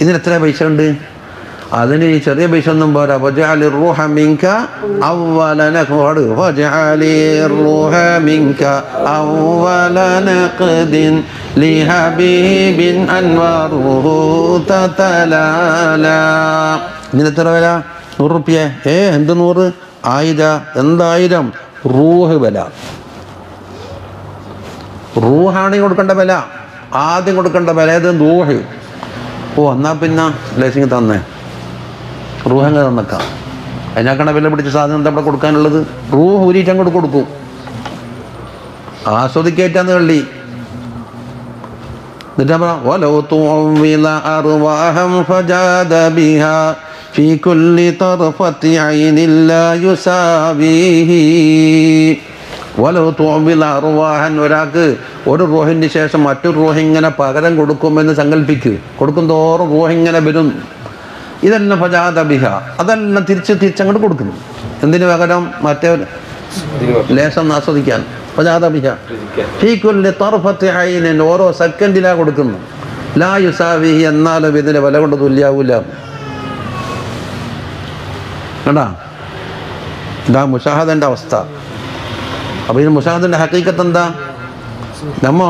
ഇതിന് എത്ര പൈസ ഉണ്ട്? അതിന് ഈ ചെറിയ പൈസ ഒന്നും പോരാ. വജഅലി റൂഹ മിൻക അവ്വല നഖ്വട് വജഅലി റൂഹ മിൻക അവ്വല നഖദിൻ ലിഹബീബിൻ അൻവാറുഹു തതലാല. ഇതിന് എത്ര വില? നൂറ് റുപ്യ. ഏ എന്ത് നൂറ്? ആയിര. എന്തായിരം? റൂഹ് വില. റൂഹാണ് കൊടുക്കേണ്ട വില. ആദ്യം കൊടുക്കേണ്ട വില ഇത് റൂഹ് ഓ എന്നാ പിന്നെ ലേസിങ് തന്നേ. റൂഹങ്ങ് തന്നേക്കാം. അതിനാക്കണ വില പിടിച്ച സാധനം എന്താ ഇവിടെ കൊടുക്കാനുള്ളത്? റൂഹ് ഊരിയിട്ട് അങ്ങോട്ട് കൊടുക്കും. ആസ്വദിക്കേറ്റാന്ന് കള്ളി. എന്നിട്ട് വലത് തോമ്പിൽ അറുവാഹൻ ഒരാൾക്ക് ഒരു റോഹിന് ശേഷം മറ്റൊരു റോഹിങ്ങനെ പകരം കൊടുക്കുമെന്ന് സങ്കല്പിക്കുക കൊടുക്കും തോറും റോഹിങ്ങനെ വരും. ഇതെല്ലാം ഫജാത ബിഹ. അതെല്ലാം തിരിച്ച് തിരിച്ചങ്ങോട്ട് കൊടുക്കുന്നു. എന്തിനു പകരം? മറ്റേ ലേശം ആസ്വദിക്കാൻ. ഫജാത ബിഹ. ഫീക്കുല്ലെ തർഫത്തെ ഓരോ സെക്കൻഡിലാ കൊടുക്കുന്നു. ലാ യുസാവി എന്നാലും ഇതിന്റെ വില കൊണ്ട് തുല്യാവൂല. കണ്ടാ? ഇതാ മുഷാഹദന്റെ അവസ്ഥ. അപ്പോൾ ഇത് മുഷാഹദിന്റെ ഹക്കീക്കത്ത് എന്താ? നമ്മ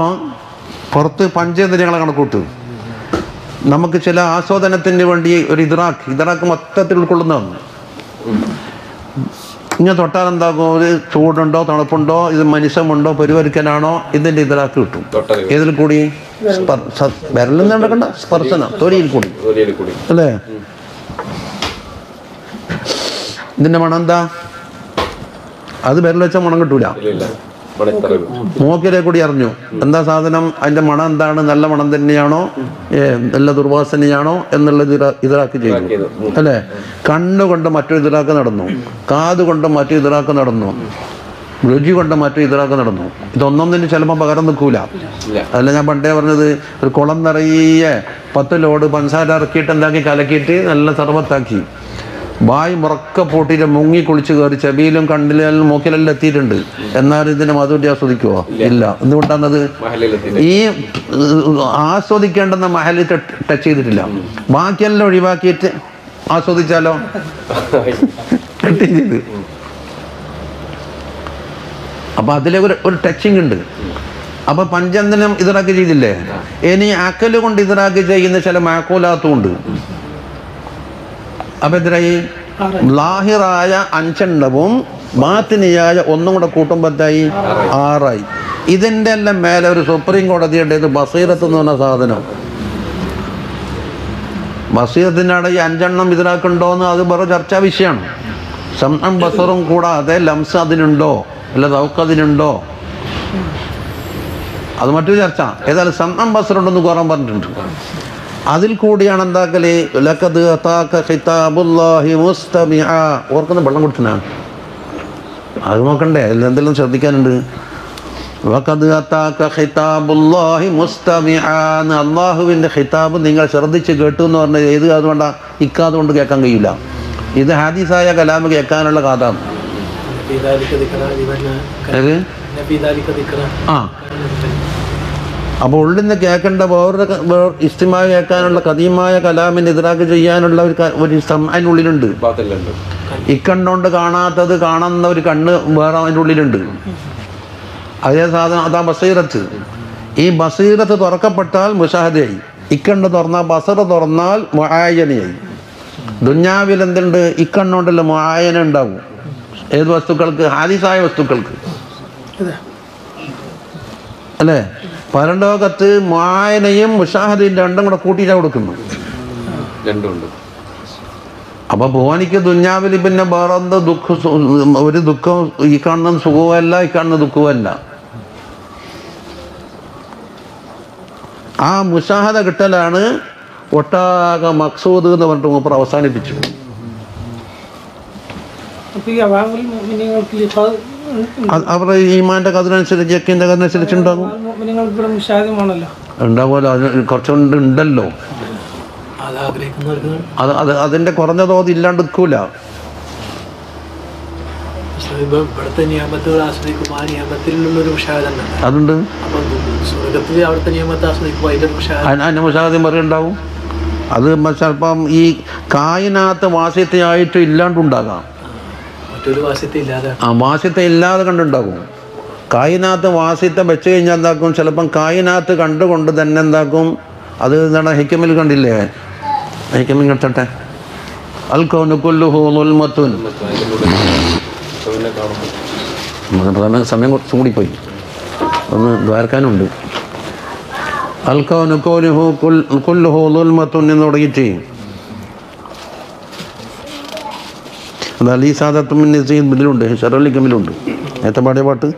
പുറത്ത് പഞ്ചേന്ദ്രിയങ്ങളെ കണക്കൂട്ട്. നമുക്ക് ചില ആസ്വാദനത്തിന് വേണ്ടി ഒരു ഇതറാക്ക് ഇതറാക്ക് മൊത്തത്തിൽ ഉൾക്കൊള്ളുന്നതാണ്. ഇങ്ങനെ തൊട്ടാൽ എന്താകും ഒരു ചൂടുണ്ടോ തണുപ്പുണ്ടോ ഇത് മനുഷ്യമുണ്ടോ പെരുവരുക്കനാണോ ഇതിന്റെ ഇതിലാക്കി കിട്ടും. ഏതിൽ കൂടി? വിരലിൽ നടക്കണ്ട സ്പർശനം തൊലിയിൽ കൂടി. അല്ലേ? ഇതിന്റെ മണം എന്താ? അത് വിരൽ വെച്ചാൽ മണം കിട്ടൂല. മൂക്കിലെ കൂടി അറിഞ്ഞു. എന്താ സാധനം? അതിന്റെ മണം എന്താണ്? നല്ല മണം തന്നെയാണോ? നല്ല ദുർവാസനയാണോ? എന്നുള്ളത് ഇതിറാക്ക് ചെയ്തു. അല്ലെ? കണ്ണുകൊണ്ട് മറ്റൊരു ഇതിലാക്ക് നടന്നു. കാതുകൊണ്ട് മറ്റൊരു ഇതിലാക്ക് നടന്നു. രുചി കൊണ്ട് മറ്റു ഇതിലാക്ക് നടന്നു. ഇതൊന്നും തന്നെ ചിലപ്പോൾ പകരം നിൽക്കൂല. അതല്ല ഞാൻ പണ്ടേ പറഞ്ഞത് ഒരു കുളം നിറയെ പത്ത് ലോഡ് പഞ്ചസാര ഇറക്കിയിട്ട് എന്താക്കി കലക്കിയിട്ട് നല്ല സർബത്താക്കി. വായ് മുറക്ക പൊട്ടിയിട്ട് മുങ്ങി കുളിച്ച് കയറി ചെവിയിലും കണ്ണിലും മൂക്കിലെല്ലാം എത്തിയിട്ടുണ്ട്. എന്നാലും ഇതിന് മധുരി ആസ്വദിക്കുമോ ഇല്ല. എന്തുകൊണ്ടാണത്? മഹലിലെത്തിയിട്ട് ഈ ആസ്വദിക്കേണ്ടെന്ന മഹലിൽ ടച്ച് ചെയ്തിട്ടില്ല. ബാക്കിയെല്ലാം ഒഴിവാക്കിയിട്ട് ആസ്വദിച്ചാലോ? ചെയ്ത്. അപ്പൊ അതിലെ ഒരു ഒരു ടച്ചിങ് ഉണ്ട്. അപ്പൊ പഞ്ചന്തനം ഇതിറാക്ക് ചെയ്തില്ലേ? ഇനി അക്കൽ കൊണ്ട് ഇതിറാക്ക് ചെയ്യുന്ന ചില മാക്കോലാത്തും ഉണ്ട്. അപ്പൊ ലാഹിറായ അഞ്ചെണ്ണവും ബാത്തിനിയായ ഒന്നും കൂടെ കൂട്ടുമ്പോഴത്തായി ആറായി. ഇതിന്റെ എല്ലാം മേലെ ഒരു സുപ്രീം കോടതിയുടേത് ബസീറത്ത് എന്ന് പറഞ്ഞ സാധനം. ബസീറത്തിന്റെ അവിടെ ഈ അഞ്ചെണ്ണം ഇതിലാക്കുണ്ടോന്ന് അത് വേറെ ചർച്ചാ വിഷയമാണ്. സ്വന്തം ബസറും കൂടാതെ ലംസ് അതിനുണ്ടോ? അല്ല തൗക്ക് അതിനുണ്ടോ? അത് മറ്റൊരു ചർച്ച. ഏതായാലും സംസം ബസറുണ്ടെന്ന് കുറവ് പറഞ്ഞിട്ടുണ്ട്. അതിൽ കൂടിയാണ് എന്താക്കലേ? ഓർക്കുന്ന വെള്ളം കുടിച്ചാണ് അത് നോക്കണ്ടേ എന്തെല്ലാം ശ്രദ്ധിക്കാനുണ്ട്? അള്ളാഹുവിന്റെ ഖിതാബ് നിങ്ങൾ ശ്രദ്ധിച്ച് കേട്ടു എന്ന് പറഞ്ഞാൽ ഏത് കാതുകൊണ്ട് ഇക്കാത് കൊണ്ട് കേൾക്കാൻ കഴിയില്ല ഇത് ഹാദീസായ കലാമ് കേൾക്കാനുള്ള കാതാണ്. ആ. അപ്പോൾ ഉള്ളിൽ നിന്ന് കേൾക്കേണ്ട വേറൊരു ഇസ്തിമായ കേൾക്കാനുള്ള കദീമായ കലാമിന് എതിരാക്കി ചെയ്യാനുള്ള ഒരു ഒരു ഇഷ്ടം അതിന്റെ ഉള്ളിലുണ്ട് ഇക്കണ്ണുകൊണ്ട് കാണാത്തത് കാണുന്ന ഒരു കണ്ണ് വേറെ അതിന്റെ ഉള്ളിലുണ്ട്. അതേ സാധനം അതാ ബസീറത്ത്. ഈ ബസീറത്ത് തുറക്കപ്പെട്ടാൽ മുഷാഹദയായി. ഇക്കണ്ണ് തുറന്നാൽ ബസറ തുറന്നാൽ മായനയായി ദുഞ്ഞാവിൽ എന്തുണ്ട്? ഇക്കണ്ണുണ്ടല്ലോ മുഹായന ഉണ്ടാവും. ഏത് വസ്തുക്കൾക്ക്? ഹാദിസായ വസ്തുക്കൾക്ക്. അല്ലേ? പരലോകത്ത് മായനയും മുഷാഹദയും രണ്ടും കൂടെ കൂട്ടിയിട്ട് കൊടുക്കുന്നു. രണ്ടുമുണ്ട് അപ്പൊ ഭുവാനിക്ക് ദുഞ്ഞാവിൽ പിന്നെ വേറെ എന്തോ ദുഃഖ ഒരു ദുഃഖം ഈ കാണുന്ന സുഖവുമല്ല ഈ കാണുന്ന ദുഃഖവുമല്ല. ആ മുഷാഹദ കിട്ടലാണ് ഒട്ടാകെ മക്സൂദ് എന്ന് പറഞ്ഞിട്ട് മൂപ്പർ അവസാനിപ്പിച്ചു. അവരുടെ ഈമാന്റെ കതിനനുസരിച്ച് ജക്കിന്റെ കതിനനുസരിച്ച് ഉണ്ടാകും. ഉണ്ടാകുമല്ലോ. അതിന് കുറച്ചുകൊണ്ട് ഉണ്ടല്ലോ. അത് അത് അതിന്റെ കുറഞ്ഞ തോത് ഇല്ലാണ്ട് നിൽക്കൂല അതുണ്ട് അത് ചിലപ്പം ഈ കായിനകത്ത് വാസ്യത്തെയായിട്ട് ഇല്ലാണ്ടുണ്ടാകാം. ആ വാസ്യത്തെ ഇല്ലാതെ കണ്ടുണ്ടാകും കായിനകത്ത് വാസ്യത്തെ വെച്ച് കഴിഞ്ഞാൽ എന്താക്കും? ചിലപ്പം കായിനകത്ത് കണ്ടുകൊണ്ട് തന്നെ എന്താക്കും? അത് എന്താണ്? ഹിക്കമിൽ കണ്ടില്ലേ? ഹിക്കമിൽ കിട്ടട്ടെ അൽ കൗനുക്കുല്ലുഹൂൽമത്തുൻ സമയം കുറച്ച് കൂടിപ്പോയി. ഒന്ന് ദ്വാരക്കാനുണ്ട്. അൽ കൊല്ലുഹോ കുല്ലുഹൂൽമത്തുൻ എന്ന് തുടങ്ങിയിട്ട്. അത് അലീസാദത്തും നസീദ് ബില്ലുണ്ട് ഷറലി കമ്മിലുണ്ട് നേരത്തെ പാടിയ പാട്ട്?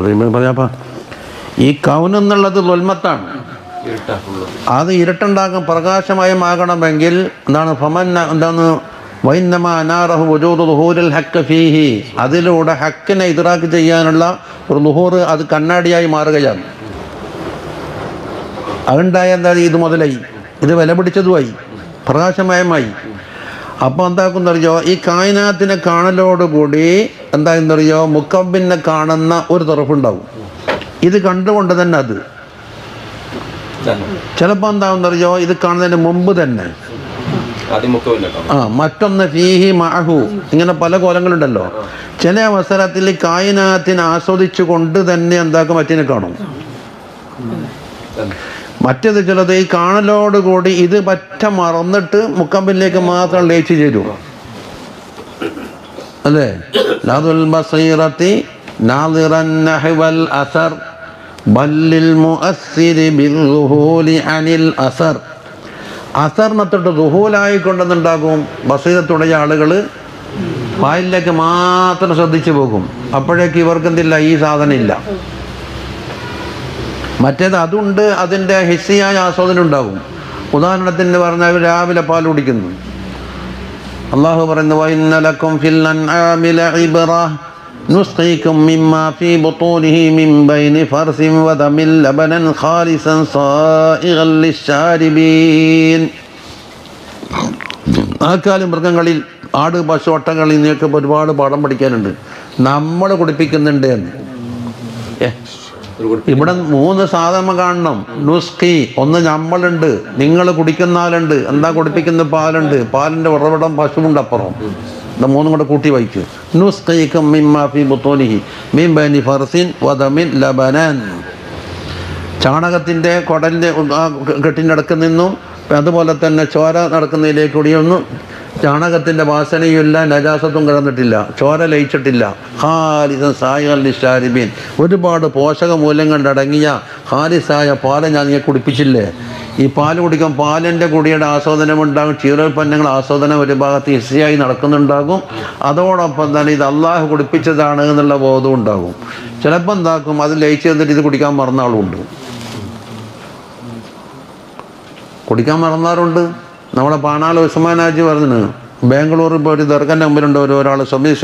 പറയാപ്പാ ഈ കൗൻ എന്നുള്ളത് ലൊൽമത്താണ്. അത് ഇരുട്ടുണ്ടാകും പ്രകാശമയമാകണമെങ്കിൽ എന്താണ്? ഫമൻ എന്താണ്? വൈന്നമ അനാറഹു വജൂദ് ലുഹൂരിൽ ഹക്ക് ഫീഹി. അതിലൂടെ ഹക്കിനെ ഇതറാക്ക് ചെയ്യാനുള്ള ഒരു ലുഹൂർ അത് കണ്ണാടിയായി മാറുകയാണ്. അതുണ്ടായ എന്താ? ഇത് മുതലായി. ഇത് വില പിടിച്ചതുമായി. പ്രകാശമയമായി. അപ്പോൾ എന്താക്കുന്നറിയോ ഈ കായനാത്തിനെ കാണലോടുകൂടി എന്താണെന്നറിയോ മുക്കബിനെ കാണുന്ന ഒരു തുറപ്പുണ്ടാവും. ഇത് കണ്ടുകൊണ്ട് തന്നെ അത്. ചിലപ്പോൾ എന്താണെന്നറിയോ ഇത് കാണുന്നതിന് മുമ്പ് തന്നെ. ആ മറ്റൊന്ന് ഫീഹി മാഹു ഇങ്ങനെ പല കോലങ്ങളുണ്ടല്ലോ. ചില അവസരത്തിൽ കായനാത്തിനെ ആസ്വദിച്ചു കൊണ്ട് തന്നെ എന്താക്കും മറ്റിനെ കാണും. മറ്റേത് ചിലത് ഈ കാണലോടുകൂടി ഇത് പറ്റ മറന്നിട്ട് മുക്കമ്പിലേക്ക് മാത്രം ലയിച്ചു ചേരും അല്ലേ? ലാദുൽ ബസീറത്തി നാദിറൻ നഹ്വൽ അസർ ബല്ലിൽ മുഅസ്സിരി ബിൽ ബിൽഹൂലി അനിൽ അസർ. അസർ അസറിനെ ദുഹൂലായി കൊണ്ടെന്നുണ്ടാകും ബസീറത്തുടേ ആളുകൾ വായിലേക്ക് മാത്രം ശ്രദ്ധിച്ചു പോകും. അപ്പോഴേക്ക് ഇവർക്ക് എന്തില്ല ഈ സാധനം ഇല്ല മറ്റേത് അതുണ്ട് അതിൻ്റെ ഹിസ്സിയായ ആസ്വാദനം ഉണ്ടാകും ഉദാഹരണത്തിന് പറഞ്ഞാൽ രാവിലെ പാൽ കുടിക്കുന്നു അള്ളാഹു പറയുന്നു വൈന്നലക്കും ഫിൽ അൻആമി ലഇബ്റ نسقيكم مما في بطونه من بين فرث ودم لبنا خالصا صائغا للشاربين ആക്കാലും മൃഗങ്ങളിൽ ആട് പശു ഒട്ടങ്ങളിൽ നിന്നൊക്കെ ഒരുപാട് പാഠം പഠിക്കാനുണ്ട് നമ്മൾ കുടിപ്പിക്കുന്നുണ്ട് എന്ന് ഏ ഒരു കുടി ഇവിടെ മൂന്ന് സാധനം കാണണം. നുസ്കി ഒന്ന് നമ്മളുണ്ട് നിങ്ങൾ കുടിക്കുന്നാലുണ്ട് എന്താ കുടിപ്പിക്കുന്ന പാലുണ്ട് പാലിന്റെ ഉറവിടം പശുവുണ്ട് അപ്പുറം. ഇത് മൂന്നും കൂടെ കൂട്ടി വയ്ക്കും. നുസ്കൈക്കും മിമ്മാഫി മുത്തോനിഹി മീൻ ബനി ഫർസിൻ വദമിൻ ലബനൻ. ചാണകത്തിന്റെ കുടലിന്റെ കെട്ടിന്റെ അടുക്ക് നിന്നും അതുപോലെ തന്നെ ചോര നടക്കുന്നതിലേക്ക് കൂടിയൊന്നും ചാണകത്തിന്റെ വാസനയുമില്ല നജാസത്തും കിടന്നിട്ടില്ല ചോര ലയിച്ചിട്ടില്ല. ഹാലിസൻ സായ നിഷാരിബീൻ ഒരുപാട് പോഷക മൂല്യങ്ങൾ അടങ്ങിയ ഹാലിസായ പാൽ ഞാൻ നീ കുടിപ്പിച്ചില്ലേ? ഈ പാൽ കുടിക്കാൻ പാലിന്റെ കുടിയുടെ ആസ്വാദനം ഉണ്ടാകും ക്ഷീരോൽപ്പന്നങ്ങൾ ആസ്വാദനം ഒരു ഭാഗത്ത് ഈസിയായി നടക്കുന്നുണ്ടാകും. അതോടൊപ്പം തന്നെ ഇത് അള്ളാഹു കുടിപ്പിച്ചതാണ് എന്നുള്ള ബോധം ഉണ്ടാകും. ചിലപ്പോൾ എന്താക്കും അത് ലയിച്ചു തന്നിട്ട് ഇത് കുടിക്കാൻ മറന്ന ആളുമുണ്ട് കുടിക്കാൻ മറന്നാറുണ്ട് നമ്മുടെ പാണാല ഉസ്മാനാജി പറഞ്ഞു ബാംഗ്ലൂർ ഇപ്പോൾ ഒരു ദർഗന്റെ മുമ്പിലുണ്ട് ഒരു ഒരാൾ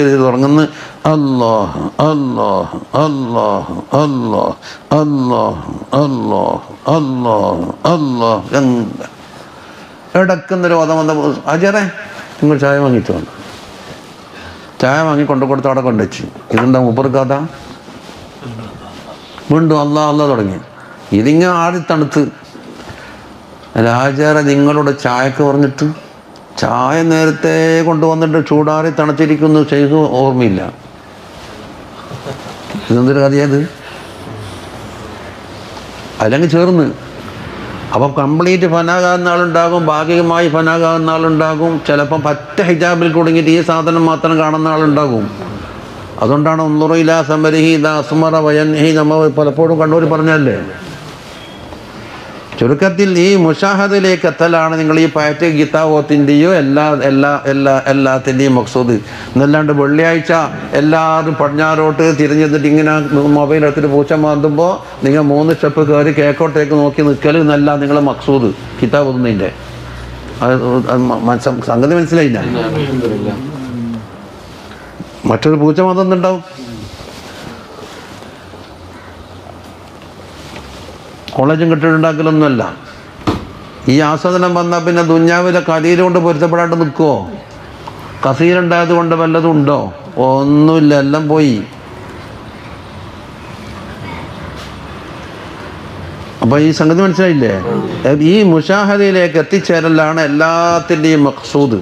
ചെയ്ത് തുടങ്ങുന്നു അല്ലാഹ് അല്ലാഹ് അല്ലാഹ് അല്ലാഹ് അല്ലാഹ് അല്ലാഹ് അല്ലാഹ് അല്ലാഹ്. എന്ത്? ഇടക്കുന്നൊരു ഓതം വന്ന അജറേ നിങ്ങൾ ചായ വാങ്ങിച്ചു വന്നു. ചായ വാങ്ങി കൊണ്ടു കൊടുത്ത് അവിടെ കൊണ്ടുവച്ചു ഇതെന്താ മുപ്പർക്കാത്ത വീണ്ടും അല്ലാ അല്ല തുടങ്ങി. ഇതിങ്ങ ആടി തണുത്ത് രാജാറ നിങ്ങളുടെ ചായക്ക് പറഞ്ഞിട്ട് ചായ നേരത്തെ കൊണ്ടുവന്നിട്ട് ചൂടാറി തണച്ചിരിക്കുന്നു ചെയ്തു ഓർമ്മയില്ല. ഇതെന്തൊരു കഥയത് അല്ലെങ്കിൽ ചേർന്ന്. അപ്പം കംപ്ലീറ്റ് ഫനാകാകുന്ന ആളുണ്ടാകും ഭാഗികമായി ഫനാകാകുന്ന ആളുണ്ടാകും ചിലപ്പം പറ്റ ഹിജാബിൽ കുടുങ്ങിയിട്ട് ഈ സാധനം മാത്രം കാണുന്ന ആളുണ്ടാകും. അതുകൊണ്ടാണ് ഒന്നുറയില്ല സമരഹി ദാസ്മറ വയൻഹി നമ്മൾ പലപ്പോഴും കണ്ണൂർ പറഞ്ഞല്ലേ ചുരുക്കത്തിൽ ഈ മുഷാഹദിലേക്ക് എത്തലാണ് നിങ്ങൾ ഈ പയറ്റ് ഗീതാവോത്തിന്റെയോ എല്ലാ എല്ലാ എല്ലാ എല്ലാത്തിന്റെയും മക്സൂദ്. എന്നല്ലാണ്ട് വെള്ളിയാഴ്ച എല്ലാവരും പടിഞ്ഞാറോട്ട് തിരിഞ്ഞിട്ട് ഇങ്ങനെ മൊബൈൽ എടുത്തിട്ട് പൂച്ച മാന്തുമ്പോൾ നിങ്ങൾ മൂന്ന് സ്റ്റെപ്പ് കയറി കേക്കോട്ടേക്ക് നോക്കി നിൽക്കൽ എന്നല്ല നിങ്ങളെ മക്സൂദ് കിതാബ് ഒന്നിന്റെ. അത് സംഗതി മനസ്സിലായില്ല? മറ്റൊരു പൂച്ച മാന്തുന്നുണ്ടാവും. കോളേജും കെട്ടിടുണ്ടാക്കലൊന്നുമല്ല ഈ ആസ്വാദനം വന്നാൽ പിന്നെ ദുഞ്ഞാവിലെ കലീല കൊണ്ട് പൊരുത്തപ്പെടാണ്ട് നിൽക്കുമോ കസീലുണ്ടായത് കൊണ്ട് വല്ലതും ഉണ്ടോ? ഒന്നുമില്ല എല്ലാം പോയി. അപ്പൊ ഈ സംഗതി മനസ്സിലായില്ലേ? ഈ മുഷാഹദയിലേക്ക് എത്തിച്ചേരലാണ് എല്ലാത്തിന്റെയും മക്സൂദ്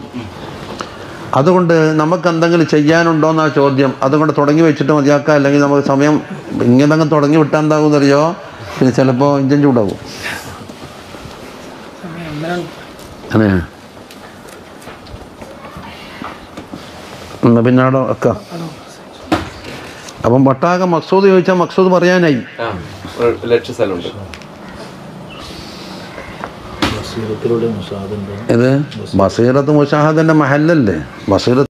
അതുകൊണ്ട് നമുക്ക് എന്തെങ്കിലും ചെയ്യാനുണ്ടോന്നാ ചോദ്യം. അതുകൊണ്ട് തുടങ്ങി വെച്ചിട്ട് മതിയാക്കാം. അല്ലെങ്കിൽ നമുക്ക് സമയം ഇങ്ങനെ തുടങ്ങി വിട്ടാൽ എന്താകുമെന്നറിയോ പിന്നെ ചിലപ്പോൾ ഇഞ്ചൻ ചൂടാവും. അങ്ങനെ എന്നാ പിന്നെ അവിടെ വെക്കാം. അപ്പം പട്ടാക മക്സൂദ് ചോദിച്ചാൽ മക്സൂദ് പറയാനായി. ഇത് ബസീറത്ത് മുഷാഹദിന്റെ മഹല്ലല്ലേ? ബസീറത്ത്